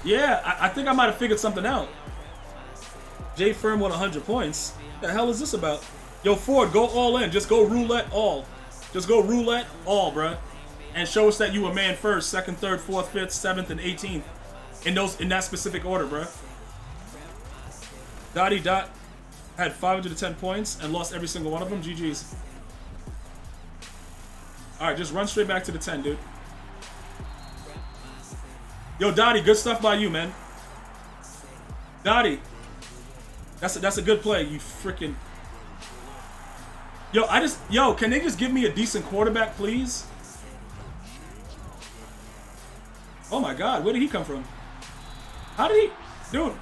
Yeah, I, I think I might have figured something out. J Firm won 100 points. What the hell is this about? Yo, Ford, go all in. Just go roulette all. Just go roulette all, bruh. And show us that you a man first, second, third, fourth, fifth, seventh, and 18th. In those in that specific order, bruh. Dottie Dot had 510 points and lost every single one of them. GG's. Alright, just run straight back to the 10, dude. Yo, Dottie, good stuff by you, man. Dottie. That's a, that's a good play, you freaking... Yo, I just... Yo, can they just give me a decent quarterback, please? Oh my god, where did he come from? How did he... Dude.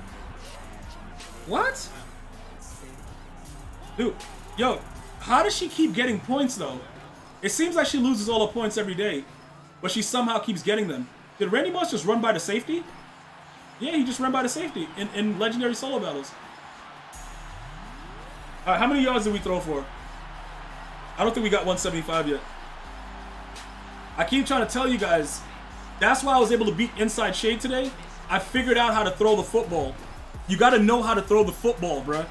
What? Dude, yo, how does she keep getting points, though? It seems like she loses all her points every day, but she somehow keeps getting them. Did Randy Moss just run by the safety? Yeah, he just ran by the safety in, in legendary solo battles. Alright, how many yards did we throw for? I don't think we got 175 yet. I keep trying to tell you guys, that's why I was able to beat Inside Shade today. I figured out how to throw the football. You got to know how to throw the football, bruh.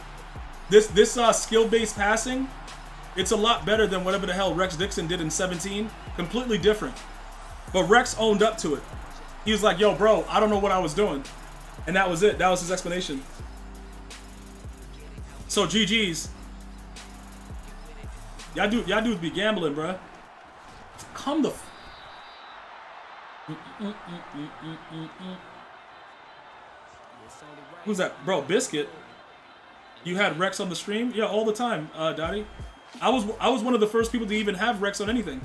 This this uh, skill-based passing, it's a lot better than whatever the hell Rex Dickson did in 17. Completely different. But Rex owned up to it. He was like, "Yo, bro, I don't know what I was doing," and that was it. That was his explanation. So GG's. Y'all do y'all dudes be gambling, bruh. Come the. Who's that, bro? Biscuit. You had Rex on the stream? Yeah, all the time, uh, Dottie. I was I was one of the first people to even have Rex on anything.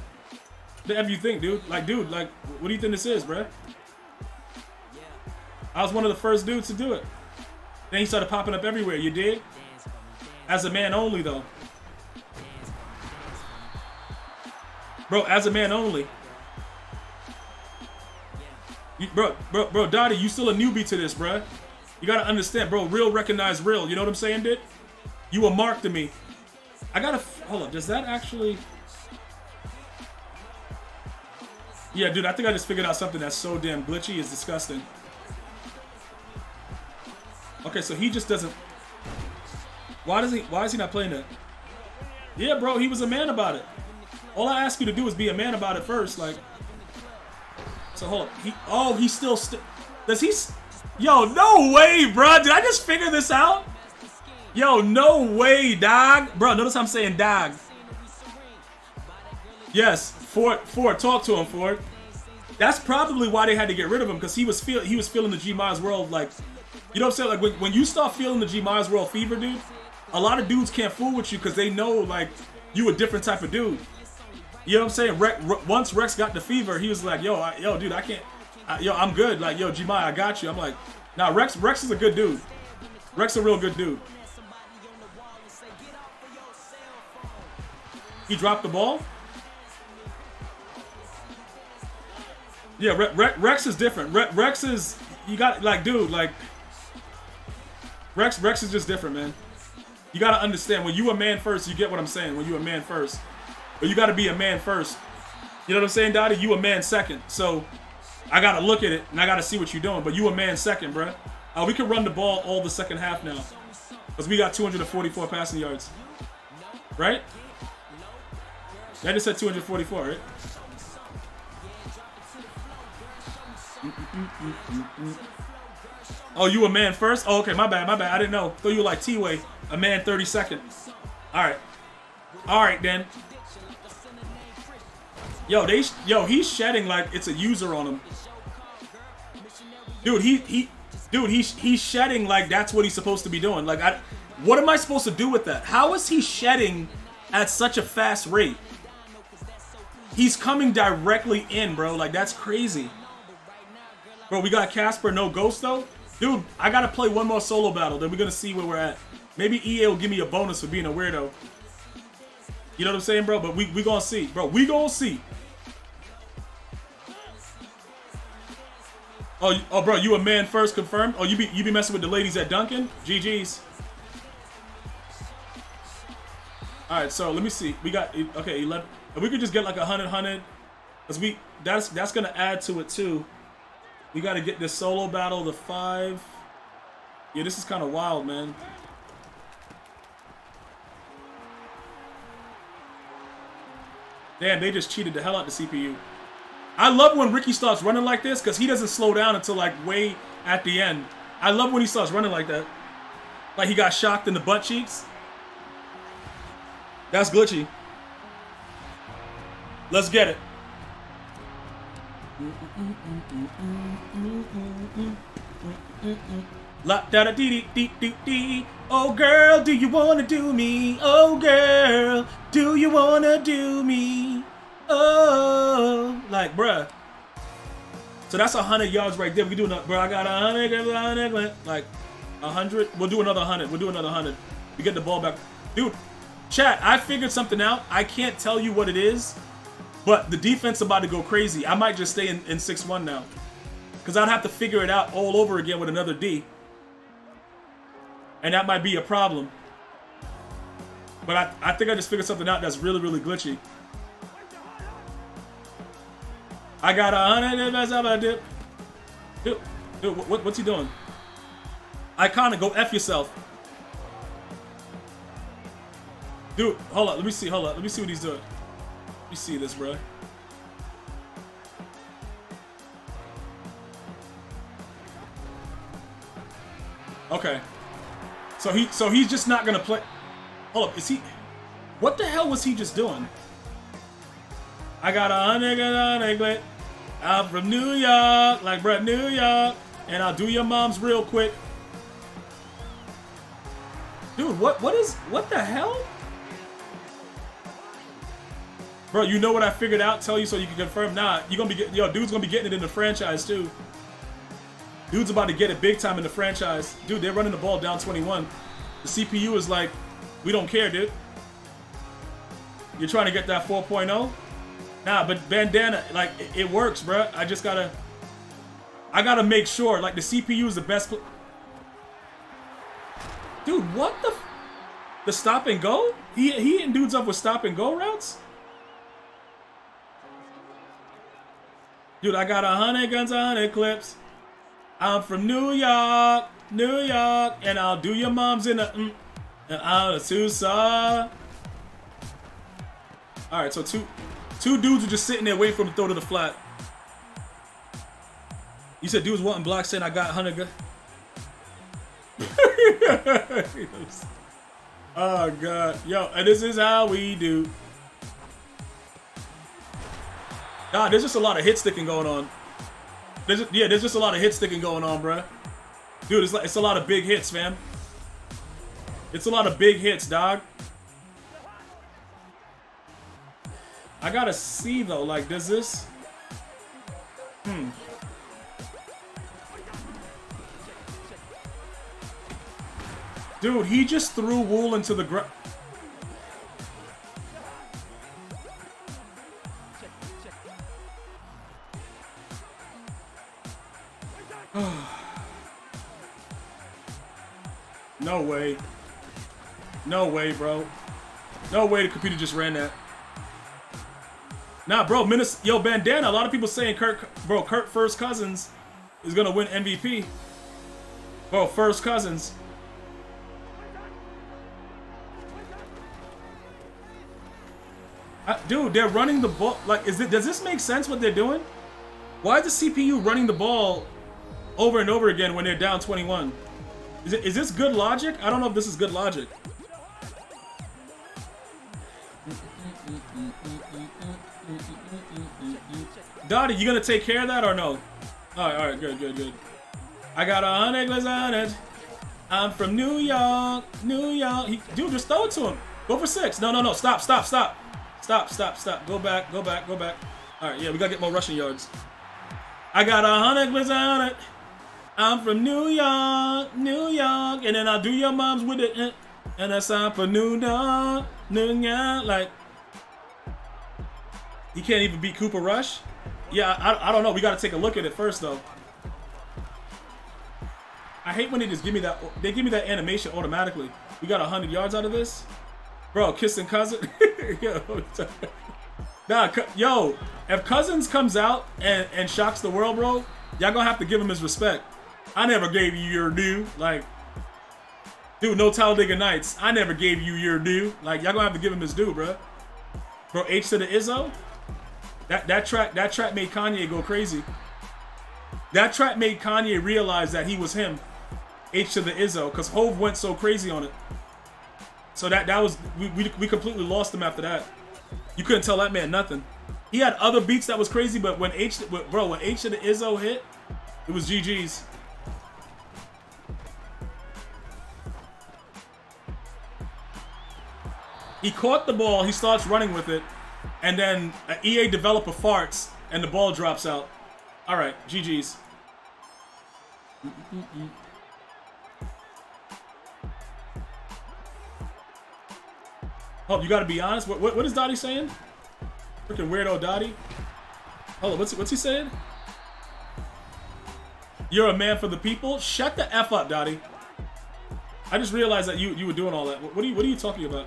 F you think, dude? Like, dude, like, what do you think this is, bruh? I was one of the first dudes to do it. Then he started popping up everywhere. You did? As a man only, though. Bro, as a man only. You, bro, bro, bro, Dottie, you still a newbie to this, bruh. You gotta understand, bro. Real recognize real. You know what I'm saying, dude? You a mark to me. I gotta hold up. Does that actually? Yeah, dude. I think I just figured out something that's so damn glitchy. It's disgusting. Okay, so he just doesn't. Why does he? Why is he not playing that? Yeah, bro. He was a man about it. All I ask you to do is be a man about it first, like. So hold up. He. Oh, he still. St does he? Yo, no way, bro. Did I just figure this out? Yo, no way, dog. Bro, notice I'm saying dog. Yes, Ford. Ford, talk to him, Ford. That's probably why they had to get rid of him because he was feel he was feeling the Gmias world like, you know what I'm saying? Like when, when you start feeling the Gmias world fever, dude, a lot of dudes can't fool with you because they know like you a different type of dude. You know what I'm saying? Rex, once Rex got the fever, he was like, yo, I, yo, dude, I can't, I, yo, I'm good. Like, yo, Mile, I got you. I'm like, nah, Rex, Rex is a good dude. Rex a real good dude. He dropped the ball. Yeah, Re- Re- Rex is different. Re- Rex is you got like, dude, like Rex. Rex is just different, man. You gotta understand when you a man first. You get what I'm saying. When you a man first, but you gotta be a man first. You know what I'm saying, Dottie? You a man second. So I gotta look at it and I gotta see what you're doing. But you a man second, bruh. Uh, we can run the ball all the second half now because we got 244 passing yards, right? I just said 244, right? Oh, you a man first? Oh, okay, my bad, my bad. I didn't know. Thought you were like T-Way, a man 30 second. All right, all right then. Yo, they, yo, he's shedding like it's a user on him. Dude, he, he, dude, he's he's shedding like that's what he's supposed to be doing. Like, I, what am I supposed to do with that? How is he shedding at such a fast rate? He's coming directly in, bro. Like that's crazy. Bro, we got Casper, no ghost though. Dude, I gotta play one more solo battle, then we're gonna see where we're at. Maybe EA will give me a bonus for being a weirdo. You know what I'm saying, bro? But we we gonna see, bro. We gonna see. Oh, oh, bro, you a man first confirmed? Oh, you be you be messing with the ladies at Duncan? GG's. All right, so let me see. We got okay, eleven. If we could just get like a hundred, hundred, cause we that's that's gonna add to it too. We got to get this solo battle to five. Yeah, this is kind of wild, man. Damn, they just cheated the hell out the CPU. I love when Ricky starts running like this because he doesn't slow down until like way at the end. I love when he starts running like that. Like he got shocked in the butt cheeks. That's glitchy. Let's get it. La da da dee dee dee dee. Oh girl, do you wanna do me? Oh girl, do you wanna do me? Oh, like bruh. So that's a hundred yards right there. We do another, bro. I got a hundred, like a hundred. We'll do another hundred. We'll do another hundred. We get the ball back, dude. Chat, I figured something out. I can't tell you what it is, but the defense about to go crazy. I might just stay in, in 6-1 now. Because I'd have to figure it out all over again with another D. And that might be a problem. But I, I think I just figured something out that's really, really glitchy. I got a hundred. That's how I dip. Dude, dude, what, what's he doing? Iconic, go F yourself. Dude, hold up. Let me see. Hold up. Let me see what he's doing. Let me see this, bro. Okay. So he so he's just not gonna play. Hold up, is he? What the hell was he just doing? I got a hundred hundred I'm from New York, like Brett, New York, and I'll do your mom's real quick. Dude, what what is what the hell? Bro, you know what I figured out? Tell you so you can confirm. Nah, you gonna be getting yo, dude's gonna be getting it in the franchise too. Dude's about to get it big time in the franchise. Dude, they're running the ball down 21. The CPU is like, we don't care, dude. You're trying to get that 4.0? Nah, but bandana, like, it, it, works, bro. I just gotta, I gotta make sure, like, the CPU is the best. Dude, what the? the stop and go? He he hitting dudes up with stop and go routes? Dude, I got a hundred guns, a hundred clips. I'm from New York, New York, and I'll do your mom's in a mm, and out of Tucson. All right, so two two dudes were just sitting there waiting for to throw to the flat. You said dudes wanting block saying I got hundred. oh god, yo, and this is how we do. God, there's just a lot of hit sticking going on. There's, yeah, there's just a lot of hit sticking going on, bruh. Dude, it's, like, it's a lot of big hits, man. It's a lot of big hits, dog. I gotta see, though, like, does this... Hmm. Dude, he just threw Wool into the ground. no way. No way, bro. No way the computer just ran that. Nah, bro, Minis yo, Bandana, a lot of people saying Kirk, bro, Kirk First Cousins is gonna win MVP. Bro, First Cousins. Uh, dude, they're running the ball. Like, is it? Does this make sense what they're doing? Why is the CPU running the ball over and over again when they're down 21. Is, it, is this good logic? I don't know if this is good logic. Mm, mm, mm, Dottie, you gonna take care of that or no? Alright, alright, good, good, good. I got a hundred it. I'm from New York, New York. He, dude, just throw it to him. Go for six. No, no, no. Stop, stop, stop. Stop, stop, stop. Go back, go back, go back. Alright, yeah, we gotta get more rushing yards. I got a hundred it. I'm from New York, New York, and then I'll do your moms with it, and that's time for New York, New York. Like, he can't even beat Cooper Rush. Yeah, I, I don't know. We got to take a look at it first, though. I hate when they just give me that. They give me that animation automatically. We got 100 yards out of this? Bro, kissing cousin? nah, yo, if Cousins comes out and, and shocks the world, bro, y'all gonna have to give him his respect. I never gave you your due. Like, dude, no Talladega Nights. I never gave you your due. Like, y'all gonna have to give him his due, bro. Bro, H to the Izzo. That that track that track made Kanye go crazy. That track made Kanye realize that he was him. H to the Izzo, because Hov went so crazy on it. So that that was we, we we completely lost him after that. You couldn't tell that man nothing. He had other beats that was crazy, but when H bro when H to the Izzo hit, it was GG's. He caught the ball, he starts running with it, and then an EA developer farts, and the ball drops out. All right, GG's. Oh, you gotta be honest. What, what, what is Dottie saying? Freaking weirdo Dottie. Hold on, what's, what's he saying? You're a man for the people? Shut the F up, Dottie. I just realized that you, you were doing all that. What are you, what are you talking about?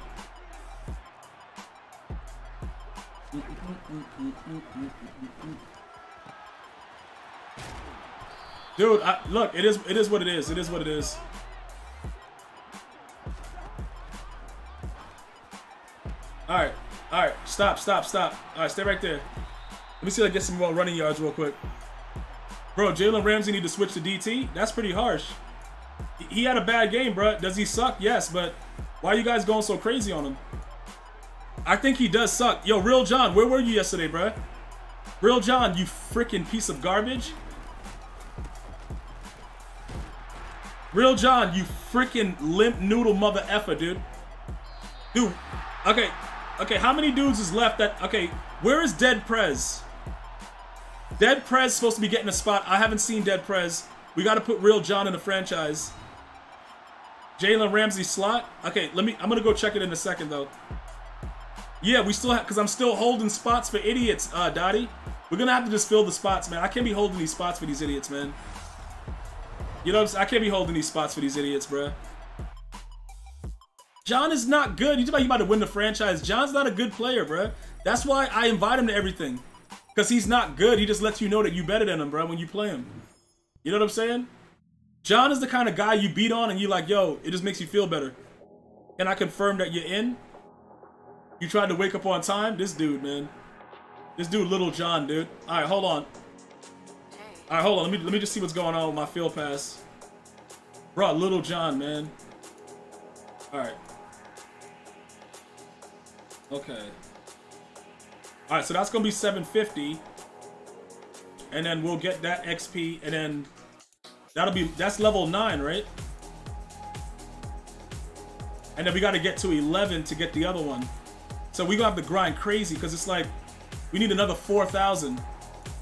Dude, I, look, it is it is what it is. It is what it is. All right, all right, stop, stop, stop. All right, stay right there. Let me see if I get some more running yards real quick. Bro, Jalen Ramsey need to switch to DT. That's pretty harsh. He- had a bad game, bro. Does he suck? Yes, but why are you guys going so crazy on him? I think he does suck. Yo, Real John, where were you yesterday, bro? Real John, you freaking piece of garbage. Real John, you freaking limp noodle mother effer, dude. Dude, okay, okay, how many dudes is left that, okay, where is Dead Prez? Dead Prez supposed to be getting a spot. I haven't seen Dead Prez. We got to put Real John in the franchise. Jalen Ramsey slot. Okay, let me, I'm going to go check it in a second, though. Yeah, we still have, because I'm still holding spots for idiots, uh, Dottie. We're going to have to just fill the spots, man. I can't be holding these spots for these idiots, man. You know? I can't be holding these spots for these idiots, bruh. John is not good. You talk about you about to win the franchise. John's not a good player, bruh. That's why I invite him to everything. Because he's not good. He just lets you know that you better than him, bruh, when you play him. You know what I'm saying? John is the kind of guy you beat on and you like, yo, it just makes you feel better. Can I confirm that you're in? You tried to wake up on time? This dude, man. This dude, Little John, dude. All right, hold on. All right, hold on. Let me let me just see what's going on with my field pass. Bro, Little John, man. All right. Okay. All right, so that's gonna be 750, and then we'll get that XP, and then that'll be that's level nine, right? And then we got to get to 11 to get the other one. So we're gonna have to grind crazy because it's like we need another 4,000.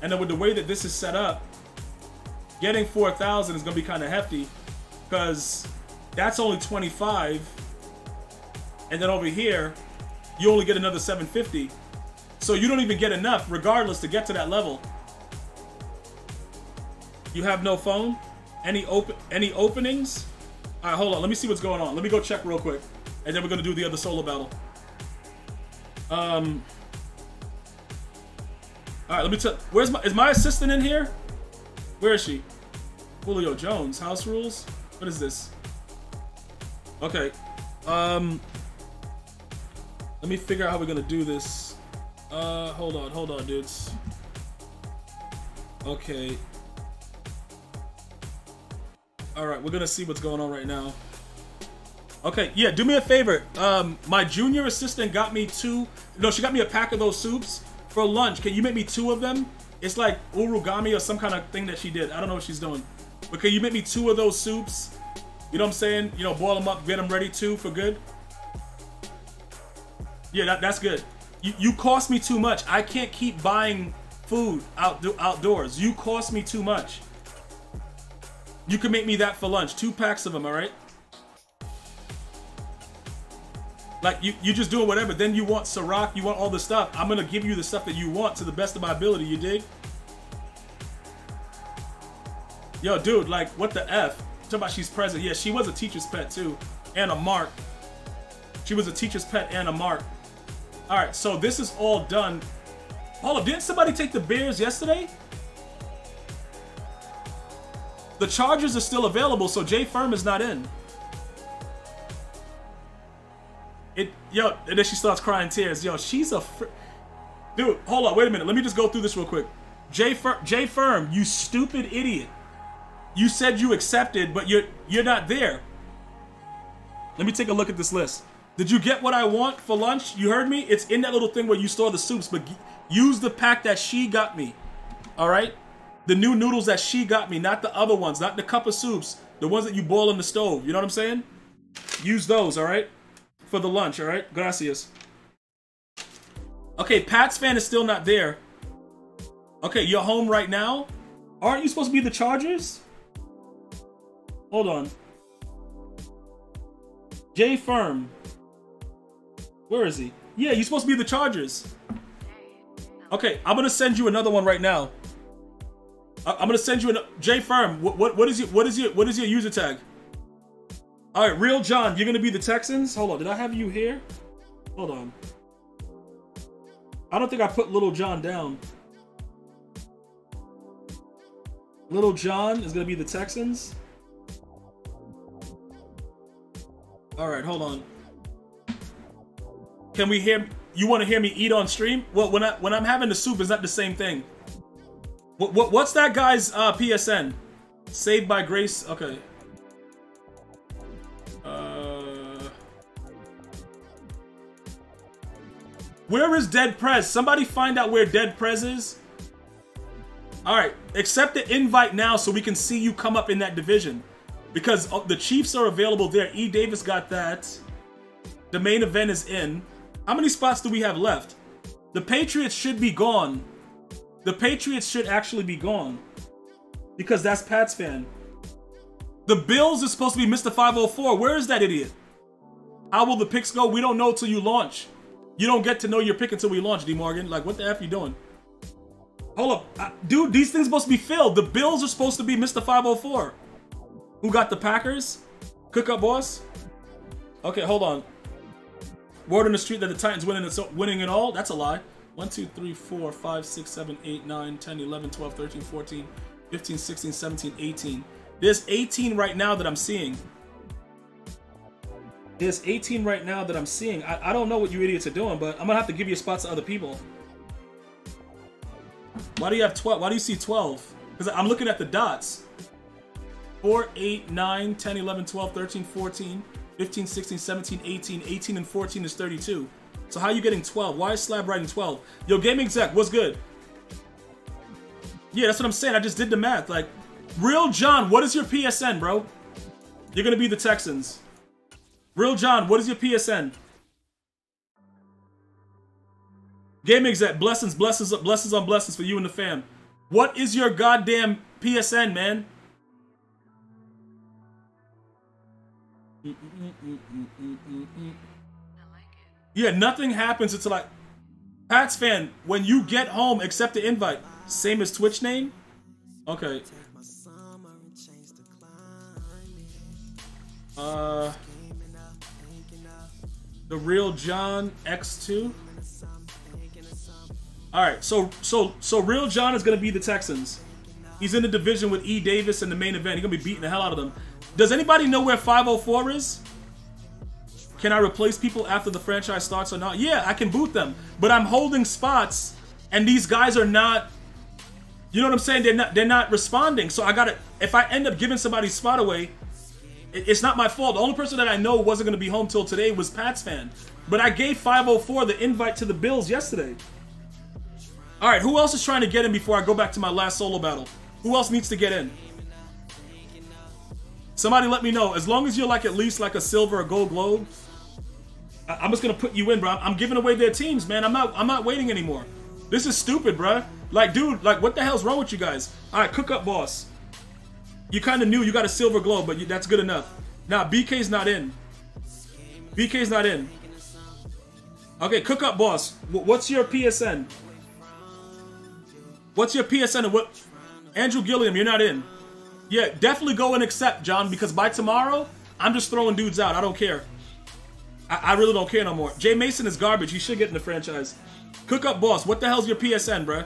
And then with the way that this is set up, getting 4,000 is gonna be kind of hefty because that's only 25. And then over here, you only get another 750. So you don't even get enough regardless to get to that level. You have no phone? Any open any openings? Alright, hold on. Let me see what's going on. Let me go check real quick. And then we're gonna do the other solo battle. Um Alright, let me tell where's my is my assistant in here? Where is she? Julio Jones, house rules? What is this? Okay. Um let me figure out how we're gonna do this. Uh hold on, hold on, dudes. Okay. Alright, we're gonna see what's going on right now. Okay, yeah, do me a favor. Um, my junior assistant got me two. No, she got me a pack of those soups for lunch. Can you make me two of them? It's like origami or some kind of thing that she did. I don't know what she's doing. But can you make me two of those soups? You know what I'm saying? You know, boil them up, get them ready too for good. Yeah, that, that's good. You, you cost me too much. I can't keep buying food out outdoors. You cost me too much. You can make me that for lunch. Two packs of them, all right? Like, you, you just doing whatever. Then you want Ciroc, you want all the stuff. I'm to give you the stuff that you want to the best of my ability, you dig? Yo, dude, like, what the F? Talk about she's present. Yeah, she was a teacher's pet, too. And a mark. She was a teacher's pet and a mark. All right, so this is all done. Up, didn't somebody take the Bears yesterday? The Chargers are still available, so Jay Firm is not in. It yo, and then she starts crying tears. Yo, she's a dude. Hold on, wait a minute. Let me just go through this real quick. Jay Firm, Jay Firm, you stupid idiot. You said you accepted, but you're you're not there. Let me take a look at this list. Did you get what I want for lunch? You heard me? It's in that little thing where you store the soups, but use the pack that she got me. All right? The new noodles that she got me, not the other ones, not the cup of soups, the ones that you boil in the stove. You know what I'm saying? Use those, all right? For the lunch, all right? Gracias. Okay, Pat's fan is still not there. Okay, you're home right now? Aren't you supposed to be the Chargers? Hold on. Jay Firm. Where is he? Yeah, you're supposed to be the Chargers. Okay, I'm gonna send you another one right now. I- I'm gonna send you an Firm. What, what what is your what is your what is your user tag? All right, real John, you're gonna be the Texans. Hold on, did I have you here? Hold on. I don't think I put Little John down. Little John is gonna be the Texans. All right, hold on. Can we hear? You want to hear me eat on stream? Well, when I when I'm having the soup, is that the same thing? What, what what's that guy's uh, PSN? Saved by Grace. Okay. Where is Dead Prez? Somebody find out where Dead Prez is. All right, accept the invite now so we can see you come up in that division, because uh, the Chiefs are available there. E Davis got that. The main event is in. How many spots do we have left? The Patriots should be gone. The Patriots should actually be gone. Because that's Pat's fan. The Bills is supposed to be Mr. 504. Where is that idiot? How will the picks go? We don't know till you launch. You don't get to know your pick until we launch, D Morgan. Like, what the F you doing? Hold up. Uh, dude, these things supposed to be filled. The Bills are supposed to be Mr. 504. Who got the Packers? Cook up, boss? Okay, hold on. Word on the street that the Titans winning it, winning it all? That's a lie. 1, 2, 3, 4, 5, 6, 7, 8, 9, 10, 11, 12, 13, 14, 15, 16, 17, 18. There's 18 right now that I'm seeing. There's 18 right now that I'm seeing. I, I don't know what you idiots are doing, but I'm going to have to give you spots to other people. Why do you have 12? Why do you see 12? Because I'm looking at the dots. 4, 8, 9, 10, 11, 12, 13, 14, 15, 16, 17, 18. 18 and 14 is 32. So how are you getting 12? Why is Slab writing 12? Yo, Game Exec, what's good? Yeah, that's what I'm saying. I just did the math. Like, Real John, what is your PSN, bro? You're gonna be the Texans. Real John, what is your PSN? Game Exec, blessings, blessings, blessings on blessings for you and the fam. What is your goddamn PSN, man? Yeah, nothing happens until like Pats fan, when you get home, accept the invite. Same as Twitch name? Okay. Uh The real John X2. Alright, so so so real John is gonna be the Texans. He's in the division with E. Davis in the main event. He's gonna be beating the hell out of them. Does anybody know where 504 is? Can I replace people after the franchise starts or not? Yeah, I can boot them. But I'm holding spots and these guys are not you know what I'm saying? They're not they're not responding. So I gotta if I end up giving somebody's spot away, it's not my fault. The only person that I know wasn't gonna be home till today was Pat's fan. But I gave 504 the invite to the Bills yesterday. Alright, who else is trying to get in before I go back to my last solo battle? Who else needs to get in? Somebody let me know. As long as you're like at least like a silver or gold globe, I- am just gonna put you in, bro. I'm giving away their teams, man. I'm not. I'm not waiting anymore. This is stupid, bro. Like, dude, like, what the hell's wrong with you guys? All right, cook up, boss. You kind of knew you got a silver globe, but you, that's good enough. Now, BK's not in. BK's not in. Okay, cook up, boss. What's your PSN? What's your PSN? And what? Andrew Gilliam, you're not in. Yeah, definitely go and accept, John, because by tomorrow, I'm just throwing dudes out. I don't care. I, I really don't care no more. Jay Mason is garbage. He should get in the franchise. Cook up, boss. What the hell's your PSN, bruh?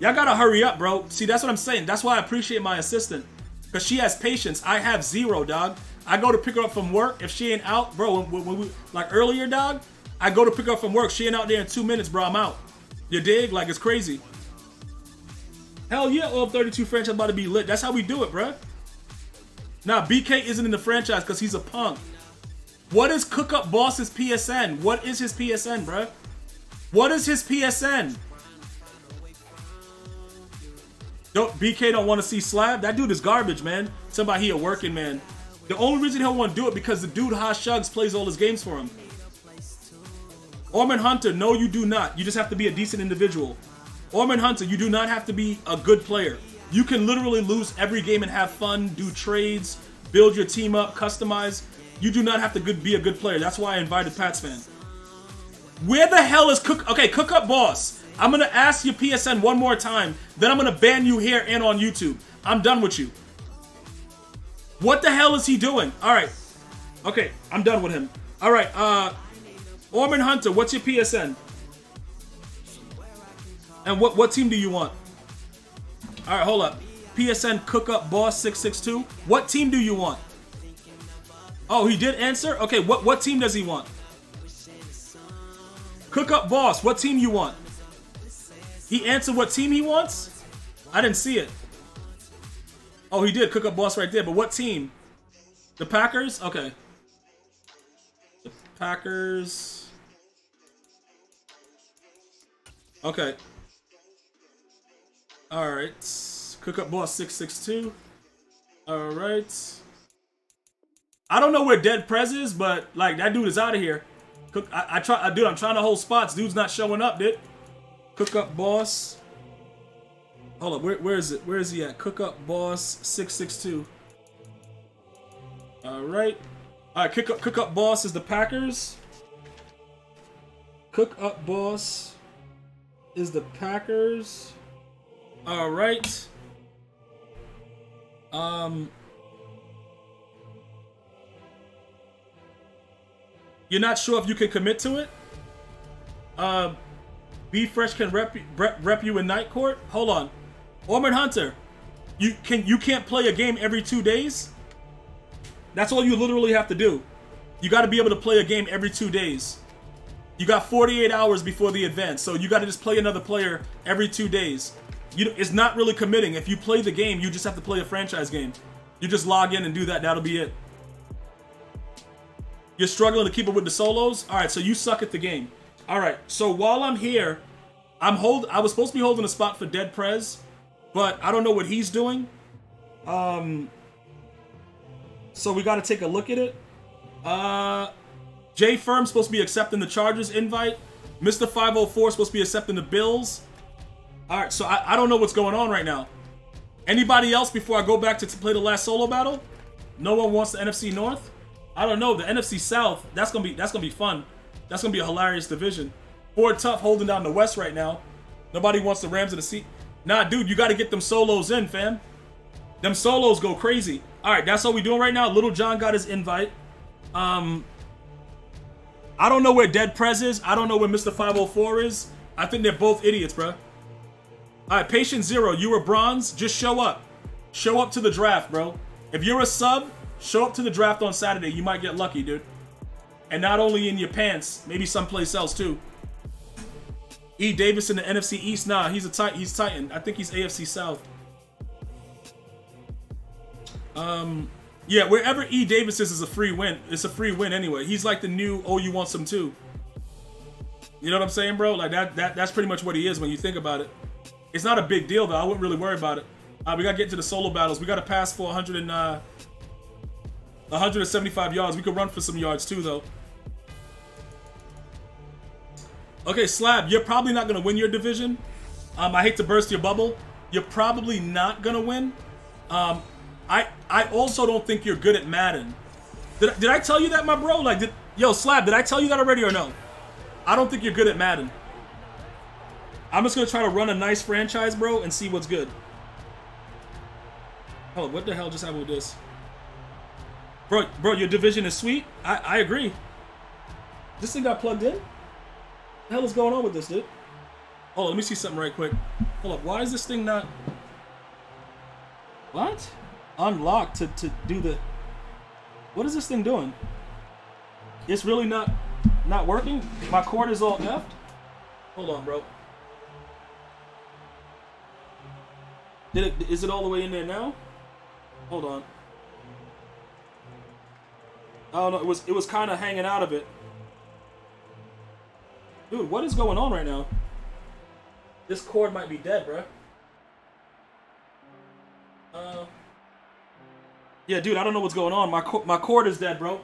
Y'all gotta hurry up, bro. See, that's what I'm saying. That's why I appreciate my assistant. Because she has patience. I have zero, dog. I go to pick her up from work. If she ain't out, bro, when, when we, like earlier, dog, I go to pick her up from work. She ain't out there in two minutes, bro. I'm out. You dig? Like, it's crazy. Hell yeah, all 32 franchise about to be lit. That's how we do it, bro. Now, BK isn't in the franchise because he's a punk. What is Cook Up Boss's PSN? What is his PSN, bro? What is his PSN? Don't BK don't want to see Slab? That dude is garbage, man. Somebody here working, man. The only reason he'll want to do it because the dude Ha Shugs plays all his games for him. Orman Hunter, no, you do not. You just have to be a decent individual. Orman Hunter, you do not have to be a good player. You can literally lose every game and have fun, do trades, build your team up, customize. You do not have to good, be a good player. That's why I invited Pats fan. Where the hell is Cook? Okay, Cook Up Boss. I'm gonna ask your PSN one more time. Then I'm gonna ban you here and on YouTube. I'm done with you. What the hell is he doing? All right. Okay, I'm done with him. All right. Uh, Orman Hunter, what's your PSN? And what what team do you want? All right, hold up. PSN Cook Up Boss 662. What team do you want? Oh, he did answer? Okay, what, what team does he want? Cook Up Boss, what team you want? He answered what team he wants? I didn't see it. Oh, he did. Cook Up Boss right there. But what team? The Packers? Okay. The Packers. Okay. Alright. Cook Up Boss 662. Alright. I don't know where Dead Prez is, but like that dude is out of here. Cook I, I try I dude, I'm trying to hold spots. Dude's not showing up, dude. Cook Up Boss. Hold up, where, where is it? Where is he at? Cook Up Boss 662. Alright. Alright, Cook Up Cook Up Boss is the Packers. Cook Up Boss is the Packers. Alright. Um You're not sure if you can commit to it? Uh, Be Fresh can rep, rep, rep you in Night Court? Hold on. Ormond Hunter, you can you can't play a game every two days? That's all you literally have to do. You got to be able to play a game every two days. You got 48 hours before the event, so you got to just play another player every two days. You, it's not really committing. If you play the game, you just have to play a franchise game. You just log in and do that. That'll be it. You're struggling to keep up with the solos? All right, so you suck at the game. All right, so while I'm here, I'm hold. I was supposed to be holding a spot for Dead Prez, but I don't know what he's doing. Um, so we got to take a look at it. Uh, Jay Firm supposed to be accepting the Chargers invite. Mr. 504 supposed to be accepting the Bills. All right, so I, I don't know what's going on right now. Anybody else before I go back to, to play the last solo battle? No one wants the NFC North. I don't know the NFC South. That's gonna be that's gonna be fun. That's gonna be a hilarious division. Ford Tough holding down the West right now. Nobody wants the Rams in the seat. Nah, dude, you got to get them solos in, fam. Them solos go crazy. All right, that's all we're doing right now. Little John got his invite. Um, I don't know where Dead Prez is. I don't know where Mr. 504 is. I think they're both idiots, bro. All right, Patient Zero, you were bronze. Just show up. Show up to the draft, bro. If you're a sub, show up to the draft on Saturday. You might get lucky, dude. And not only in your pants, maybe someplace else too. E. Davis in the NFC East. Nah, he's a tight. He's Titan. I think he's AFC South. Um, yeah, wherever E. Davis is is a free win. It's a free win anyway. He's like the new Oh, you want some too. You know what I'm saying, bro? Like that. That that's pretty much what he is when you think about it. It's not a big deal though. I wouldn't really worry about it. Uh, we gotta get to the solo battles. We gotta pass for 100 and uh, 175 yards. We could run for some yards too, though. Okay, Slab, you're probably not going to win your division. Um, I hate to burst your bubble. You're probably not going to win. Um, I I also don't think you're good at Madden. Did, did I tell you that, my bro? Like, did, yo, Slab, did I tell you that already or no? I don't think you're good at Madden. I'm just going to try to run a nice franchise, bro, and see what's good. Oh, what the hell just happened with this? Bro, bro, your division is sweet. I, I agree. This thing got plugged in? The hell is going on with this, dude? Oh, let me see something right quick. Hold up. Why is this thing not... What? Unlocked to, to do the... What is this thing doing? It's really not not working? My cord is all effed? Hold on, bro. Did it, is it all the way in there now? Hold on. Oh no, it was it was kind of hanging out of it. Dude, what is going on right now? This cord might be dead, bro. Uh, yeah, dude, I don't know what's going on. My my cord is dead, bro.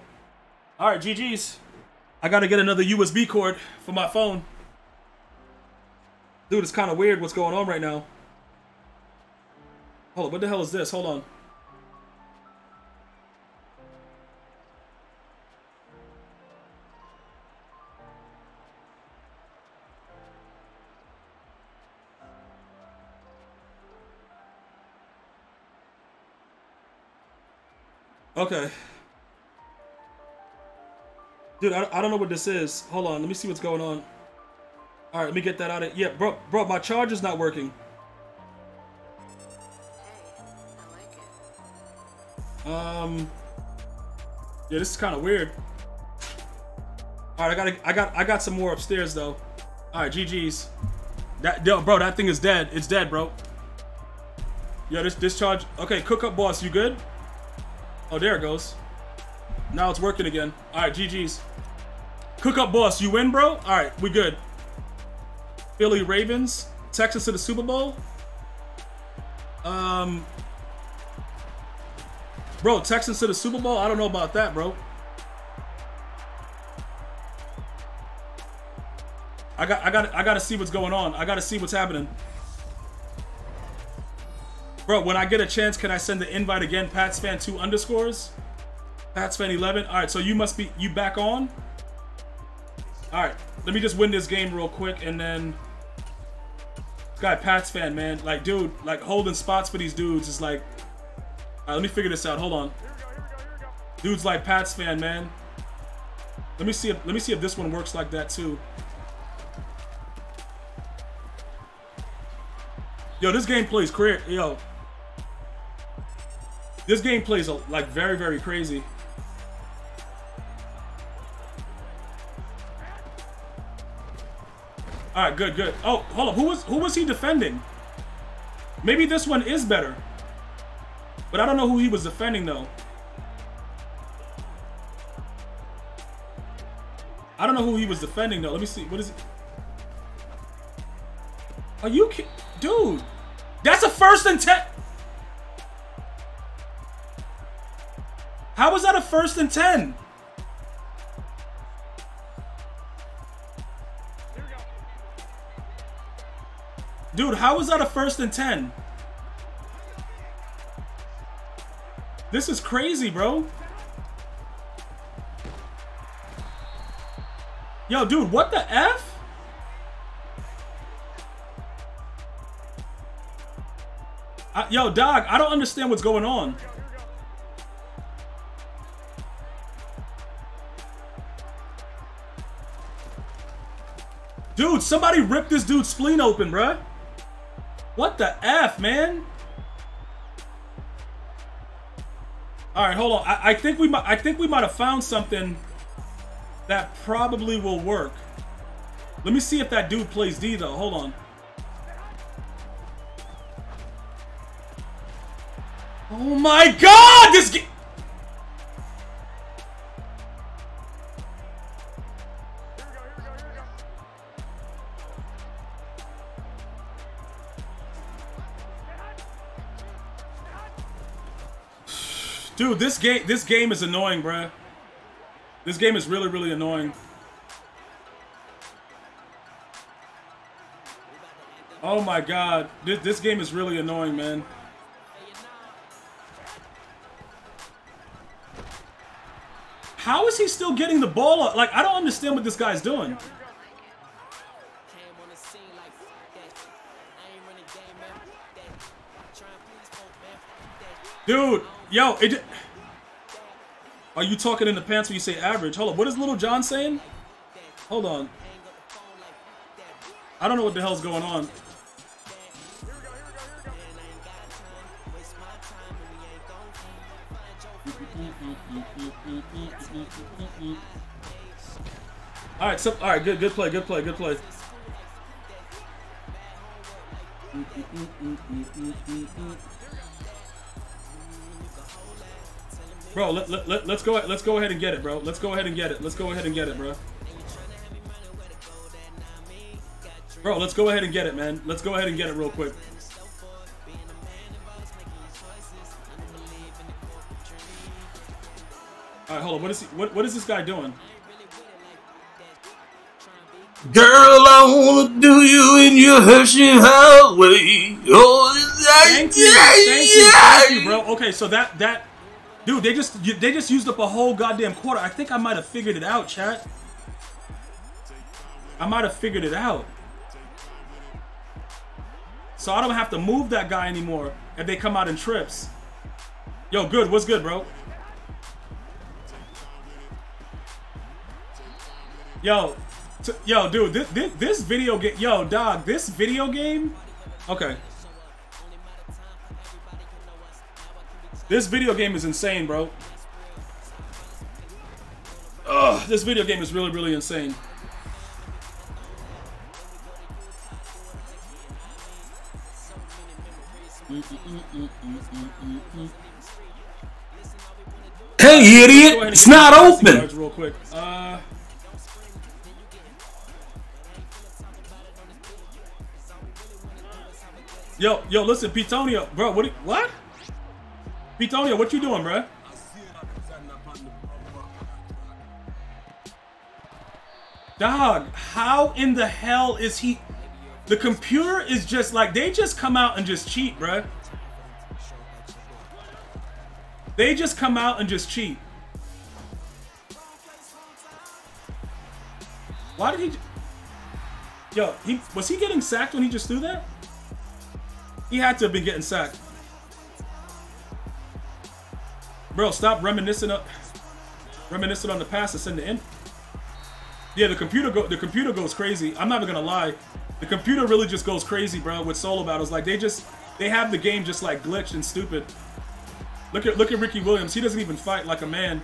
All right, GG's. I gotta get another USB cord for my phone. Dude, it's kind of weird what's going on right now. Hold on, what the hell is this? Hold on. Okay. Dude, I, I don't know what this is. Hold on, let me see what's going on. All right, let me get that out of. Yeah, bro, bro, my charger's not working. Um. Yeah, this is kind of weird. All right, I got I got I got some more upstairs though. All right, GG's. That yo, bro, that thing is dead. It's dead, bro. Yo, this discharge. Okay, cook up boss, you good? Oh, there it goes. Now it's working again. All right, GG's. Cook up, boss. You win, bro. All right, we good. Philly Ravens, Texas to the Super Bowl. Um, bro, Texans to the Super Bowl. I don't know about that, bro. I got, I got, I got to see what's going on. I got to see what's happening. Bro, when I get a chance, can I send the invite again? Pats fan two underscores. Pats fan eleven. All right, so you must be you back on. All right, let me just win this game real quick, and then. Guy, Pats fan, man. Like, dude, like holding spots for these dudes is like. All right, let me figure this out. Hold on. Dude's like Pats fan, man. Let me see if let me see if this one works like that too. Yo, this game plays clear. Yo, this game plays uh, like very, very crazy. All right, good, good. Oh, hold up. Who was who was he defending? Maybe this one is better. But I don't know who he was defending though. I don't know who he was defending though. Let me see. What is it? Are you kidding? Dude, that's a first and ten. How was that a first and ten? Dude, how was that a first and ten? This is crazy, bro. Yo, dude, what the F? I, yo, dog, I don't understand what's going on. Dude, somebody ripped this dude's spleen open, bruh. What the F, man? All right, hold on. I, I think we might. I think we might have found something that probably will work. Let me see if that dude plays D though. Hold on. Oh my God! This game. Dude, this game this game is annoying, bruh. This game is really, really annoying. Oh my god. This, this game is really annoying, man. How is he still getting the ball up? Like, I don't understand what this guy's doing. Dude, yo, it. Are you talking in the pants when you say average? Hold on, what is Little John saying? Hold on. I don't know what the hell's going on. All right, so all right, good, good play, good play, good play. Bro, let, let, let, let's go let's go ahead and get it, bro. Let's go ahead and get it. Let's go ahead and get it, bro. Bro, let's go ahead and get it, man. Let's go ahead and get it real quick. All right, hold on. What is he, what what is this guy doing? Girl, I wanna do you in your Hershey highway. Oh, Thank you, thank you, thank you, bro. Okay, so that that dude, they just they just used up a whole goddamn quarter. I think I might have figured it out, chat. I might have figured it out. So I don't have to move that guy anymore if they come out in trips. Yo, good. What's good, bro? Yo, yo, dude, this, this, this video game, yo, dog, this video game, okay. This video game is insane, bro. Ugh, this video game is really, really insane. Hey, idiot! It's not open. Real quick. Uh, yo, yo, listen, Petonio, bro. What? What? Petonio, what you doing, bro? Dog, how in the hell is he? The computer is just like they just come out and just cheat, bruh. They just come out and just cheat. Why did he? Yo, he was he getting sacked when he just threw that? He had to have been getting sacked. Bro, stop reminiscing up, reminiscing on the past and send it in. Yeah, the computer go the computer goes crazy. I'm not even gonna lie. The computer really just goes crazy, bro, with solo battles. Like they just they have the game just like glitched and stupid. Look at look at Ricky Williams. He doesn't even fight like a man.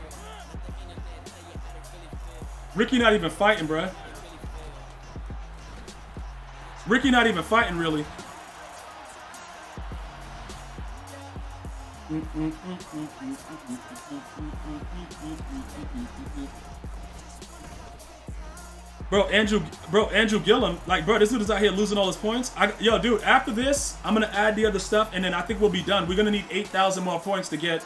Ricky not even fighting, bro. Ricky not even fighting really. Bro, Andrew, bro, Andrew Gillum, like, bro, this dude is out here losing all his points. I, yo, dude, after this, I'm gonna add the other stuff, and then I think we'll be done. We're gonna need 8,000 more points to get,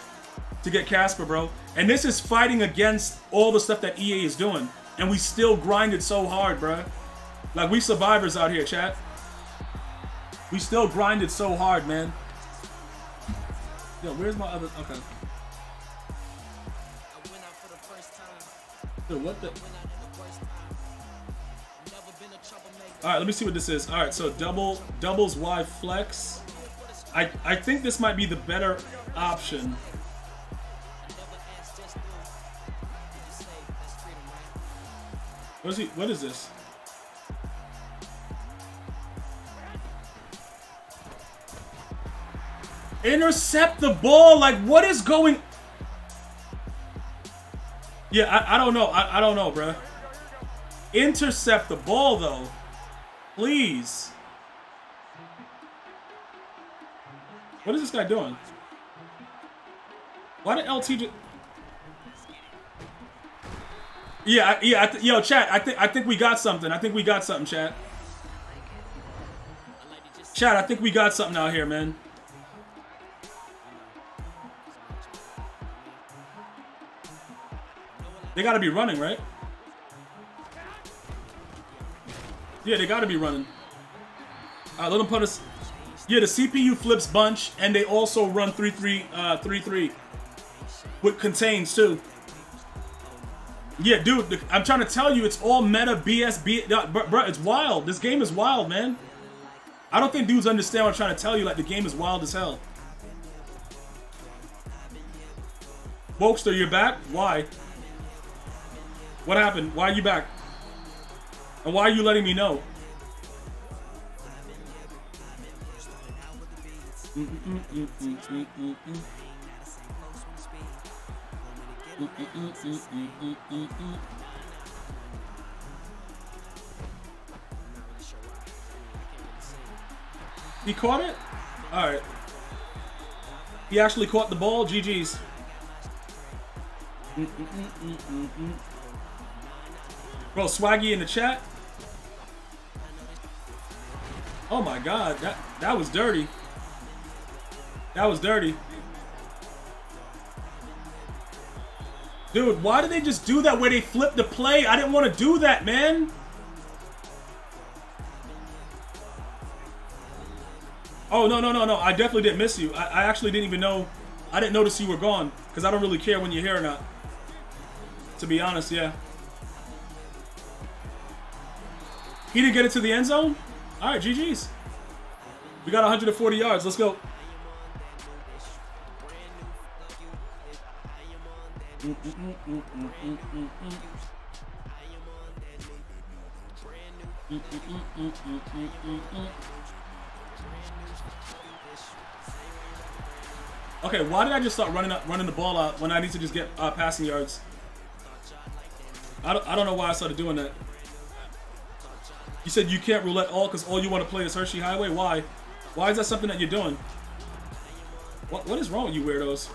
to get Casper, bro. And this is fighting against all the stuff that EA is doing, and we still grinded so hard, bro. Like, we survivors out here, chat. We still grinded so hard, man. Yo, where's my other? Okay. Dude, what the? All right, let me see what this is. All right, so double doubles Y flex. I I think this might be the better option. What is he? What is this? Intercept the ball. Like, what is going? Yeah, I, I don't know. I, I don't know, bruh. Intercept the ball, though. Please. What is this guy doing? Why did LT just... Yeah, yeah, yo, chat. I think I think we got something. I think we got something, chat. Chat, I think we got something out here, man. They gotta be running, right? Yeah, they gotta be running. Alright, let them put us. Yeah, the CPU flips bunch, and they also run 3 3 uh 3 3 with contains too. Yeah, dude, I'm trying to tell you, it's all meta BSB. Bro, bro, it's wild. This game is wild, man. I don't think dudes understand what I'm trying to tell you. Like, the game is wild as hell. Wokester, you're back? Why? What happened? Why are you back? And why are you letting me know? He caught it? Alright. He actually caught the ball. GG's. Bro, Swaggy in the chat. Oh my god, that that was dirty. That was dirty. Dude, why did they just do that where they flip the play? I didn't want to do that, man. Oh, no, no, no, no. I definitely didn't miss you. I, I actually didn't even know. I didn't notice you were gone. Because I don't really care when you're here or not. To be honest, yeah. He didn't get it to the end zone? All right, GG's. We got 140 yards. Let's go. Okay, why did I just start running up, running the ball out when I need to just get uh, passing yards? I don't, I don't know why I started doing that. You said you can't roulette all because all you want to play is Hershey Highway. Why? Why is that something that you're doing? What What is wrong with you weirdos?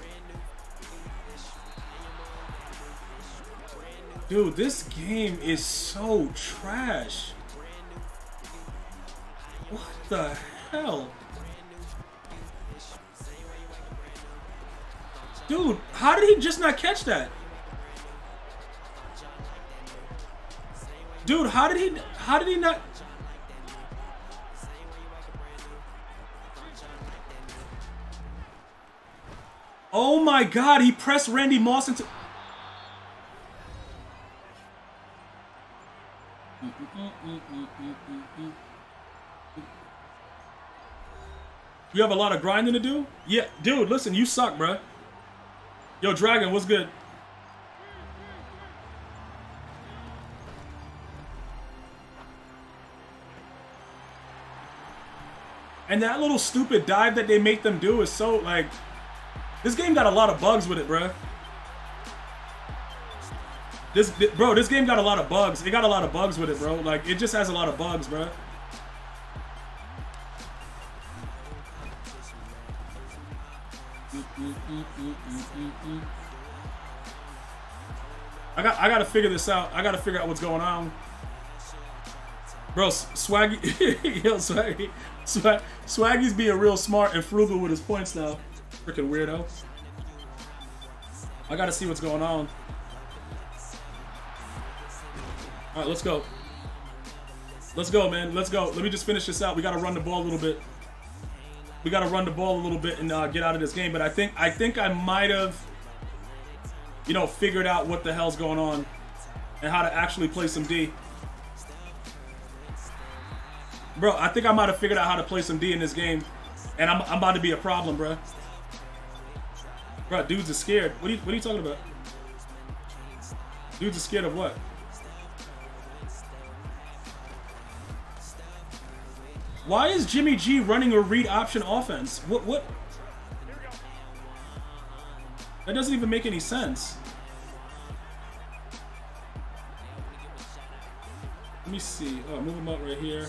Dude, this game is so trash. What the hell? Dude, how did he just not catch that? Dude, how did he how did he not Oh my god, he pressed Randy Moss into You have a lot of grinding to do? Yeah, dude, listen, you suck, bruh. Yo, Dragon, what's good? And that little stupid dive that they make them do is so, like... This game got a lot of bugs with it, bro. This, bro, this game got a lot of bugs. It got a lot of bugs with it, bro. Like, it just has a lot of bugs, bro. I got I gotta figure this out. I gotta figure out what's going on. Bro, Swaggy, yo, Swaggy, Swag, Swaggy's being real smart and frugal with his points now. Freaking weirdo. I gotta see what's going on. All right, let's go. Let's go, man. Let's go. Let me just finish this out. We gotta run the ball a little bit. We gotta run the ball a little bit and uh, get out of this game. But I think I think I might have, you know, figured out what the hell's going on and how to actually play some D. Bro, I think I might have figured out how to play some D in this game. And I'm, I'm about to be a problem, bro. Bro, dudes are scared. What are you, what are you talking about? Dudes are scared of what? Why is Jimmy G running a read option offense? What, what? That doesn't even make any sense. Let me see. Oh, move him up right here.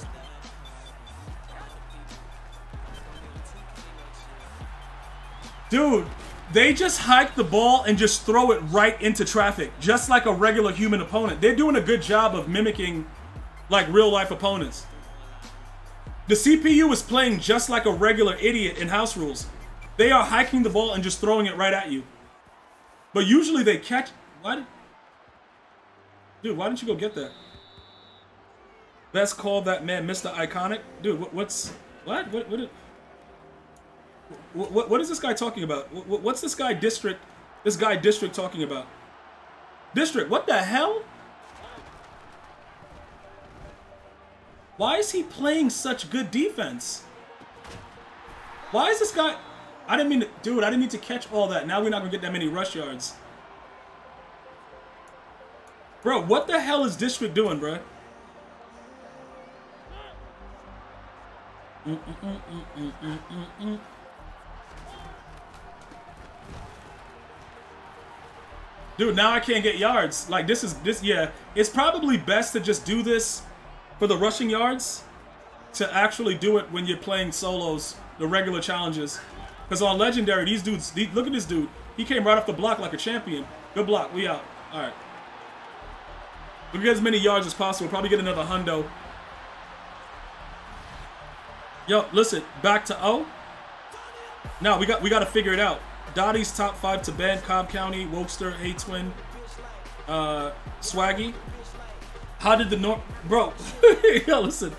Dude, they just hike the ball and just throw it right into traffic, just like a regular human opponent. They're doing a good job of mimicking like real life opponents. The CPU is playing just like a regular idiot in house rules. They are hiking the ball and just throwing it right at you. But usually they catch. What? Dude, why didn't you go get that? Best call that man Mr. Iconic? Dude, what, what's. What? What? What? What, what is this guy talking about? What, what's this guy District? This guy District talking about? District, what the hell? Why is he playing such good defense? Why is this guy... I didn't mean to... Dude, I didn't need to catch all that. Now we're not going to get that many rush yards. Bro, what the hell is District doing, bro? Mm -mm -mm Dude, now I can't get yards. Like, this is... this. Yeah, it's probably best to just do this for the rushing yards to actually do it when you're playing solos, the regular challenges. Because on Legendary, these dudes, these, look at this dude. He came right off the block like a champion. Good block. We out. All right. We get as many yards as possible. Probably get another hundo. Yo, listen. Back to O. Now we got we got to figure it out. Dottie's top five to ban Cobb County, Wokester, A Twin, uh, Swaggy. How did the North... Bro, yo, listen.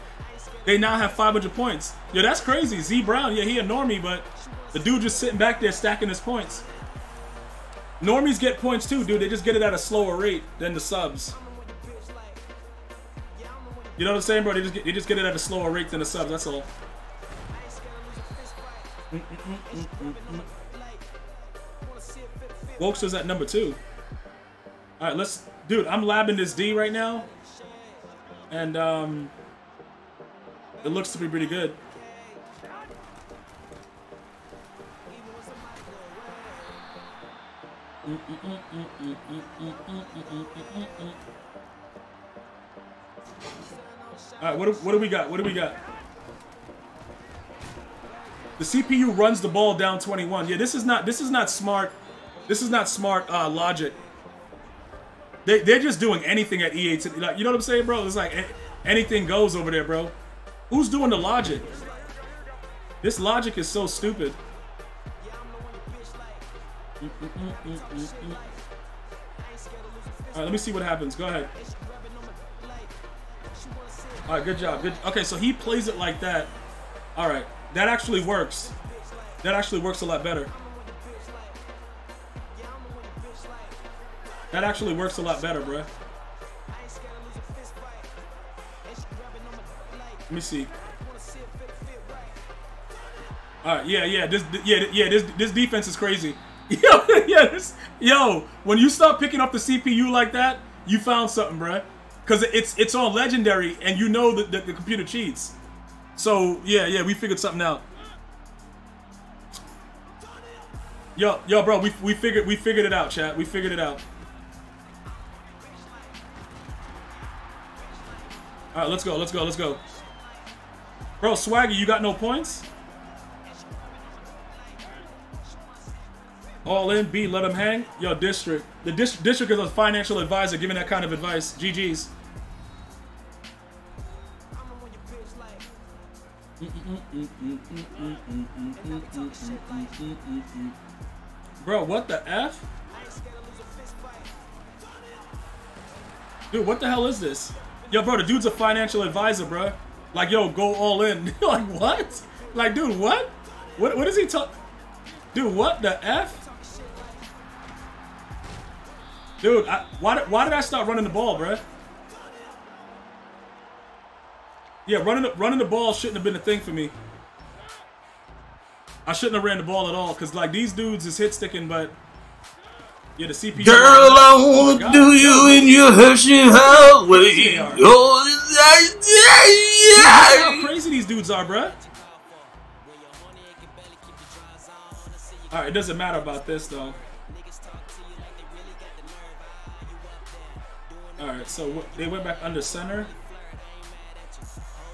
They now have 500 points. Yo, that's crazy. Z Brown, yeah, he a normie, but the dude just sitting back there stacking his points. Normies get points too, dude. They just get it at a slower rate than the subs. You know what I'm saying, bro? They just get, they just get it at a slower rate than the subs. That's all. Wokes is at number two. All right, let's, dude. I'm labbing this D right now and um, it looks to be pretty good. All right, what do, what do we got? What do we got? The CPU runs the ball down 21. Yeah, this is not this is not smart. This is not smart uh, logic. They they're just doing anything at EA. To, like, you know what I'm saying, bro? It's like anything goes over there, bro. Who's doing the logic? This logic is so stupid. All right, let me see what happens. Go ahead. All right, good job. Good. Okay, so he plays it like that. All right, that actually works. That actually works a lot better. That actually works a lot better, bruh. Let me see. All right, yeah, yeah, this, yeah, yeah, this, this defense is crazy. Yo, yeah, this, yo, when you start picking up the CPU like that, you found something, bruh. Cause it's it's on legendary, and you know that, that the computer cheats. So yeah, yeah, we figured something out. Yo, yo, bro, we, we figured we figured it out, chat. We figured it out. All right, let's go, let's go, let's go. Bro, Swaggy, you got no points? All in, B, let him hang. Yo, District. The dis District is a financial advisor giving that kind of advice. GG's. Bro, what the F? Dude, what the hell is this? Yo, bro, the dude's a financial advisor, bro. Like, yo, go all in. like, what? Like, dude, what? What, what is he talking? Dude, what the F? Dude, I, why, did- why did I start running the ball, bro? Yeah, running the, running the ball shouldn't have been a thing for me. I shouldn't have ran the ball at all, because, like, these dudes is hit sticking, but... Yeah, the CPU... Girl, I wanna God. do you in your Hershey highway. Oh, Look how crazy these dudes are, bruh. Alright, it doesn't matter about this, though. Alright, so they went back under center.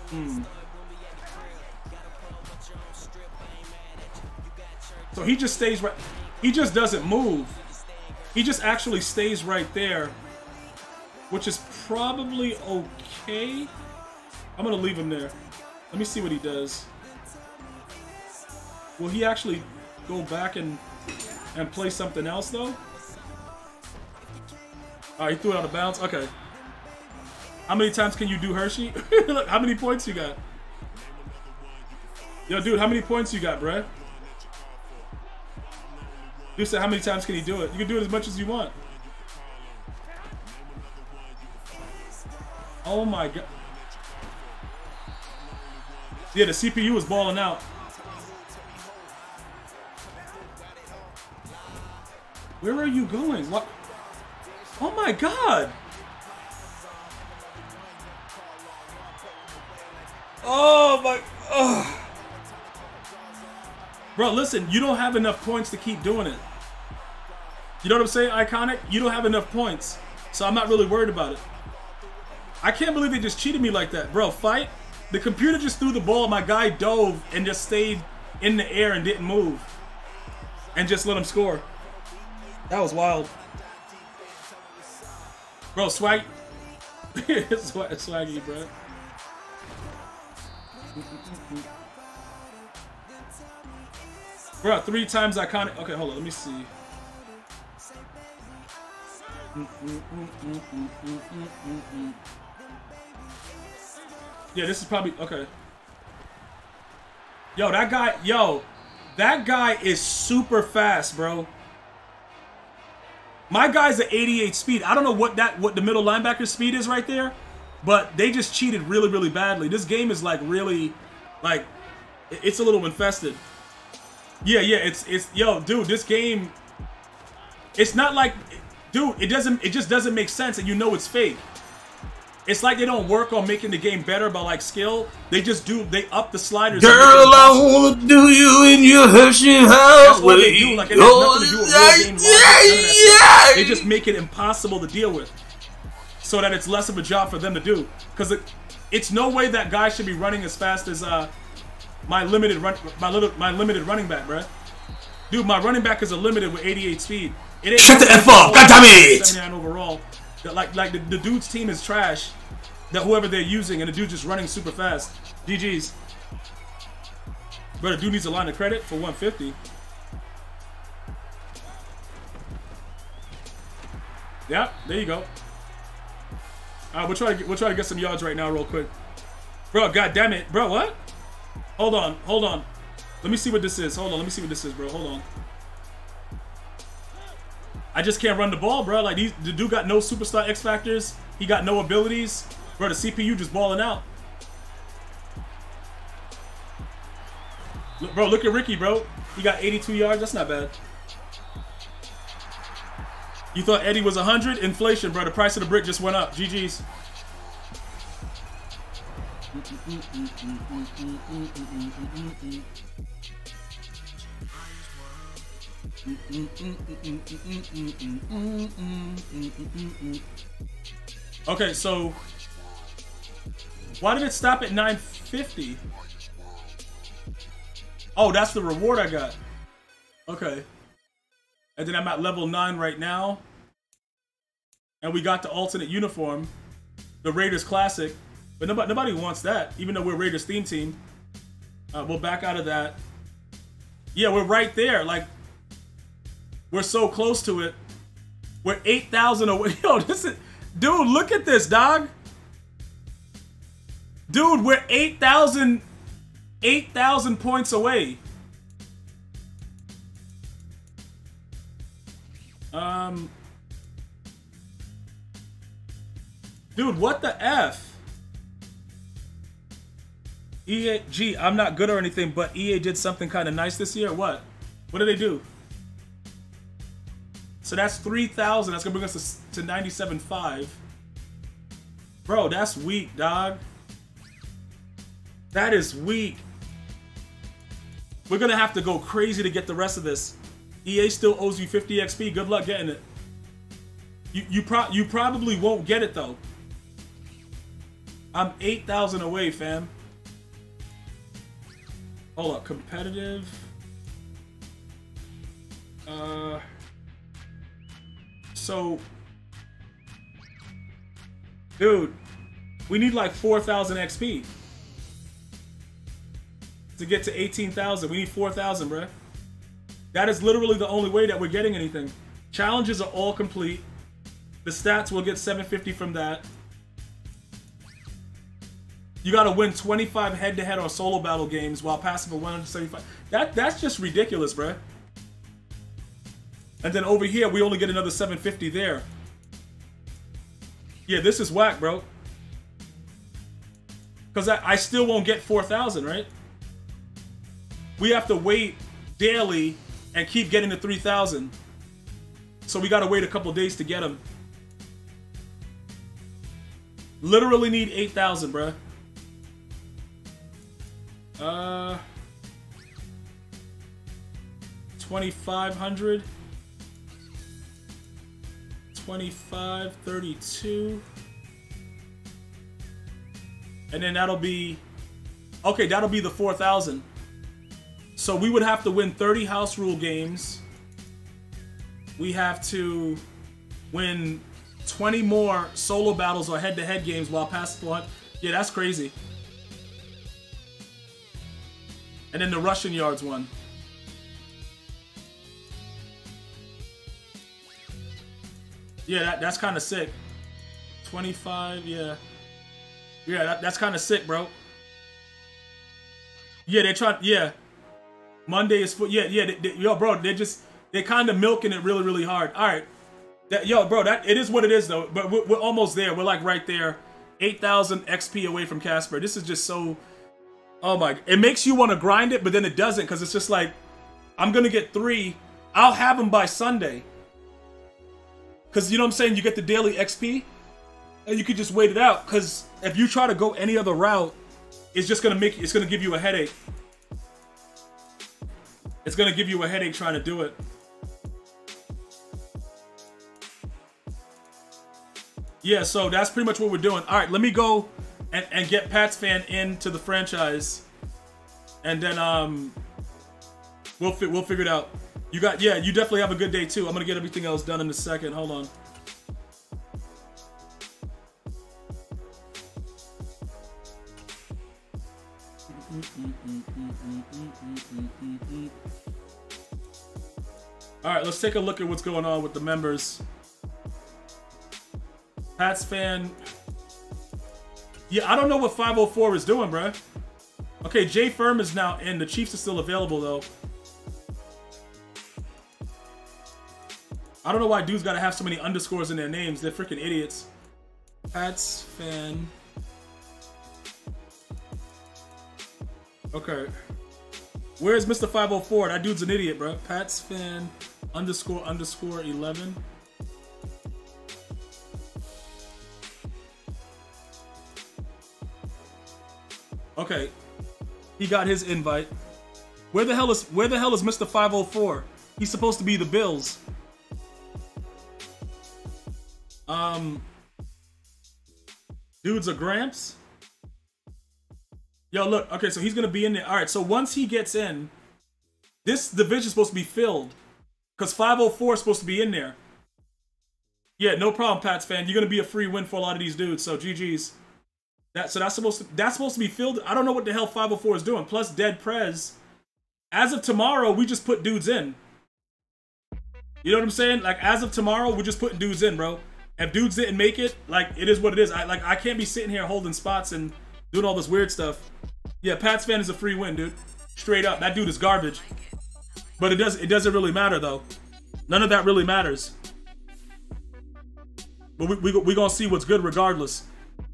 Hmm. So he just stays right. He just doesn't move. He just actually stays right there, which is probably okay. I'm gonna leave him there. Let me see what he does. Will he actually go back and and play something else though? All right, he threw it out of bounds. Okay. How many times can you do Hershey? Look, how many points you got? Yo, dude, how many points you got, bruh? Dude said, how many times can he do it? You can do it as much as you want. Oh my god. Yeah, the CPU is balling out. Where are you going? What? Oh my god! Oh my. Bro, listen, you don't have enough points to keep doing it. You know what I'm saying, Iconic? You don't have enough points. So I'm not really worried about it. I can't believe they just cheated me like that. Bro, fight. The computer just threw the ball. My guy dove and just stayed in the air and didn't move. And just let him score. That was wild. Bro, swag. swag swaggy, bro. Bro, three times iconic. Okay, hold on. Let me see. Yeah, this is probably okay. Yo, that guy, yo, that guy is super fast, bro. My guy's at 88 speed. I don't know what that what the middle linebacker speed is right there, but they just cheated really, really badly. This game is like really, like, it's a little infested. Yeah, yeah, it's it's yo, dude, this game. It's not like, dude, it doesn't, it just doesn't make sense, and you know it's fake. it's like they don't work on making the game better by like skill. They just do they up the sliders. Girl, I wanna do you in your Hershey house. That's what they do. Like it has nothing to do with real game logic, none of that stuff. They just make it impossible to deal with, so that it's less of a job for them to do. Because it, it's no way that guy should be running as fast as uh my limited run my little my limited running back, bruh. Dude, my running back is a limited with 88 speed. It ain't Shut the F up, goddammit! 79 overall. That, Like like the, the dude's team is trash. That whoever they're using and the dude just running super fast. DG's. Bro, the dude needs a line of credit for 150. Yeah, there you go. Uh, we'll try to get, we'll try to get some yards right now, real quick. Bro, god damn it, bro, what? Hold on, hold on. Let me see what this is. Hold on, let me see what this is, bro. Hold on. I just can't run the ball, bro. Like these, the dude got no superstar X factors. He got no abilities, bro. The CPU just balling out. Look, bro, look at Ricky, bro. He got 82 yards. That's not bad. You thought Eddie was 100? Inflation, bro. The price of the brick just went up. GG's. Okay, so why did it stop at 950? Oh, that's the reward I got. Okay. And then I'm at level 9 right now. And we got the alternate uniform, the Raiders Classic. But nobody, nobody wants that, even though we're Raiders theme team. Uh, we'll back out of that. Yeah, we're right there. Like, we're so close to it. We're 8,000 away. Yo, this is. Dude, look at this, dog. Dude, we're 8,000 8,000 points away. Um Dude, what the F? EA, gee, I'm not good or anything, but EA did something kind of nice this year. What? What did they do? So that's 3,000. That's going to bring us to, to 97.5. Bro, that's weak, dog. That is weak. We're going to have to go crazy to get the rest of this. EA still owes you 50 XP. Good luck getting it. You you pro you probably won't get it though. I'm 8,000 away, fam. Hold up, competitive. Uh so Dude, we need like 4,000 XP to get to 18,000. We need 4,000, bruh. That is literally the only way that we're getting anything. Challenges are all complete. The stats will get 750 from that. You gotta win 25 head-to-head or solo battle games while passing for 175. That that's just ridiculous, bruh. And then over here, we only get another 750 there. Yeah, this is whack, bro. Because I, I still won't get 4,000, right? We have to wait daily and keep getting to 3,000. So we gotta wait a couple days to get them. Literally need 8,000, bruh. Uh... 2,500. 25, 32. And then that'll be... Okay, that'll be the 4,000. So we would have to win 30 house rule games. We have to win 20 more solo battles or head-to-head games while past 400. Yeah, that's crazy. And then the rushing yards one. Yeah, that, that's kind of sick. 25, yeah. Yeah, that, that's kind of sick, bro. Yeah, they try. Yeah, Monday is for. Yeah, yeah. They, they, yo, bro, they're just they're kind of milking it really, really hard. All right, that, yo, bro, that it is what it is though. But we're, we're almost there. We're like right there, eight thousand XP away from Casper. This is just so. Oh my! It makes you want to grind it, but then it doesn't because it's just like, I'm gonna get three. I'll have them by Sunday. Cause you know what I'm saying. You get the daily XP. and you could just wait it out. Because if you try to go any other route, it's just gonna make it's gonna give you a headache. It's gonna give you a headache trying to do it. Yeah, so that's pretty much what we're doing. All right, let me go and, and get Pats fan into the franchise, and then um, we'll fi- we'll figure it out. You got yeah, you definitely have a good day too. I'm gonna get everything else done in a second. Hold on. All right, let's take a look at what's going on with the members. Pats fan. Yeah, I don't know what 504 is doing, bruh. Okay, Jay Firm is now in. The Chiefs are still available, though. I don't know why dudes gotta have so many underscores in their names. They're freaking idiots. Pats fan. Okay. Where's Mr. 504? That dude's an idiot, bro. Pats fan underscore underscore 11. Okay. He got his invite. Where the hell is where the hell is Mr. 504? He's supposed to be the Bills. Um Dude's are Gramps. Yo, look. Okay, so he's gonna be in there. All right. So once he gets in, this division is supposed to be filled, cause 504 is supposed to be in there. Yeah, no problem, Pats fan. You're gonna be a free win for a lot of these dudes. So GG's. That so that's supposed to that's supposed to be filled. I don't know what the hell 504 is doing. Plus Dead Prez. As of tomorrow, we just put dudes in. You know what I'm saying? Like as of tomorrow, we're just putting dudes in, bro. If dudes didn't make it, like it is what it is. I like I can't be sitting here holding spots and doing all this weird stuff. Yeah, Pats fan is a free win, dude. Straight up, that dude is garbage. But it does it doesn't really matter though. None of that really matters. But we we we gonna see what's good regardless.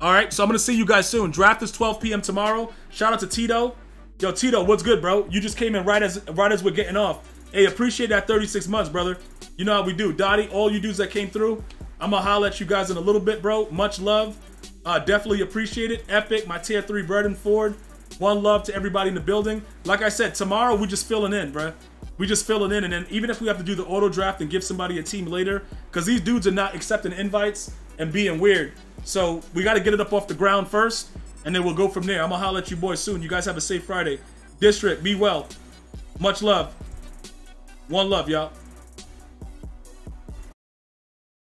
All right, so I'm gonna see you guys soon. Draft is 12 p.m. tomorrow. Shout out to Tito. Yo, Tito, what's good, bro? You just came in right as right as we're getting off. Hey, appreciate that 36 months, brother. You know how we do. Dottie, all you dudes that came through, I'm gonna holler at you guys in a little bit, bro. Much love. Uh, definitely appreciate it. Epic, my tier three Breden Ford. One love to everybody in the building. Like I said, tomorrow we just filling in, bruh. We just filling in, and then even if we have to do the auto draft and give somebody a team later, because these dudes are not accepting invites and being weird. So we got to get it up off the ground first, and then we'll go from there. I'm gonna holler at you boys soon. You guys have a safe Friday. District, be well. Much love. One love, y'all.